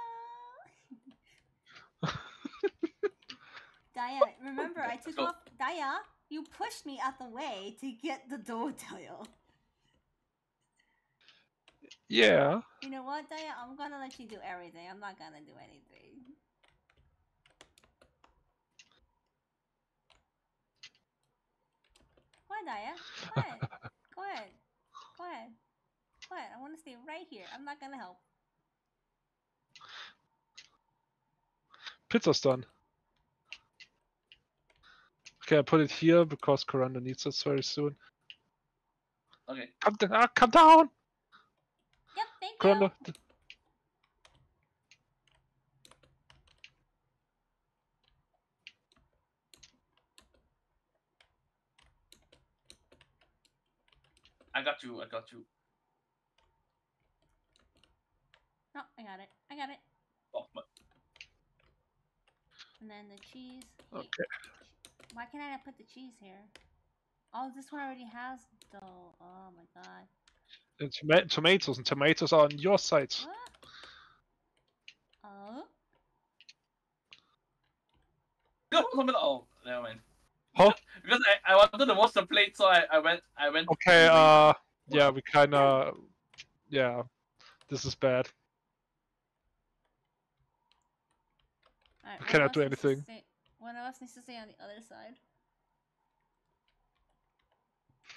A: (laughs) Daya, remember I took off. Daya, you pushed me out the way to get the door (laughs) tile.
C: Yeah.
A: You know what, Daya? I'm gonna let you do everything. I'm not gonna do anything. Ahead, Daya. Go ahead. Go ahead. Go ahead. Go ahead. I want to stay right here. I'm not gonna help.
C: Pizza's done. Okay, I put it here because Kurando needs us very soon.
B: Okay.
C: Come down! Ah, come down!
A: Yep, thank you.
C: Kurando. d-
B: I got you. I got you.
A: No, I got it. I got it.
B: Oh, but
A: And then the cheese. here.
C: Okay.
A: Why can't I not put the cheese here? Oh, this one already has dough. Oh my god.
C: And toma- tomatoes, and tomatoes are on your side.
A: What? Oh.
B: no, something. Oh, never mind.
C: Huh?
B: because I, I wanted to watch the plate, so I, I went I went.
C: Okay, uh, yeah, we kinda, yeah, this is bad.
A: Alright,
C: I cannot do
A: us needs
C: anything.
A: Stay- One of us needs to stay on the other side.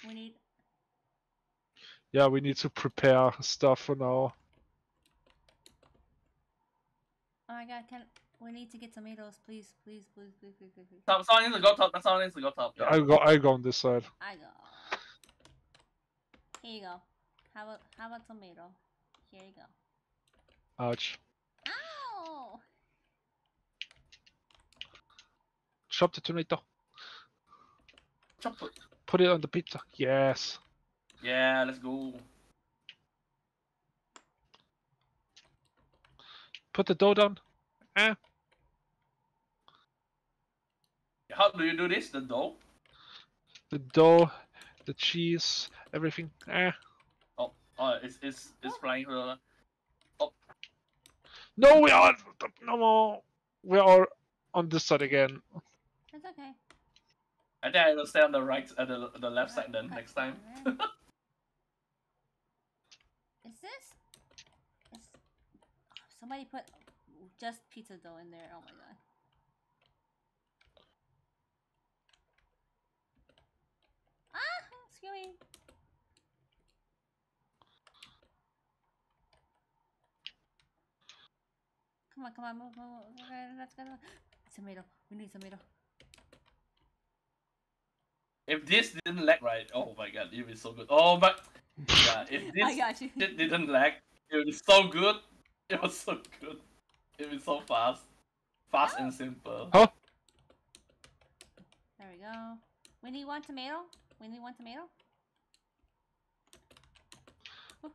A: We need.
C: Yeah, we need to prepare stuff for now.
A: Oh my god, can we need to get tomatoes, please, please, please, please, please, please, please.
B: Some, someone needs to go top. That's Someone needs to go top. Yeah.
C: I go, I go on this side.
A: I go. Here you go. Have a have a tomato. Here you go.
C: Ouch.
A: Ow!
C: Chop the tomato.
B: Chop it.
C: Put it on the pizza. Yes.
B: Yeah, let's go.
C: Put the dough down. Eh.
B: How do you do this? The dough?
C: The dough, the cheese, everything. Eh.
B: Oh, oh, it's it's it's flying. Uh,
C: No, we are. No more. We are on this side again.
A: It's okay.
B: I think I will stay on the right, at the the left side then next time. (laughs)
A: Is this? Is... Somebody put just pizza dough in there. Oh my god. Ah, screwy. Come on, come on, move, move, move. Okay, let's go. Tomato. We need tomato.
B: If this didn't lag right, oh my god, it would be so good. Oh but yeah, if (laughs)
A: I
B: this shit didn't lag, it would be so good. It was so good. It was so fast. Fast and simple.
C: Huh?
A: There we go. We need one tomato. We need one tomato. Oh,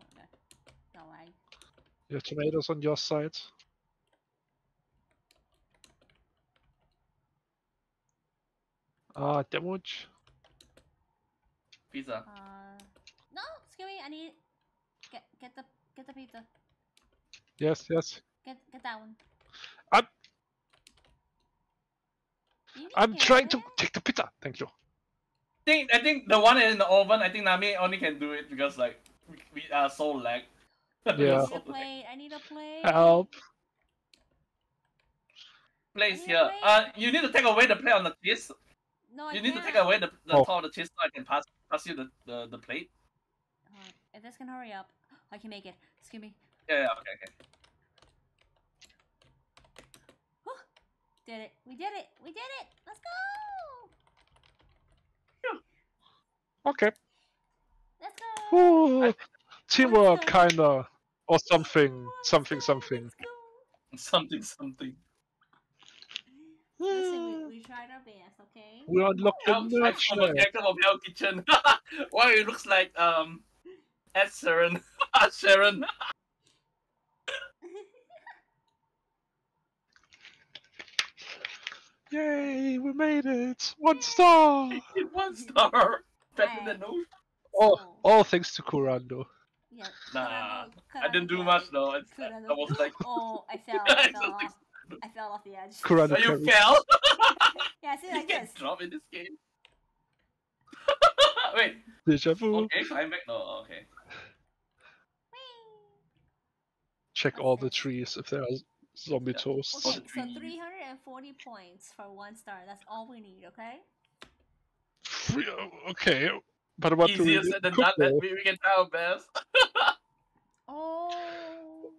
A: okay. No lag.
C: Your tomatoes on your side. Ah, damage.
B: Pizza.
A: Uh, no, Scary. I need get get the get the pizza.
C: Yes, yes.
A: Get get that one.
C: I'm- I'm
A: get
C: trying to take the pizza. Thank you.
B: I think I think the one in the oven. I think Nami only can do it because like we, we are so lag. (laughs)
C: Yeah.
A: I
B: so
A: need a
B: lag.
A: plate. I need a plate.
C: Help.
B: Place here.
A: a
B: Uh, you need to take away the plate on the cheese.
A: No, I
B: you need to take away the, the
C: Oh.
B: top of the cheese so I can pass pass you the, the, the plate.
A: Hold on. If this can hurry up, I can make it. Excuse me.
B: Yeah, yeah, okay, okay.
A: Did it. We did it. We did it. Let's go.
C: Okay.
A: Let's go.
C: Ooh, teamwork,
A: go.
C: kinda, or something, something, something. (laughs)
B: Something, something.
A: Listen, we, we tried our best, okay?
C: We unlocked the
B: Help, I from a character from Hell Kitchen. (laughs) Why it looks like um Ed Sheeran. Sharon. (laughs) (laughs)
C: Yay, we made it! One star!
B: One star. Better than no.
C: all, all thanks to Kurando.
A: Yeah.
B: Nah,
A: Kurando-
B: I didn't do much though. It's, I was like,
A: Oh, I fell.
B: I
A: I fell off. I fell off the edge.
C: Kurando
B: oh, you fell.
A: Yeah, see
B: you
A: like
B: can
A: this.
B: Drop in this game. (laughs) Wait.
C: Deja vu.
B: Okay, climb back. No. Okay.
A: Whee!
C: Check all the trees if there are zombie
B: Yeah.
C: toasts.
B: Oh,
A: Okay, so 340 points for one star. That's all we need, okay?
C: Free- oh, Okay, but what do we
B: Easier
C: do
B: said than
C: cook
B: done. That
C: though?
B: we, we can try our best.
A: Oh.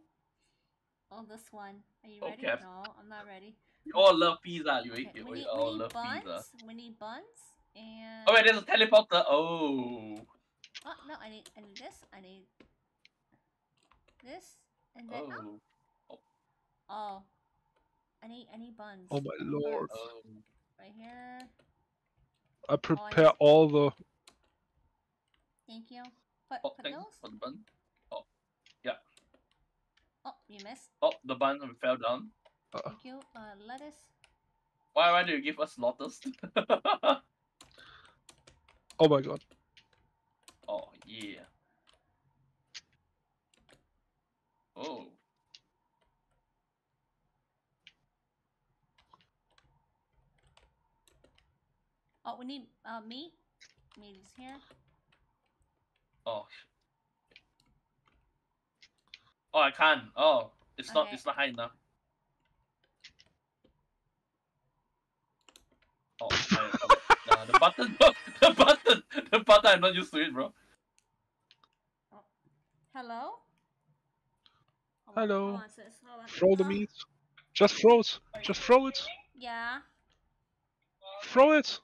A: Oh, this one. Are you oh, ready?
B: Okay.
A: No, I'm not ready.
B: We all love pizza. You,
A: Okay,
B: we,
A: we
B: we
A: need,
B: all
A: we need
B: love
A: buns.
B: pizza.
A: We need buns and.
B: Oh wait, there's a teleporter. Oh.
A: Oh no, I need I need this. I need this and then oh.
B: Oh.
A: oh. I need I need buns.
C: Oh my lord.
B: Oh.
A: Right here.
C: I prepare all the.
A: Thank you. Put
B: Oh,
A: put those.
B: for the bun.
A: Oh. oh, you missed.
B: Oh, the bun fell down.
C: Uh,
A: Thank you. Uh, lettuce.
B: Why, why do you give us lotus? (laughs)
C: oh my god.
B: oh, yeah. Oh.
A: Oh, we need uh meat. Meat is here.
B: Oh. Oh, I can't. Oh, it's not. It's not high enough. Oh, I- oh, nah, the button. (laughs) the button. The button. I'm not used to it, bro.
A: Hello. Hold
C: Hello.
A: Oh, hold on, sis.
C: Throw the
A: Oh,
C: meat. Just throw it. Just throw it.
A: Yeah.
C: Throw it.
D: Just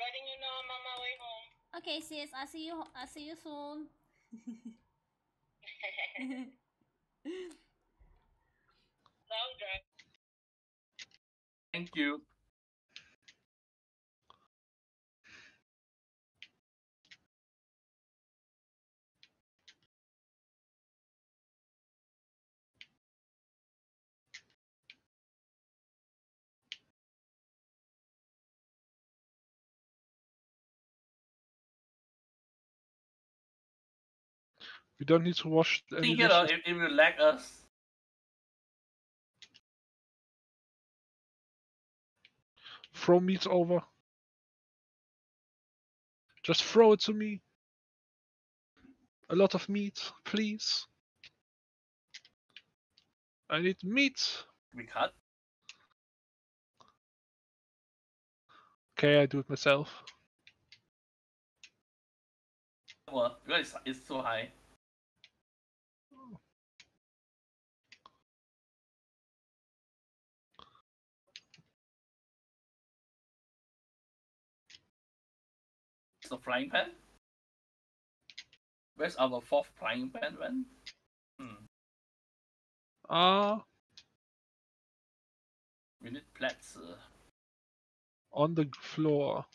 D: letting you know I'm on my way home.
A: Okay, sis. I see you. I see you soon. (laughs)
B: Thank you.
C: We don't need to wash any
B: Think it out
C: dishes.
B: if it will lag us.
C: Throw meat over. Just throw it to me. A lot of meat, please. I need meat.
B: We cut.
C: Okay, I do it myself.
B: Well, it's so high. A frying pan. Where's our fourth frying pan then? Hmm.
C: Ah,
B: We need plates. Uh,
C: on the floor.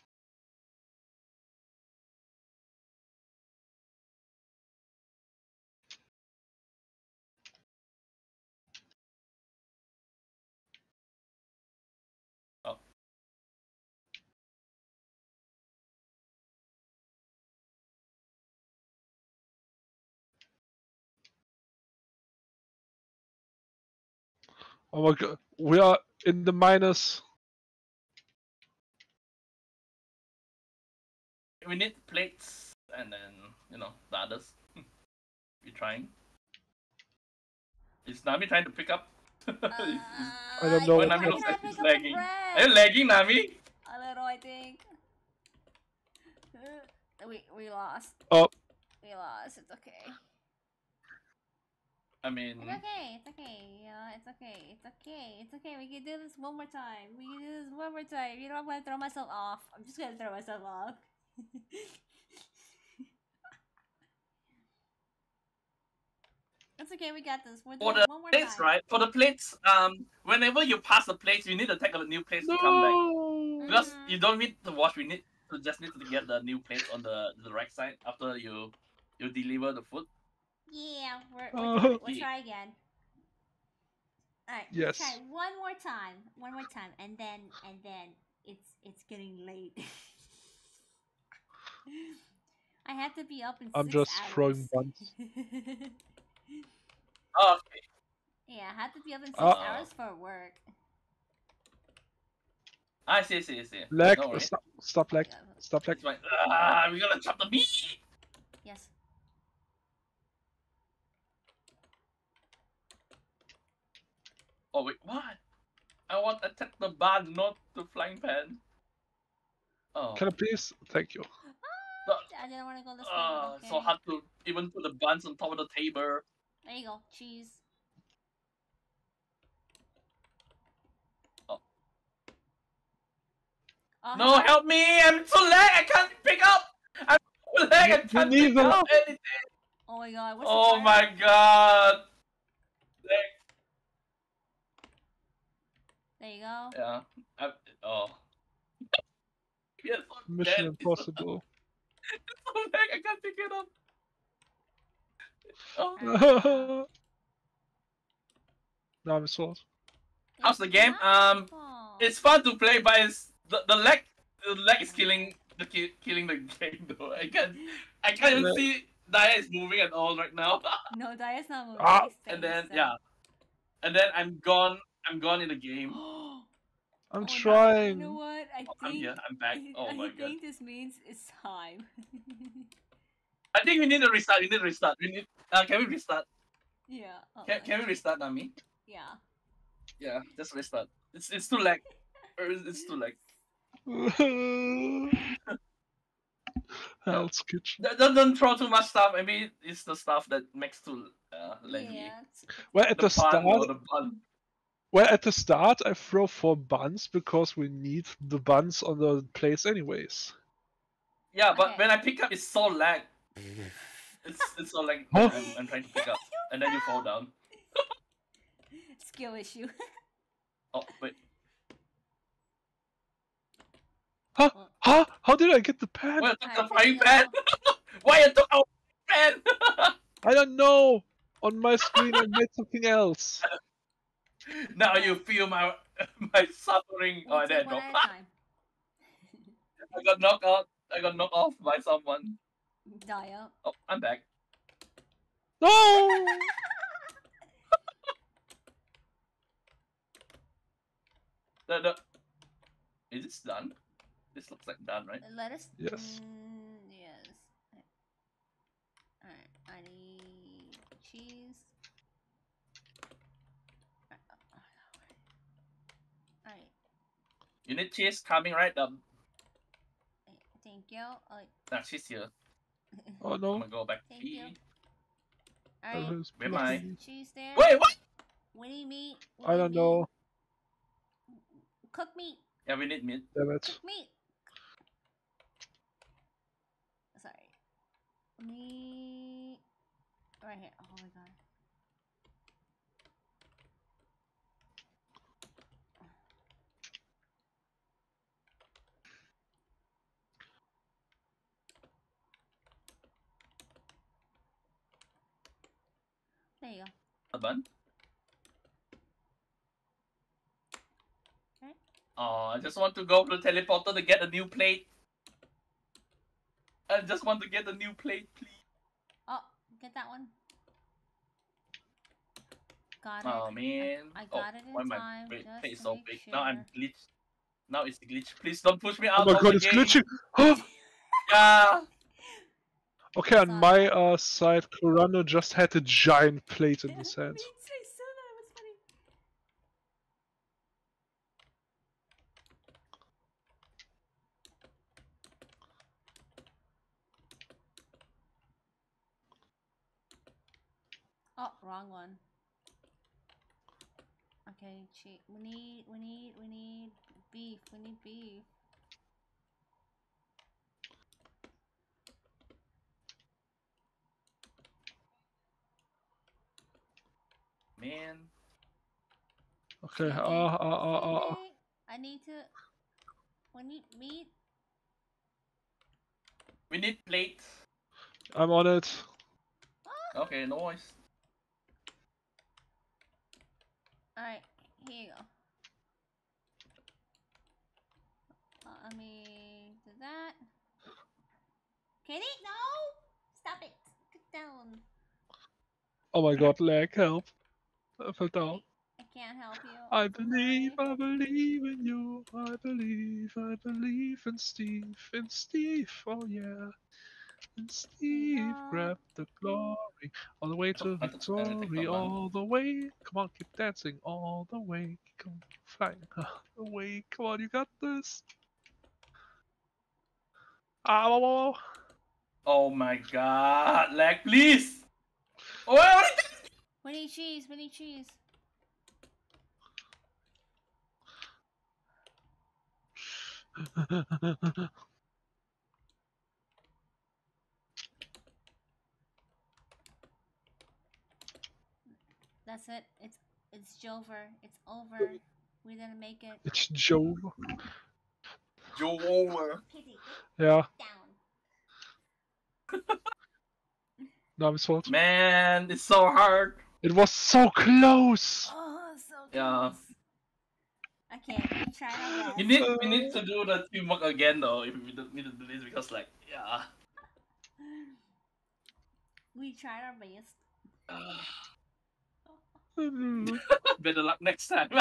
B: Oh
C: my god, we are in the minus.
B: we need plates and then you know the others. (laughs) We're trying. Is Nami trying to pick up? Is- is-
A: Uh,
C: I don't know.
A: think
B: Nami
A: I
B: looks
A: cannot
B: like
A: pick
B: he's lagging. Are you lagging, Nami?
A: A little, I think. (laughs) We we lost.
C: Oh.
A: We lost. It's okay.
B: I mean,
A: It's okay. It's okay. Yeah, it's okay. It's okay. It's okay. We can do this one more time. We can do this one more time. You know, I'm gonna throw myself off. I'm just gonna throw myself off. (laughs) It's okay. We got this. We're
B: For
A: doing
B: the
A: one more
B: plates,
A: time.
B: right? For the plates, um, whenever you pass the plates, you need to take a new place to come back.
C: No.
B: Because
A: Mhm.
B: you don't need to wash. We need to just need to get the new plates on the the right side after you you deliver the food.
A: Yeah, we're,
C: Oh.
A: we're, we'll try again. Alright,
C: Yes.
A: try one more time. One more time, and then and then it's it's getting late. (laughs) I have to be up in
C: I'm
A: six
C: just
A: hours.
C: throwing buns. (laughs)
B: Oh, okay.
A: yeah, I have to be up in six
C: Uh,
A: hours for work.
B: I see, I see, I see.
C: Lag.
B: No worries.
C: Stop. Stop lag.
A: Yeah,
C: Stop lag.
B: It's fine. Ah, we gotta chop the meat.
A: Yes.
B: Oh wait, what? I want to attack the bun, not the flying pan. Oh,
C: Can I please? Thank you.
A: I didn't want to go this way.
B: uh,
A: but
B: so hard to even put the buns on top of the table.
A: There you go. Cheese.
B: Oh.
A: Oh,
B: No,
A: hello?
B: help me! I'm too lag. I can't pick up. I'm too lag. I
C: Me- me
B: can't pick up anything.
A: Oh my god. What's
B: Oh
A: timer?
B: my god. Lag.
A: There you go.
B: Yeah. I, oh. yes, I'm
C: Mission
B: dead.
C: Impossible.
B: It's so lag. I can't pick it up. (laughs) Oh. (laughs)
C: now I'm sword.
B: How's the game?
A: It's
B: Um,
A: wonderful.
B: It's fun to play, but it's the, the lag. The lag is killing the ki- killing the (laughs) game though. I can't. I can't even see Daya is moving at all right now.
A: No, Daya's not moving.
C: Ah.
B: And then yeah, and then I'm gone. I'm gone in the game. (gasps)
C: I'm
A: Oh, no,
C: trying.
A: You know what? I
B: Oh, I'm
A: think.
B: I'm back. (laughs) Oh
A: I
B: my god.
A: I think this means it's time. (laughs)
B: I think we need to restart. We need to restart. We need. Uh, can we restart?
A: yeah. oh
B: Can, can we
A: God.
B: restart, Nami?
A: Yeah.
B: Yeah, just restart. It's it's too lag. (laughs) It's it's too lag.
C: Hell's Kitchen.
B: Don't, don't- don't throw too much stuff. Maybe it's the stuff that makes too uh, laggy.
A: Yeah. it's-
C: Well, at
B: The,
C: the,
B: bun or
C: start,
B: the bun.
C: Well, at the start, I throw four buns because we need the buns on the place, anyways.
B: Yeah, but
A: Okay.
B: when I pick up, it's so lag. (laughs) It's it's so lag. I'm, I'm trying to pick up, and then you fall down. (laughs)
A: Skill issue. (laughs)
B: Oh wait,
C: Huh?
A: Well,
C: Huh? How did I get the pan?
B: why you took the
A: Alright,
B: frying
A: there
B: pan?
A: you
B: Why you took our pan?
C: I don't know. On my screen, I made something else.
B: Now you feel my (laughs) my suffering.
A: We'll
B: oh,
A: take
B: there,
A: one
B: no.
A: at a time. (laughs)
B: I got knocked out. I got knocked off by someone.
A: Daya.
B: Oh, I'm back.
C: No! (laughs)
B: The, the... Is this done? This looks like done, right?
A: Let us.
C: Yes.
A: Mm, yes. Alright. I need cheese. Alright.
B: You need cheese coming, right? Um,
A: Thank you. Oh,
B: nah, she's here. (laughs)
C: Oh no.
B: I'm gonna go back.
A: Thank you.
C: I
A: Alright.
C: was
B: Where am I?
A: Cheese there.
B: Wait, what?
A: We need meat. we
C: I
A: need
C: don't
A: meat.
C: know.
A: Cook meat.
B: Yeah, we need meat.
C: Damn it.
A: Cook meat. Sorry. Meat. Right here. Oh my god. There you go.
B: A bun.
A: Okay.
B: Oh, I just want to go to the teleporter to get a new plate. I just want to get a new plate, please.
A: Oh, get that one. Got it.
B: Oh man.
A: I
B: oh,
A: got it in
B: why my
A: time,
B: plate
A: just
B: plate is so
A: make
B: big? Now I'm
A: sure.
B: glitched. Now it's glitched. Please don't push me oh out.
C: Oh my god, it's
B: game.
C: glitching! Huh? (gasps) (gasps)
B: Yeah.
C: Okay, on my uh, side, Kurando just had a giant plate in his hand.
A: Me too, I saw that. It was funny. Oh, wrong one. Okay, cheat. We need, we need, we need beef. We need beef.
C: Okay.
A: Chicken,
C: Uh, uh, uh, uh, uh.
A: I need to. We need meat.
B: We need plates.
C: I'm on it.
B: Okay, noise.
A: Alright, here you go. Uh, let me do that. Katie, no! Stop it! Get down.
C: Oh my god, lag, help. I fell down.
A: I can't help you.
C: I believe. I believe in you. I believe, I believe in Steve, in Steve, oh yeah. And Steve
A: go.
C: grabbed the glory all the way to
B: Oh, I thought- I think
C: victory, all the way. Come on, keep dancing all the way. Come on, keep flying (laughs) all the way. Come on, you got this. Ah, whoa, whoa, whoa.
B: Oh my god, lag, please! Oh, what are you
A: We need cheese, we need cheese. That's it. It's it's Jover. It's over. We didn't make it.
C: it's Joe.
B: Joe over.
A: Kitty,
C: Yeah,
A: down.
C: now it's fault.
B: Man, it's so hard.
C: It was so close.
A: Oh, so close.
B: Yeah.
A: close. Okay, we tried our best.
B: We need we need to do the teamwork again though if we do- need to do this because like yeah.
A: We tried our best. (laughs)
B: Better luck next time. (laughs)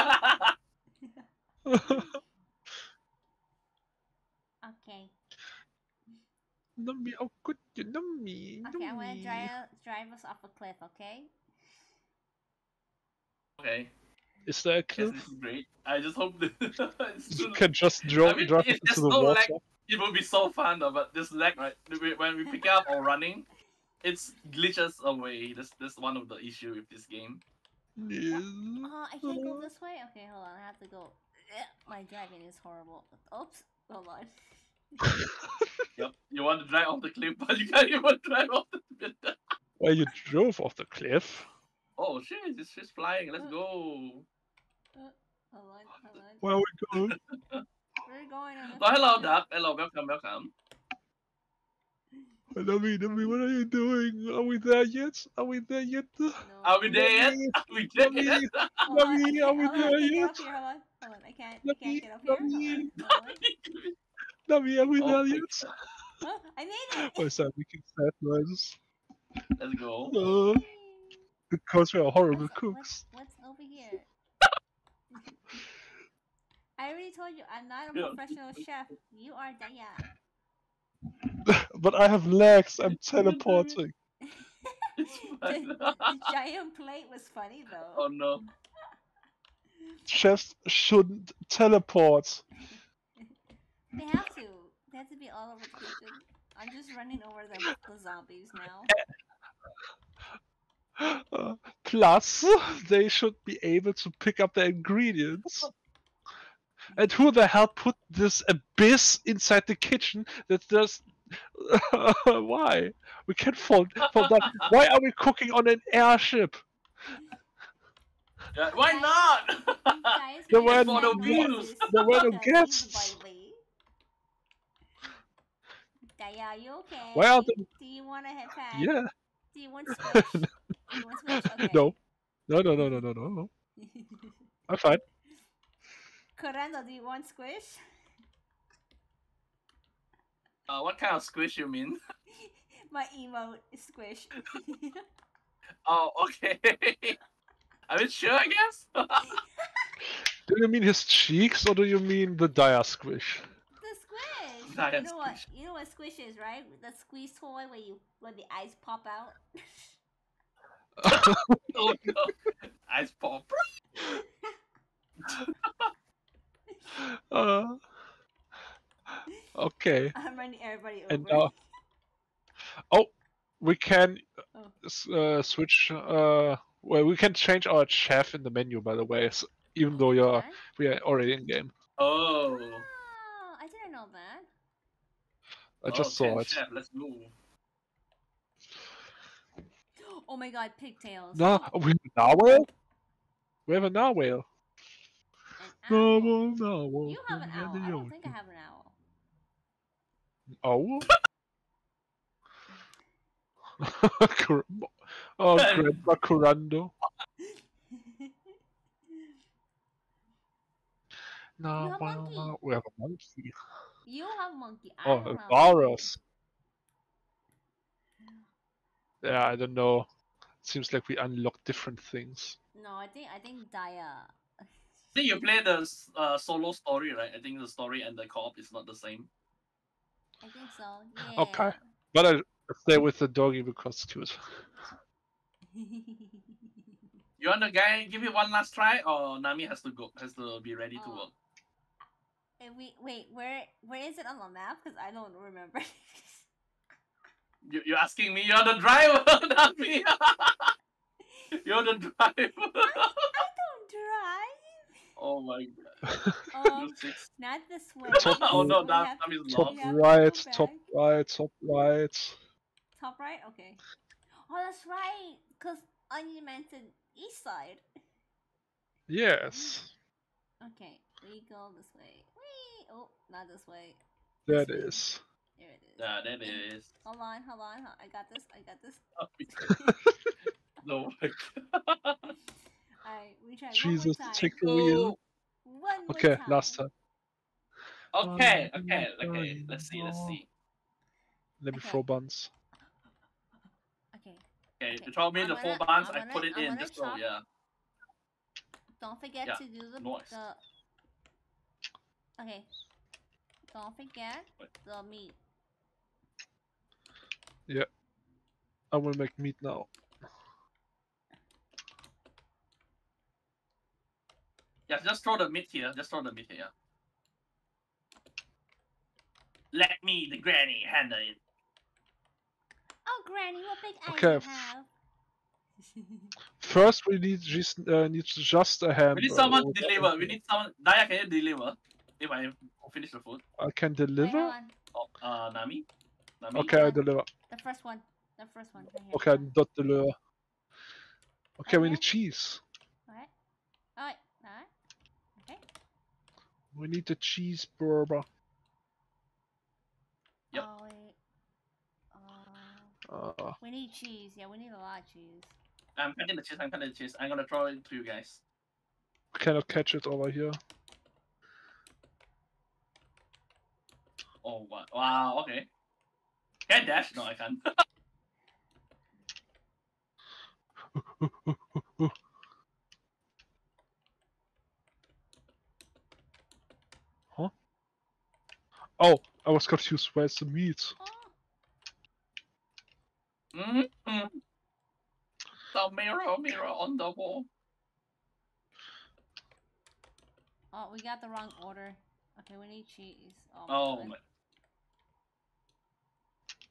A: Okay.
C: Nummy, oh good, you nummy.
A: Okay, I'm gonna
C: nummy.
A: drive drive us off a cliff. Okay.
B: Okay.
C: Is there a
B: Yes, this is great. I just hope (laughs) that it's
C: You
B: too-
C: can just drop,
B: mean,
C: drop it into the
B: no
C: water.
B: lag- it will be so fun though, but this lag right when we pick up or running, it's glitches away. That's that's one of the issue with this game.
C: Yeah.
A: Oh, I can't go this way. Okay, hold on. I have to go. My driving is horrible. Oops. Hold on. (laughs)
B: Yep. You want to drive off the cliff, but you can't even (laughs) drive off the cliff.
C: Well, you drove off the cliff.
B: Oh shit, it's just flying. Let's go.
A: Hold on. Hold on.
C: Where are we going? (laughs)
A: We're going on. a
B: Oh hello,
A: field.
B: Duck. Hello, welcome, welcome.
C: Nummy, nummy, what are you doing? Are we there yet? Are we there yet?
A: No.
B: Are we there yet?
C: Nummy,
B: Are we there yet? (laughs)
A: Hold on, I
C: Nummy, are we
A: hold on, I
C: there yet?
A: up. Hold on. Hold on. I can't. I can't get up here. Hold
C: Nummy.
A: on. Hold on. (laughs)
C: Nummy, are we there yet?
A: Oh, I made it.
C: Oh, is that making sad noises?
B: Let's go.
C: Uh, because we are horrible
A: What's,
C: cooks.
A: what's, what's over here? (laughs) I already told you I'm not a
B: Yeah.
A: professional chef. You are Daya. (laughs)
C: but I have legs. I'm (laughs) teleporting.
B: It's
A: the,
B: fine.
A: the giant plate was funny though.
B: oh no.
C: Chefs shouldn't teleport.
A: They have to. They have to be all over the kitchen. I'm just running over the, the zombies now.
C: Uh, plus, they should be able to pick up the ingredients. And who the hell put this abyss inside the kitchen that does. (laughs) Why? We can't fall, fall down. Why are we cooking on an airship?
B: Yeah, why not?
A: Guys, (laughs)
C: There
A: we
C: were
B: no
A: no
B: views.
A: noises.
C: There were no
A: Because
C: guests.
A: by the way. Daya, you okay?
C: Why are the-
A: Do you want to have had?
C: Yeah.
A: Do you want (laughs) squish? Do you want squish? Okay.
C: No. No, no, no, no, no, no, no. (laughs) I'm fine.
A: Kurando, do you want squish?
B: uh, what kind of squish you mean? (laughs) (laughs)
A: My emote squish.
B: Oh, okay. Are you sure? I guess.
C: Do you mean his cheeks or do you mean the dire squish?
A: The squish.
B: Giant
A: you know what?
B: squish.
A: You know what squish is, right? The squeeze toy where you where the eyes pop out.
B: Oh no. Ice pop.
C: Uh, okay. (laughs)
A: I'm running everybody over.
C: And now- Oh, we can
A: Oh.
C: uh, switch. Uh, well, we can change our chef in the menu, by the way, s even though you're
A: Okay.
C: we are already in game.
B: Oh.
A: Oh, I didn't know that.
C: I just
B: okay,
C: saw it.
B: Chef, let's go.
A: Oh my god, pigtails.
C: No, we have a narwhal. We have a narwhal. No, no.
A: You have an owl. I don't think I have an owl.
C: Owl? (laughs) (laughs) Oh, Grandma Kurando. No, well, no, we have a monkey.
A: you have monkey. I
C: Oh, a walrus. Yeah, I don't know. Seems like we unlock different things.
A: No, I think I think Daya.
B: I think you play the uh, solo story, right? I think the story and the co-op is not the same.
A: I think so. Yeah.
C: Okay. But I stay with the doggy because it's cute. (laughs)
B: You want the guy give it one last try, or Nami has to go, has to be ready to
A: Oh.
B: work.
A: Wait, wait, where where is it on the map? Because I don't remember. (laughs)
B: You, you're asking me, you're the driver, (laughs) Nami. (laughs) you're the driver.
A: I don't drive.
B: oh my god.
A: Um, not this (laughs) way.
C: Top
B: oh no,
A: We
B: that
A: have-
B: Nami's
C: Top
B: lost.
C: Right,
A: go
C: top right, top right.
A: Top right. Okay. Oh, that's right. Cause Onion mentioned east side.
C: Yes,
A: Okay, we go this way. Wee. Oh, not this way.
C: that
A: This way.
C: Is.
A: Here it is.
B: Yeah, that is.
A: Hold on, hold on. hold- I got this. I got this. (laughs)
B: no. (laughs) (laughs)
A: Alright, we try
C: Jesus,
A: one more time.
C: take the wheel.
A: One more
C: Okay,
A: time.
C: last time.
B: Okay,
C: Um,
B: okay, okay. Let's see, let's see.
C: Let me
A: Okay.
C: throw buns.
A: Okay.
B: Okay,
A: Okay,
B: you throw me
A: I'm
B: the
A: gonna-
B: four buns,
A: I'm
B: I put it
A: I'm
B: in.
A: gonna
B: Just go, yeah.
A: Don't forget
B: Yeah,
A: to do the
B: noise.
A: the. Okay. Don't forget
B: Wait.
A: the meat.
C: I will make meat now.
B: Yeah, just throw the meat here. Just throw the meat here. Let me, the granny, handle it.
A: Oh, Granny, what big eyes
C: Okay,
A: you have. (laughs)
C: First, we need just uh, need just a ham.
B: We need someone to deliver. We need someone. Daya, can you deliver? If I finish the food.
C: I can deliver.
B: Oh, uh, Nami? Nami?
C: Okay, I
A: on.
C: deliver.
A: The first one. The first one. Right here.
C: Okay, I dot deliver. Okay, we need cheese.
A: Alright. Alright. Alright. Okay.
C: We need the cheeseburger.
B: Yep.
A: Oh, wait. Oh.
C: Uh,
A: We need cheese. Yeah, we need a lot of cheese.
B: I'm cutting the cheese. I'm cutting the cheese. I'm gonna throw it to you guys.
C: I cannot catch it over here.
B: Oh, wow. Wow, okay. Can I dash? No, I can't.
C: Oh, I was confused. Where's the meat?
A: Oh.
B: mm-hmm. The mirror, mirror on the wall.
A: Oh, we got the wrong order. Okay, we need cheese. Oh, my
B: Oh my.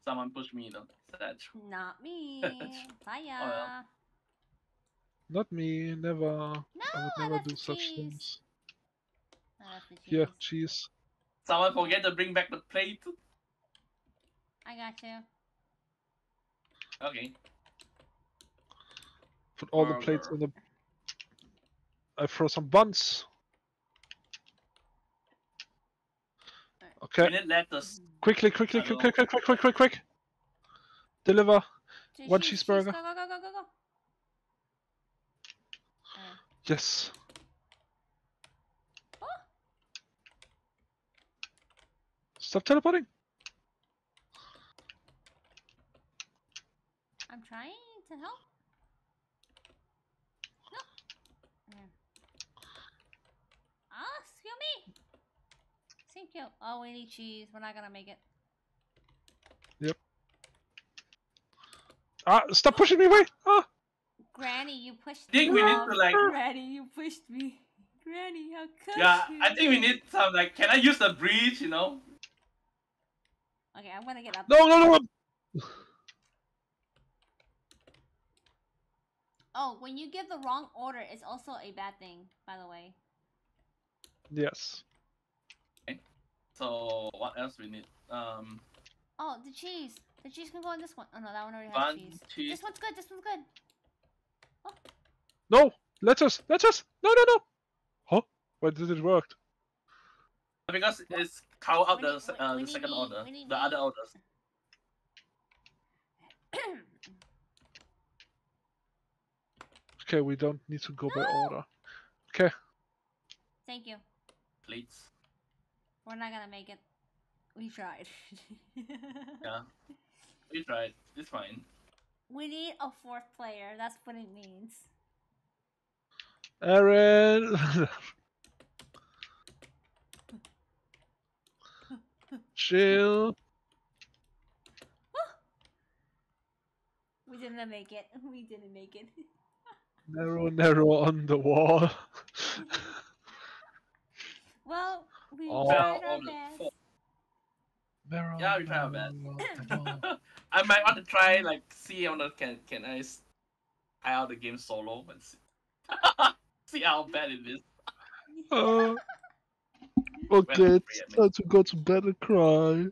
B: Someone pushed me though. Is that? (laughs)
A: Not me. Bye.
B: Oh, well.
C: Not me. Never.
A: No,
C: I would
A: I
C: never
A: left
C: do such
A: cheese.
C: things.
A: I cheese.
C: Here, cheese.
B: Someone forget to bring back the plate.
A: I got you.
B: Okay.
C: Put all the plates
B: Burger.
C: in the. I throw some buns.
B: We
C: Okay,
B: need lettuce.
C: quickly, quickly, quick,
B: Hello.
C: quick, quick, quick, quick, quick, quick. Deliver.
A: Cheese,
C: One
A: cheese, cheese.
C: cheeseburger.
A: Go, go, go, go, go, go. Alright.
C: Yes.
A: Oh.
C: Stop teleporting.
A: I'm trying to help. No. Yeah. Ah, excuse me. Thank you. Oh, we need cheese. We're not gonna make it. Yep.
C: Ah, stop pushing me away. Ah.
A: Granny, you pushed
B: Think
A: me.
B: we need to, like-
A: Granny, you pushed me. Granny, how could
B: Yeah,
A: you?
B: I think we need some like. Can I use the bridge? You know.
A: Okay, I'm gonna get up.
C: No, no, no.
A: Oh, when you give the wrong order, it's also a bad thing, by the way.
C: Yes.
B: So what else we need? Um,
A: Oh, the cheese. The cheese can go in this one. Oh no, that one already has
B: bun,
A: cheese.
B: cheese.
A: This one's good. This one's good.
C: No. let us. Let Lettuce. No, no, no. Huh? Why did it work?
B: Because it's count out
A: What
B: the
A: you-
B: se-
A: what-
B: uh, the second
A: mean?
B: order,
A: What do
B: the other
A: mean?
B: orders. (clears throat)
C: Okay, we don't need to go by order. Okay.
A: Thank you.
B: Please.
A: We're not gonna make it. We tried. (laughs)
B: Yeah. We tried. It's fine.
A: We need a fourth player. That's what it means.
C: Aaron! Chill.
A: We didn't make it. (laughs) We didn't make it.
C: Narrow, narrow on the wall. (laughs)
A: Well, we
C: Oh.
A: tried our best.
B: four-
C: narrow,
B: Yeah, we try our best.
C: narrow on the (laughs) wall.
B: I might want to try like see on the can can I try out the game solo and see, (laughs) see how bad it is.
C: Uh, okay, it's
B: free, I mean.
C: time to go to bed and cry.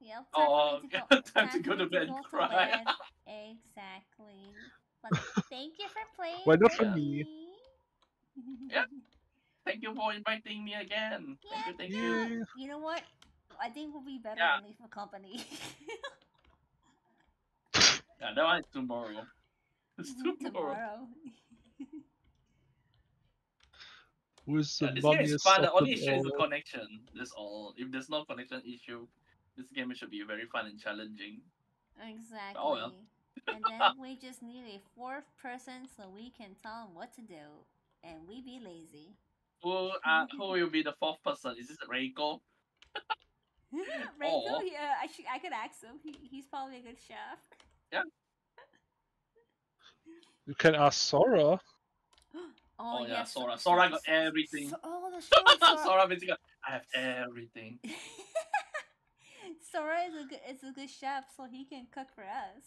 A: Yep. Time
B: Oh,
A: to (laughs) go,
B: time to go to bed and cry.
A: Exactly. But thank you for playing.
C: Why not
A: with
C: for me?
B: Yeah. Thank you for inviting me again. Thank you, thank you.
C: Yeah.
A: You know what? I think we'll be better
B: Yeah.
A: than Lethal Company. (laughs)
B: Yeah, that one is tomorrow. (laughs) It's tomorrow.
A: Tomorrow.
C: Who's the
B: Yeah, this game is fun. The only
C: them
B: issue is the connection. That's all. If there's no connection issue, this game should be very fun and challenging.
A: exactly.
B: Oh, well.
A: and then (laughs) we just need a fourth person so we can tell them what to do, and we be lazy.
B: Who uh, who will be the fourth person? Is this Reiko?
A: Reiko,
B: Oh.
A: yeah, I should, I could ask him. He, he's probably a good chef. Yeah.
C: You can ask Sora. (gasps)
A: Oh,
B: Oh, yeah,
A: yes,
B: Sora.
A: So-
B: Sora got everything.
A: So, oh, the (laughs) Sora. Sora.
B: Sora basically, I have everything. (laughs)
A: Sora is a good is a good chef, so he can cook for us.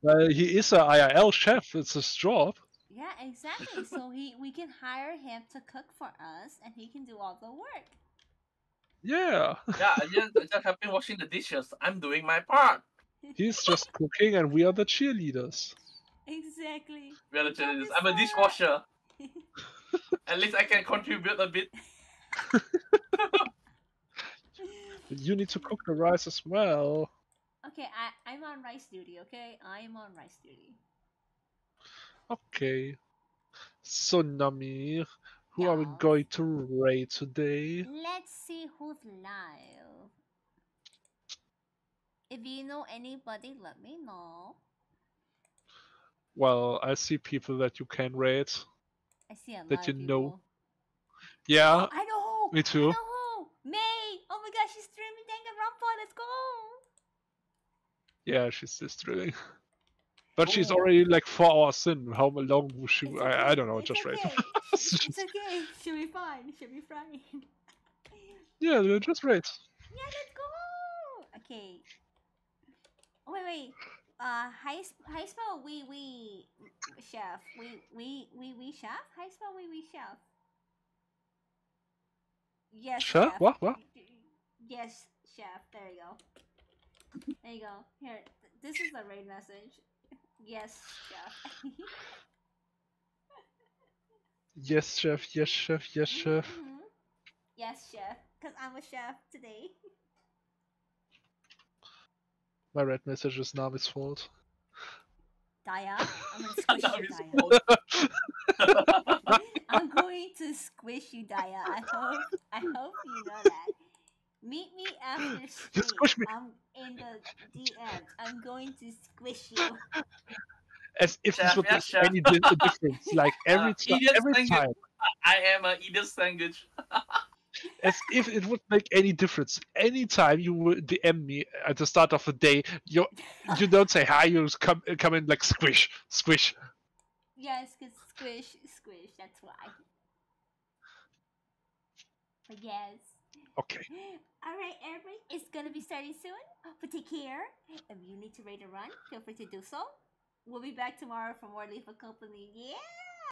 C: Well, he is a IRL chef. It's his job.
A: Yeah, exactly. (laughs) so he we can hire him to cook for us, and he can do all the work.
C: Yeah. (laughs)
B: Yeah, I just, I just have been washing the dishes. I'm doing my part.
C: He's just cooking, and we are the cheerleaders.
A: Exactly.
B: We are the cheerleaders. I'm a dishwasher. (laughs) At least I can contribute a bit.
C: You need to cook the rice as well.
A: Okay, I I'm on rice duty. Okay, I'm on rice duty.
C: Okay. So, Namir, who are we going to raid today?
A: Let's see who's live. If you know anybody, let me know.
C: Well, I see people that you can raid.
A: I see a lot
C: That you know. Yeah, oh,
A: I know.
C: me too.
A: I know who. May. Oh my gosh, she's streaming Danganronpa. Let's go.
C: Yeah, she's still streaming. (laughs) But she's
A: Oh.
C: already like four hours in. How long will she? I, I don't know.
A: it's
C: Just
A: okay. (laughs) It's okay. She'll be fine. She'll be fine.
C: yeah, just raid.
A: Yeah, let's go. Okay. Oh, wait, wait. Uh, high sp- high spell we we chef we we we we chef high spell we we chef. Yes.
C: Chef?
A: chef.
C: What? What?
A: Yes, chef. There you go. There you go. Here, this is the raid message. Yes, chef.
C: Yes, chef. Yes, chef. Yes, chef.
A: Mhm. Yes, chef. Cause I'm a chef today.
C: My red message is Nami's fault.
A: Daya, I'm gonna (laughs) squish
B: Now
A: you,
B: it's
A: Daya. (laughs) I'm going to squish you, Daya. I hope I hope you know that. Meet me (gasps) after stream.
C: squish me.
A: I'm in the DM. I'm going to squish you.
C: As if
B: Chef,
C: this would
B: yes,
C: make
B: chef.
C: any di- difference. Like (laughs) every
B: Uh,
C: time, every
B: thank
C: time.
B: I am a Edith sandwich. (laughs)
C: As if it would make any difference. Anytime you would DM me at the start of the day, you you don't say hi. You just come come in like squish, squish.
A: Yes, cause squish, squish. That's why. But yes.
C: Okay. (gasps)
A: All right, everybody. It's gonna be starting soon. But take care. If you need to rate a run, feel free to do so. We'll be back tomorrow for more Lethal Company. Yeah.